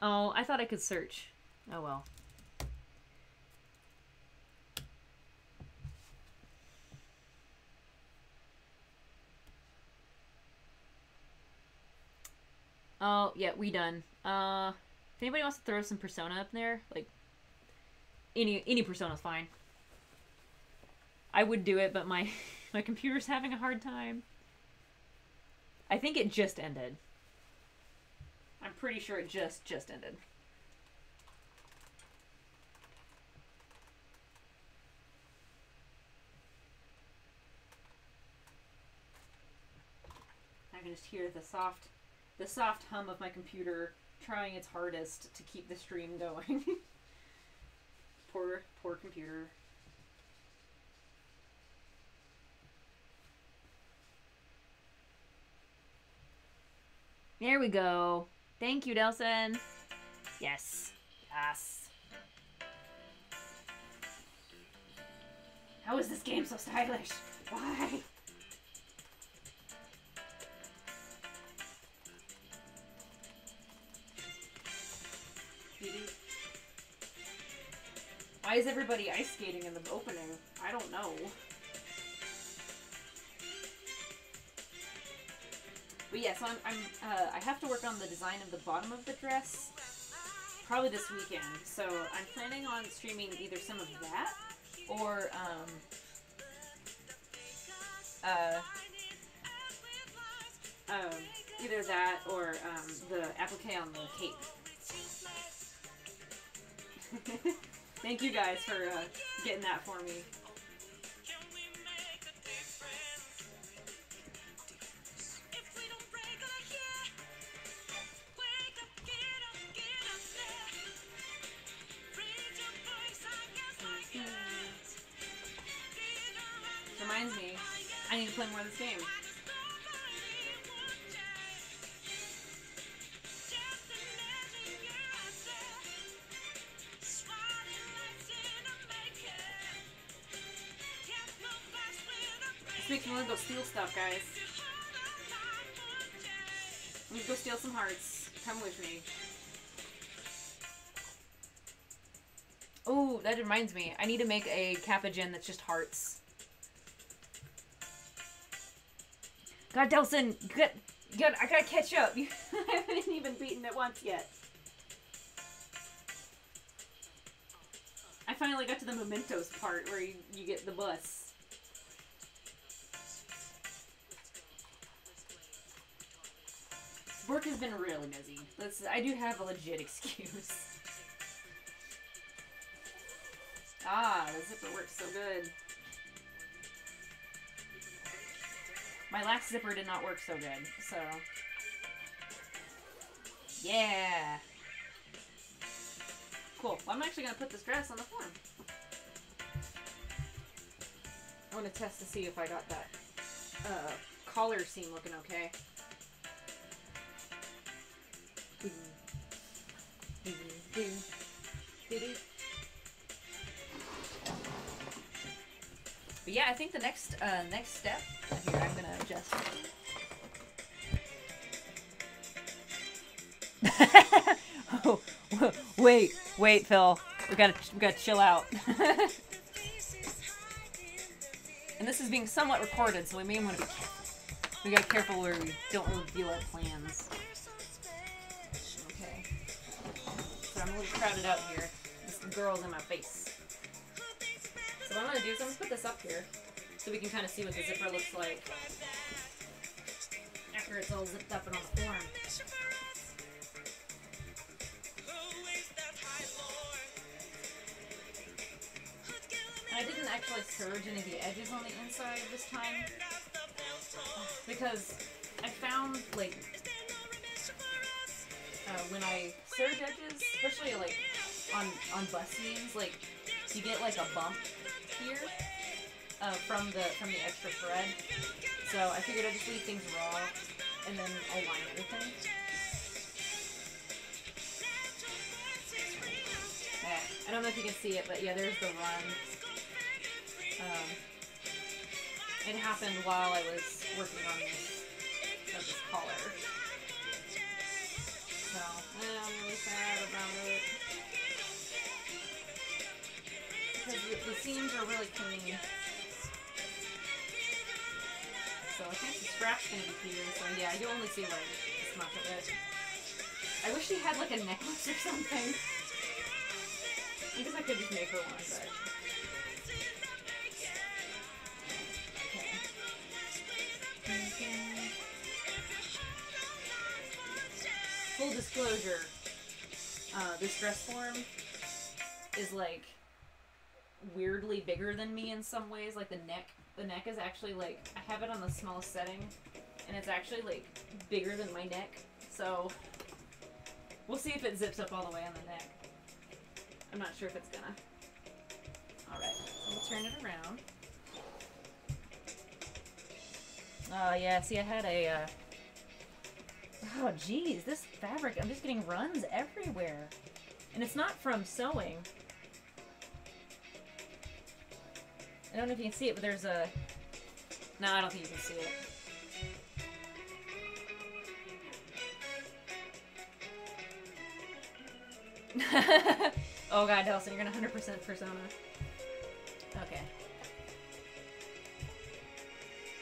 Oh, I thought I could search. Oh well. Oh, yeah, we done. Uh, if anybody wants to throw some Persona up there, like, any any Persona's fine. I would do it, but my my computer's having a hard time. I think it just ended. I'm pretty sure it just just ended. I can just hear the soft the soft hum of my computer trying its hardest to keep the stream going. poor, poor computer. There we go. Thank you, Delson. Yes. Yes. How is this game so stylish? Why? Why is everybody ice skating in the opening? I don't know. But yeah, so I'm, I'm uh, I have to work on the design of the bottom of the dress probably this weekend. So I'm planning on streaming either some of that or um, uh, um, either that or um, the applique on the cape. Thank you guys for uh, getting that for me. Makes me want to go steal stuff, guys. I'm gonna go steal some hearts. Come with me. Oh, that reminds me. I need to make a Kappa Gen that's just hearts. God, Delson, good, good. I gotta catch up. I haven't even beaten it once yet. I finally got to the mementos part where you, you get the bus. Work has been really busy. Let's, I do have a legit excuse. ah, the zipper works so good. My last zipper did not work so good, so... Yeah! Cool. Well, I'm actually going to put this dress on the form. I want to test to see if I got that uh, collar seam looking okay. But yeah, I think the next uh, next step here, I'm gonna adjust. oh, wait, Wait, Phil. We gotta we gotta chill out. and this is being somewhat recorded, so we may want to be careful. We gotta be careful where we don't reveal our plans. Crowded out here. This girl's in my face. So what I'm gonna do is I'm gonna put this up here so we can kind of see what the zipper looks like after it's all zipped up and on the form. And I didn't actually serge any of the edges on the inside this time because I found like uh, when I serge edges, especially like on on bust seams, like you get like a bump here uh, from the from the extra thread. So I figured I'd just leave things raw and then align everything. Yeah, I don't know if you can see it, but yeah, there's the run. Um, it happened while I was working on this, uh, this collar. I'm really sad about it. Because the, the seams are really clean. So I think the scratch gonna be here, so yeah, you only see like this much of it. I wish she had like a necklace or something. I guess I could just make her one, but... Okay. Full disclosure, uh, this dress form is like weirdly bigger than me in some ways. Like the neck, the neck is actually like I have it on the smallest setting, and it's actually like bigger than my neck. So we'll see if it zips up all the way on the neck. I'm not sure if it's gonna. All right, we'll turn it around. Oh yeah, see I had a. Uh... Oh geez, this fabric, I'm just getting runs everywhere. And it's not from sewing. I don't know if you can see it, but there's a... No, I don't think you can see it. oh god, Delson, you're gonna 100% Persona. Okay.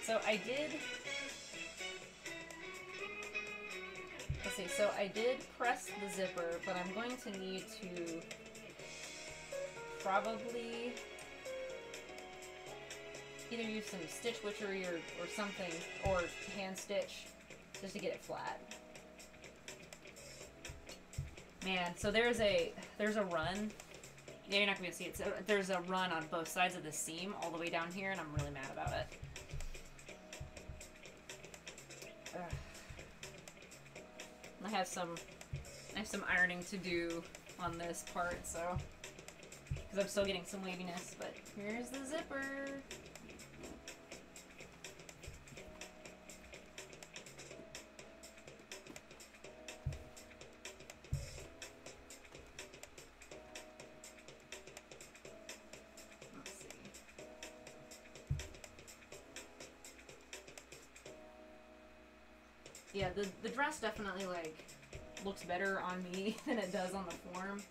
So I did... Let's see, so I did press the zipper, but I'm going to need to probably either use some stitch witchery or, or something, or hand stitch, just to get it flat. Man, so there's a there's a run. Yeah, you're not gonna to see it. So there's a run on both sides of the seam all the way down here, and I'm really mad about it. I have some I have some ironing to do on this part, so because I'm still getting some waviness. But here's the zipper. The definitely like looks better on me than it does on the form.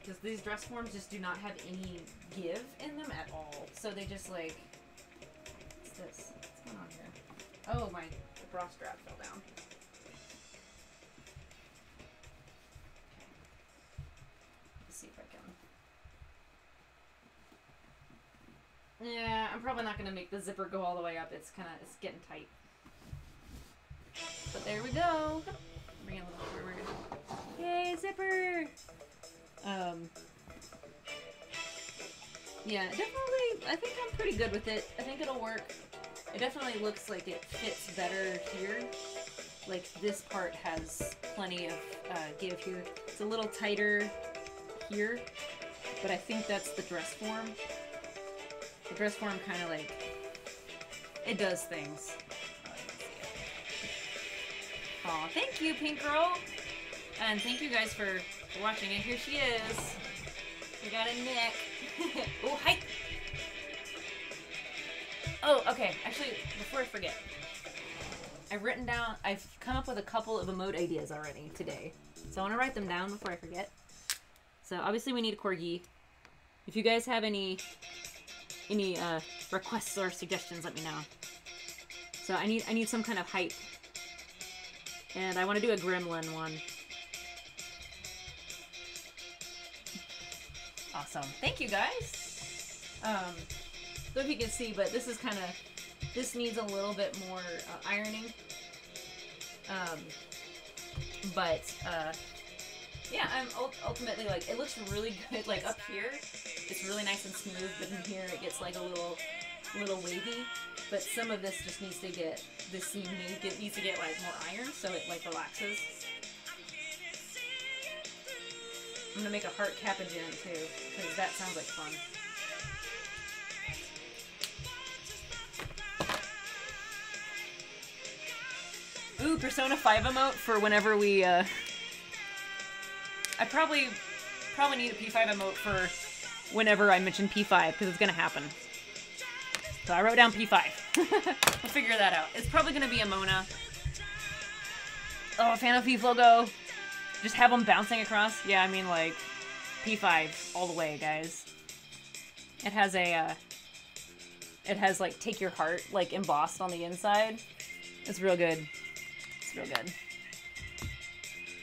Because these dress forms just do not have any give in them at all. So they just like what's this? What's going on here? Oh my the bra strap fell down. Let's see if I can Yeah, I'm probably not gonna make the zipper go all the way up. It's kinda it's getting tight. There we go. Bring it a little forward. Yay, zipper! Um. Yeah, definitely. I think I'm pretty good with it. I think it'll work. It definitely looks like it fits better here. Like this part has plenty of uh, give here. It's a little tighter here, but I think that's the dress form. The dress form kind of like it does things. Aw, thank you, Pink Girl. And thank you guys for watching. And here she is. We got a Nick. oh, hi. Oh, okay. Actually, before I forget, I've written down. I've come up with a couple of emote ideas already today, so I want to write them down before I forget. So obviously we need a corgi. If you guys have any any uh, requests or suggestions, let me know. So I need I need some kind of hype, and I want to do a gremlin one. Awesome. Thank you guys. Um, don't know if you can see, but this is kind of this needs a little bit more uh, ironing. Um, but uh, yeah, I'm ultimately like it looks really good. Like up here, it's really nice and smooth, but in here it gets like a little little wavy. But some of this just needs to get this seam needs, to get like more iron, so it like relaxes. I'm gonna make a heart cap capuchin too, because that sounds like fun. Ooh, Persona 5 emote for whenever we, uh... I probably, probably need a P5 emote for whenever I mention P5, because it's gonna happen. So I wrote down P5. we'll figure that out. It's probably gonna be a Mona. Oh, fan Phantom Thief logo. Just have them bouncing across. Yeah, I mean, like, P5 all the way, guys. It has a, uh, it has, like, take your heart, like, embossed on the inside. It's real good. It's real good.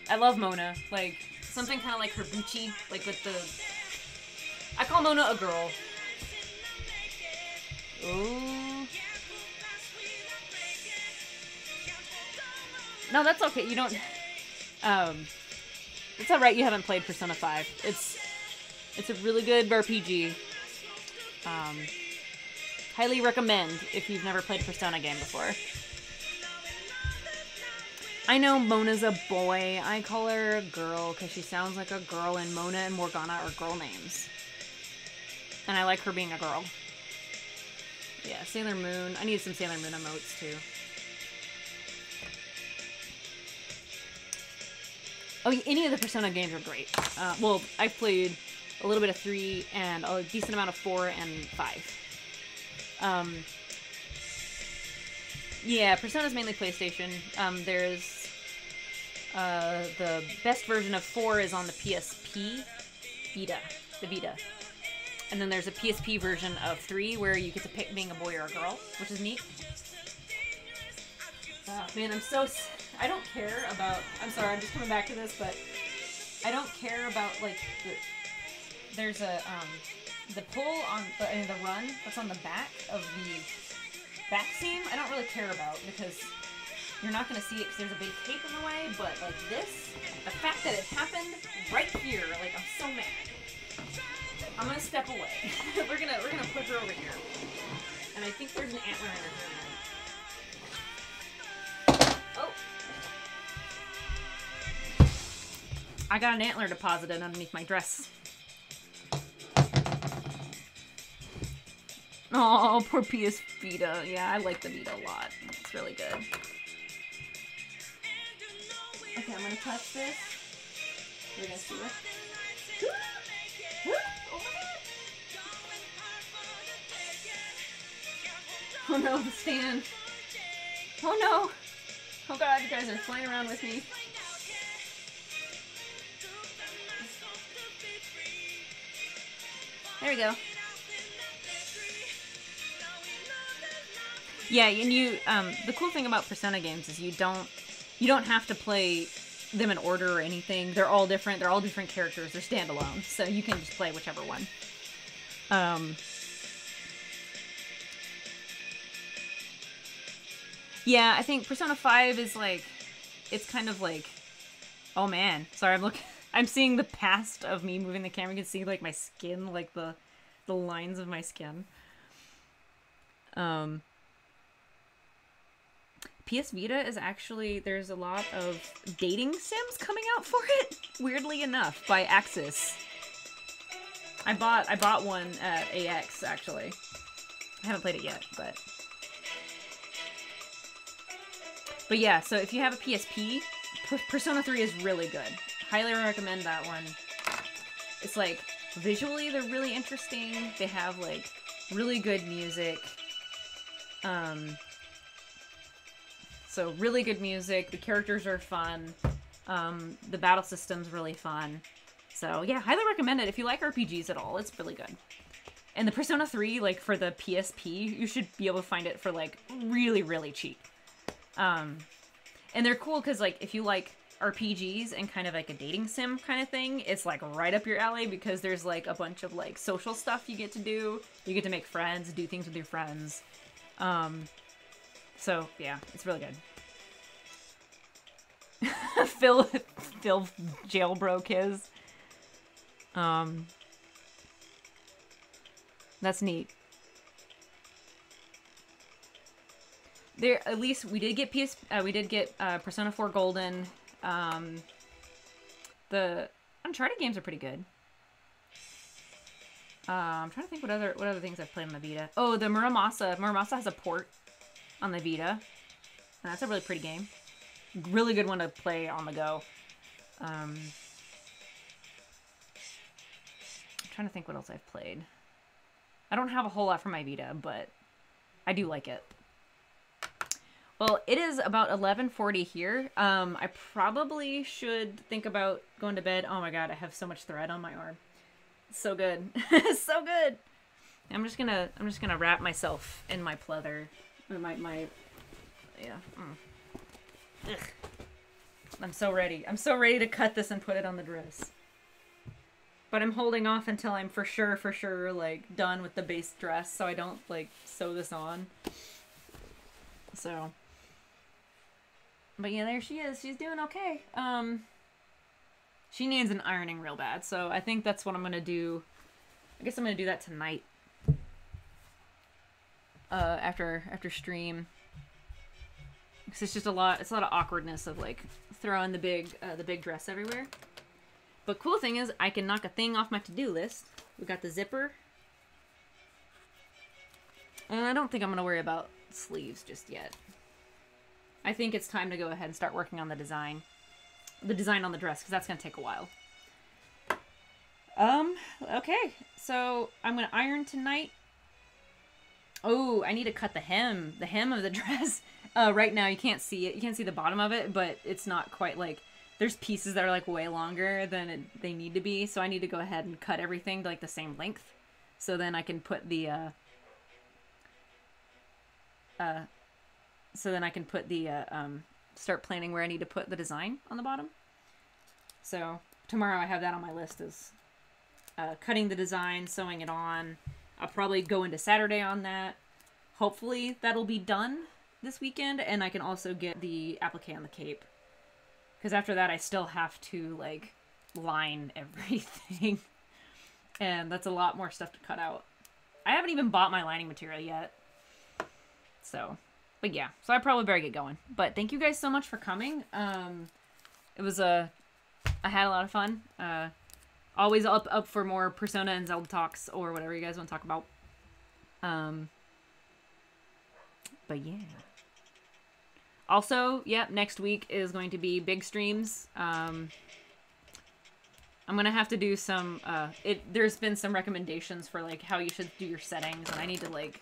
I love Mona. Like, something kind of like her Bucci, like with the... I call Mona a girl. Ooh. No, that's okay. You don't... Um... It's alright you haven't played Persona 5. It's it's a really good RPG. Um, highly recommend if you've never played Persona game before. I know Mona's a boy. I call her a girl because she sounds like a girl, and Mona and Morgana are girl names. And I like her being a girl. Yeah, Sailor Moon. I need some Sailor Moon emotes too. Oh, any of the Persona games are great. Uh, well, I've played a little bit of 3 and a decent amount of 4 and 5. Um, yeah, Persona's mainly PlayStation. Um, there's uh, the best version of 4 is on the PSP Vita, the Vita. And then there's a PSP version of 3 where you get to pick being a boy or a girl, which is neat. Oh, man, I'm so I don't care about. I'm sorry, I'm just coming back to this, but I don't care about like the. There's a um, the pull on the, mean, the run that's on the back of the back seam. I don't really care about because you're not gonna see it because there's a big tape in the way. But like this, the fact that it happened right here, like I'm so mad. I'm gonna step away. we're gonna we're gonna put her over here, and I think there's an antler in her hair. Oh. I got an antler deposited underneath my dress. Oh, poor PS Vita. Yeah, I like the Vita a lot. It's really good. Okay, I'm gonna touch this. You're gonna see it. Oh no, the stand. Oh no. Oh god, you guys are flying around with me. There we go. Yeah, and you um the cool thing about Persona games is you don't you don't have to play them in order or anything. They're all different. They're all different characters. They're standalone. So you can just play whichever one. Um Yeah, I think Persona 5 is like it's kind of like oh man. Sorry, I'm looking I'm seeing the past of me moving the camera. You can see like my skin, like the the lines of my skin. Um PS Vita is actually there's a lot of dating sims coming out for it. Weirdly enough, by Aksys. I bought I bought one at AX actually. I haven't played it yet, but but yeah. So if you have a PSP, Persona 3 is really good. Highly recommend that one. It's like visually they're really interesting. They have like really good music. Um, so really good music. The characters are fun. Um, the battle system's really fun. So yeah, highly recommend it if you like RPGs at all. It's really good. And the Persona 3, like for the PSP, you should be able to find it for like really, really cheap. Um, and they're cool because like if you like RPGs and kind of like a dating sim kind of thing, it's like right up your alley because there's like a bunch of like social stuff you get to do. You get to make friends, do things with your friends. Um, so yeah, it's really good. Phil, Phil jailbroke his. Um, that's neat. There, at least we did get PS. Uh, we did get uh, Persona 4 Golden. Um, the Uncharted games are pretty good. Uh, I'm trying to think what other what other things I've played on the Vita. Oh, the Muramasa. Muramasa has a port on the Vita, and that's a really pretty game. Really good one to play on the go. Um, I'm trying to think what else I've played. I don't have a whole lot for my Vita, but I do like it. Well, it is about 11:40 here. Um, I probably should think about going to bed. Oh my god, I have so much thread on my arm. It's so good, so good. I'm just gonna, I'm just gonna wrap myself in my pleather, my, my, yeah. Mm. Ugh. I'm so ready. I'm so ready to cut this and put it on the dress. But I'm holding off until I'm for sure, for sure, like, done with the base dress so I don't, like, sew this on. So. But yeah, there she is. She's doing okay. Um, she needs an ironing real bad, so I think that's what I'm gonna do. I guess I'm gonna do that tonight. Uh, after after stream. Cause it's just a lot. It's a lot of awkwardness of like throwing the big uh, the big dress everywhere. But cool thing is, I can knock a thing off my to-do list. We got the zipper. And I don't think I'm to worry about sleeves just yet. I think it's time to go ahead and start working on the design. The design on the dress, because that's to take a while. Um, okay. So, I'm to iron tonight. Oh, I need to cut the hem. The hem of the dress. Uh, right now, you can't see it. You can't see the bottom of it, but it's not quite like there's pieces that are like way longer than it, they need to be so i need to go ahead and cut everything to like the same length so then i can put the uh uh so then i can put the uh, um start planning where i need to put the design on the bottom so tomorrow i have that on my list is uh, cutting the design sewing it on i'll probably go into saturday on that hopefully that'll be done this weekend and i can also get the applique on the cape because after that I still have to like line everything and that's a lot more stuff to cut out. I haven't even bought my lining material yet. So, but yeah, so I probably better get going. But thank you guys so much for coming. Um, it was a, I had a lot of fun. Uh, always up up for more Persona and Zelda talks or whatever you guys want to talk about. Um, but yeah. Also, yep, next week is going to be big streams. Um, I'm gonna have to do some. Uh, it there's been some recommendations for like how you should do your settings, and I need to like.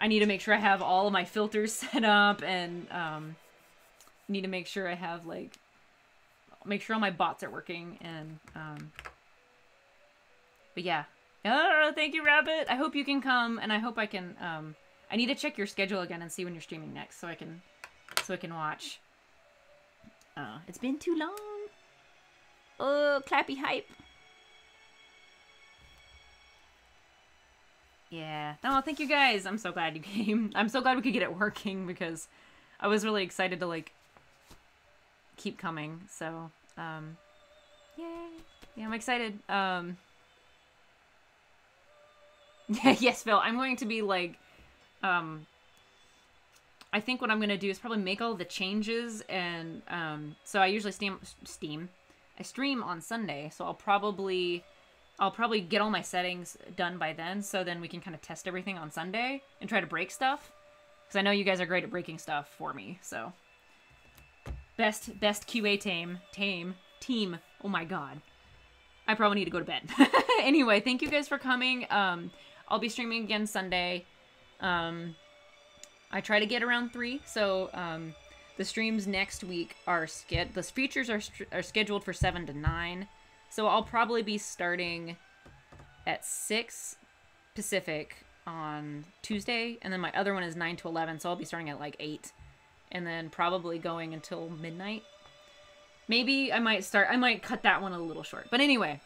I need to make sure I have all of my filters set up, and um, need to make sure I have like, make sure all my bots are working, and um. But yeah, oh, thank you, Rabbit. I hope you can come, and I hope I can. Um, I need to check your schedule again and see when you're streaming next, so I can so I can watch. Oh, it's been too long. Oh, clappy hype. Yeah. Oh, thank you guys. I'm so glad you came. I'm so glad we could get it working because I was really excited to like keep coming. So, um, yay. Yeah, I'm excited. Um, yes, Phil. I'm going to be like, um, I think what I'm gonna do is probably make all the changes, and um, so I usually steam steam, I stream on Sunday, so I'll probably I'll probably get all my settings done by then, so then we can kind of test everything on Sunday and try to break stuff, because I know you guys are great at breaking stuff for me. So best best QA team tame team. Oh my god, I probably need to go to bed. anyway, thank you guys for coming. Um, I'll be streaming again Sunday. Um, I try to get around three. So um, the streams next week are sked. The features are are scheduled for seven to nine. So I'll probably be starting at 6 Pacific on Tuesday, and then my other one is 9 to 11, so I'll be starting at like 8, and then probably going until midnight. Maybe I might start, I might cut that one a little short. But anyway,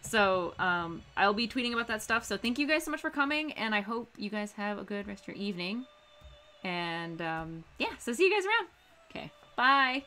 so um, I'll be tweeting about that stuff. So thank you guys so much for coming, and I hope you guys have a good rest of your evening. And um, yeah, so see you guys around. Okay, bye.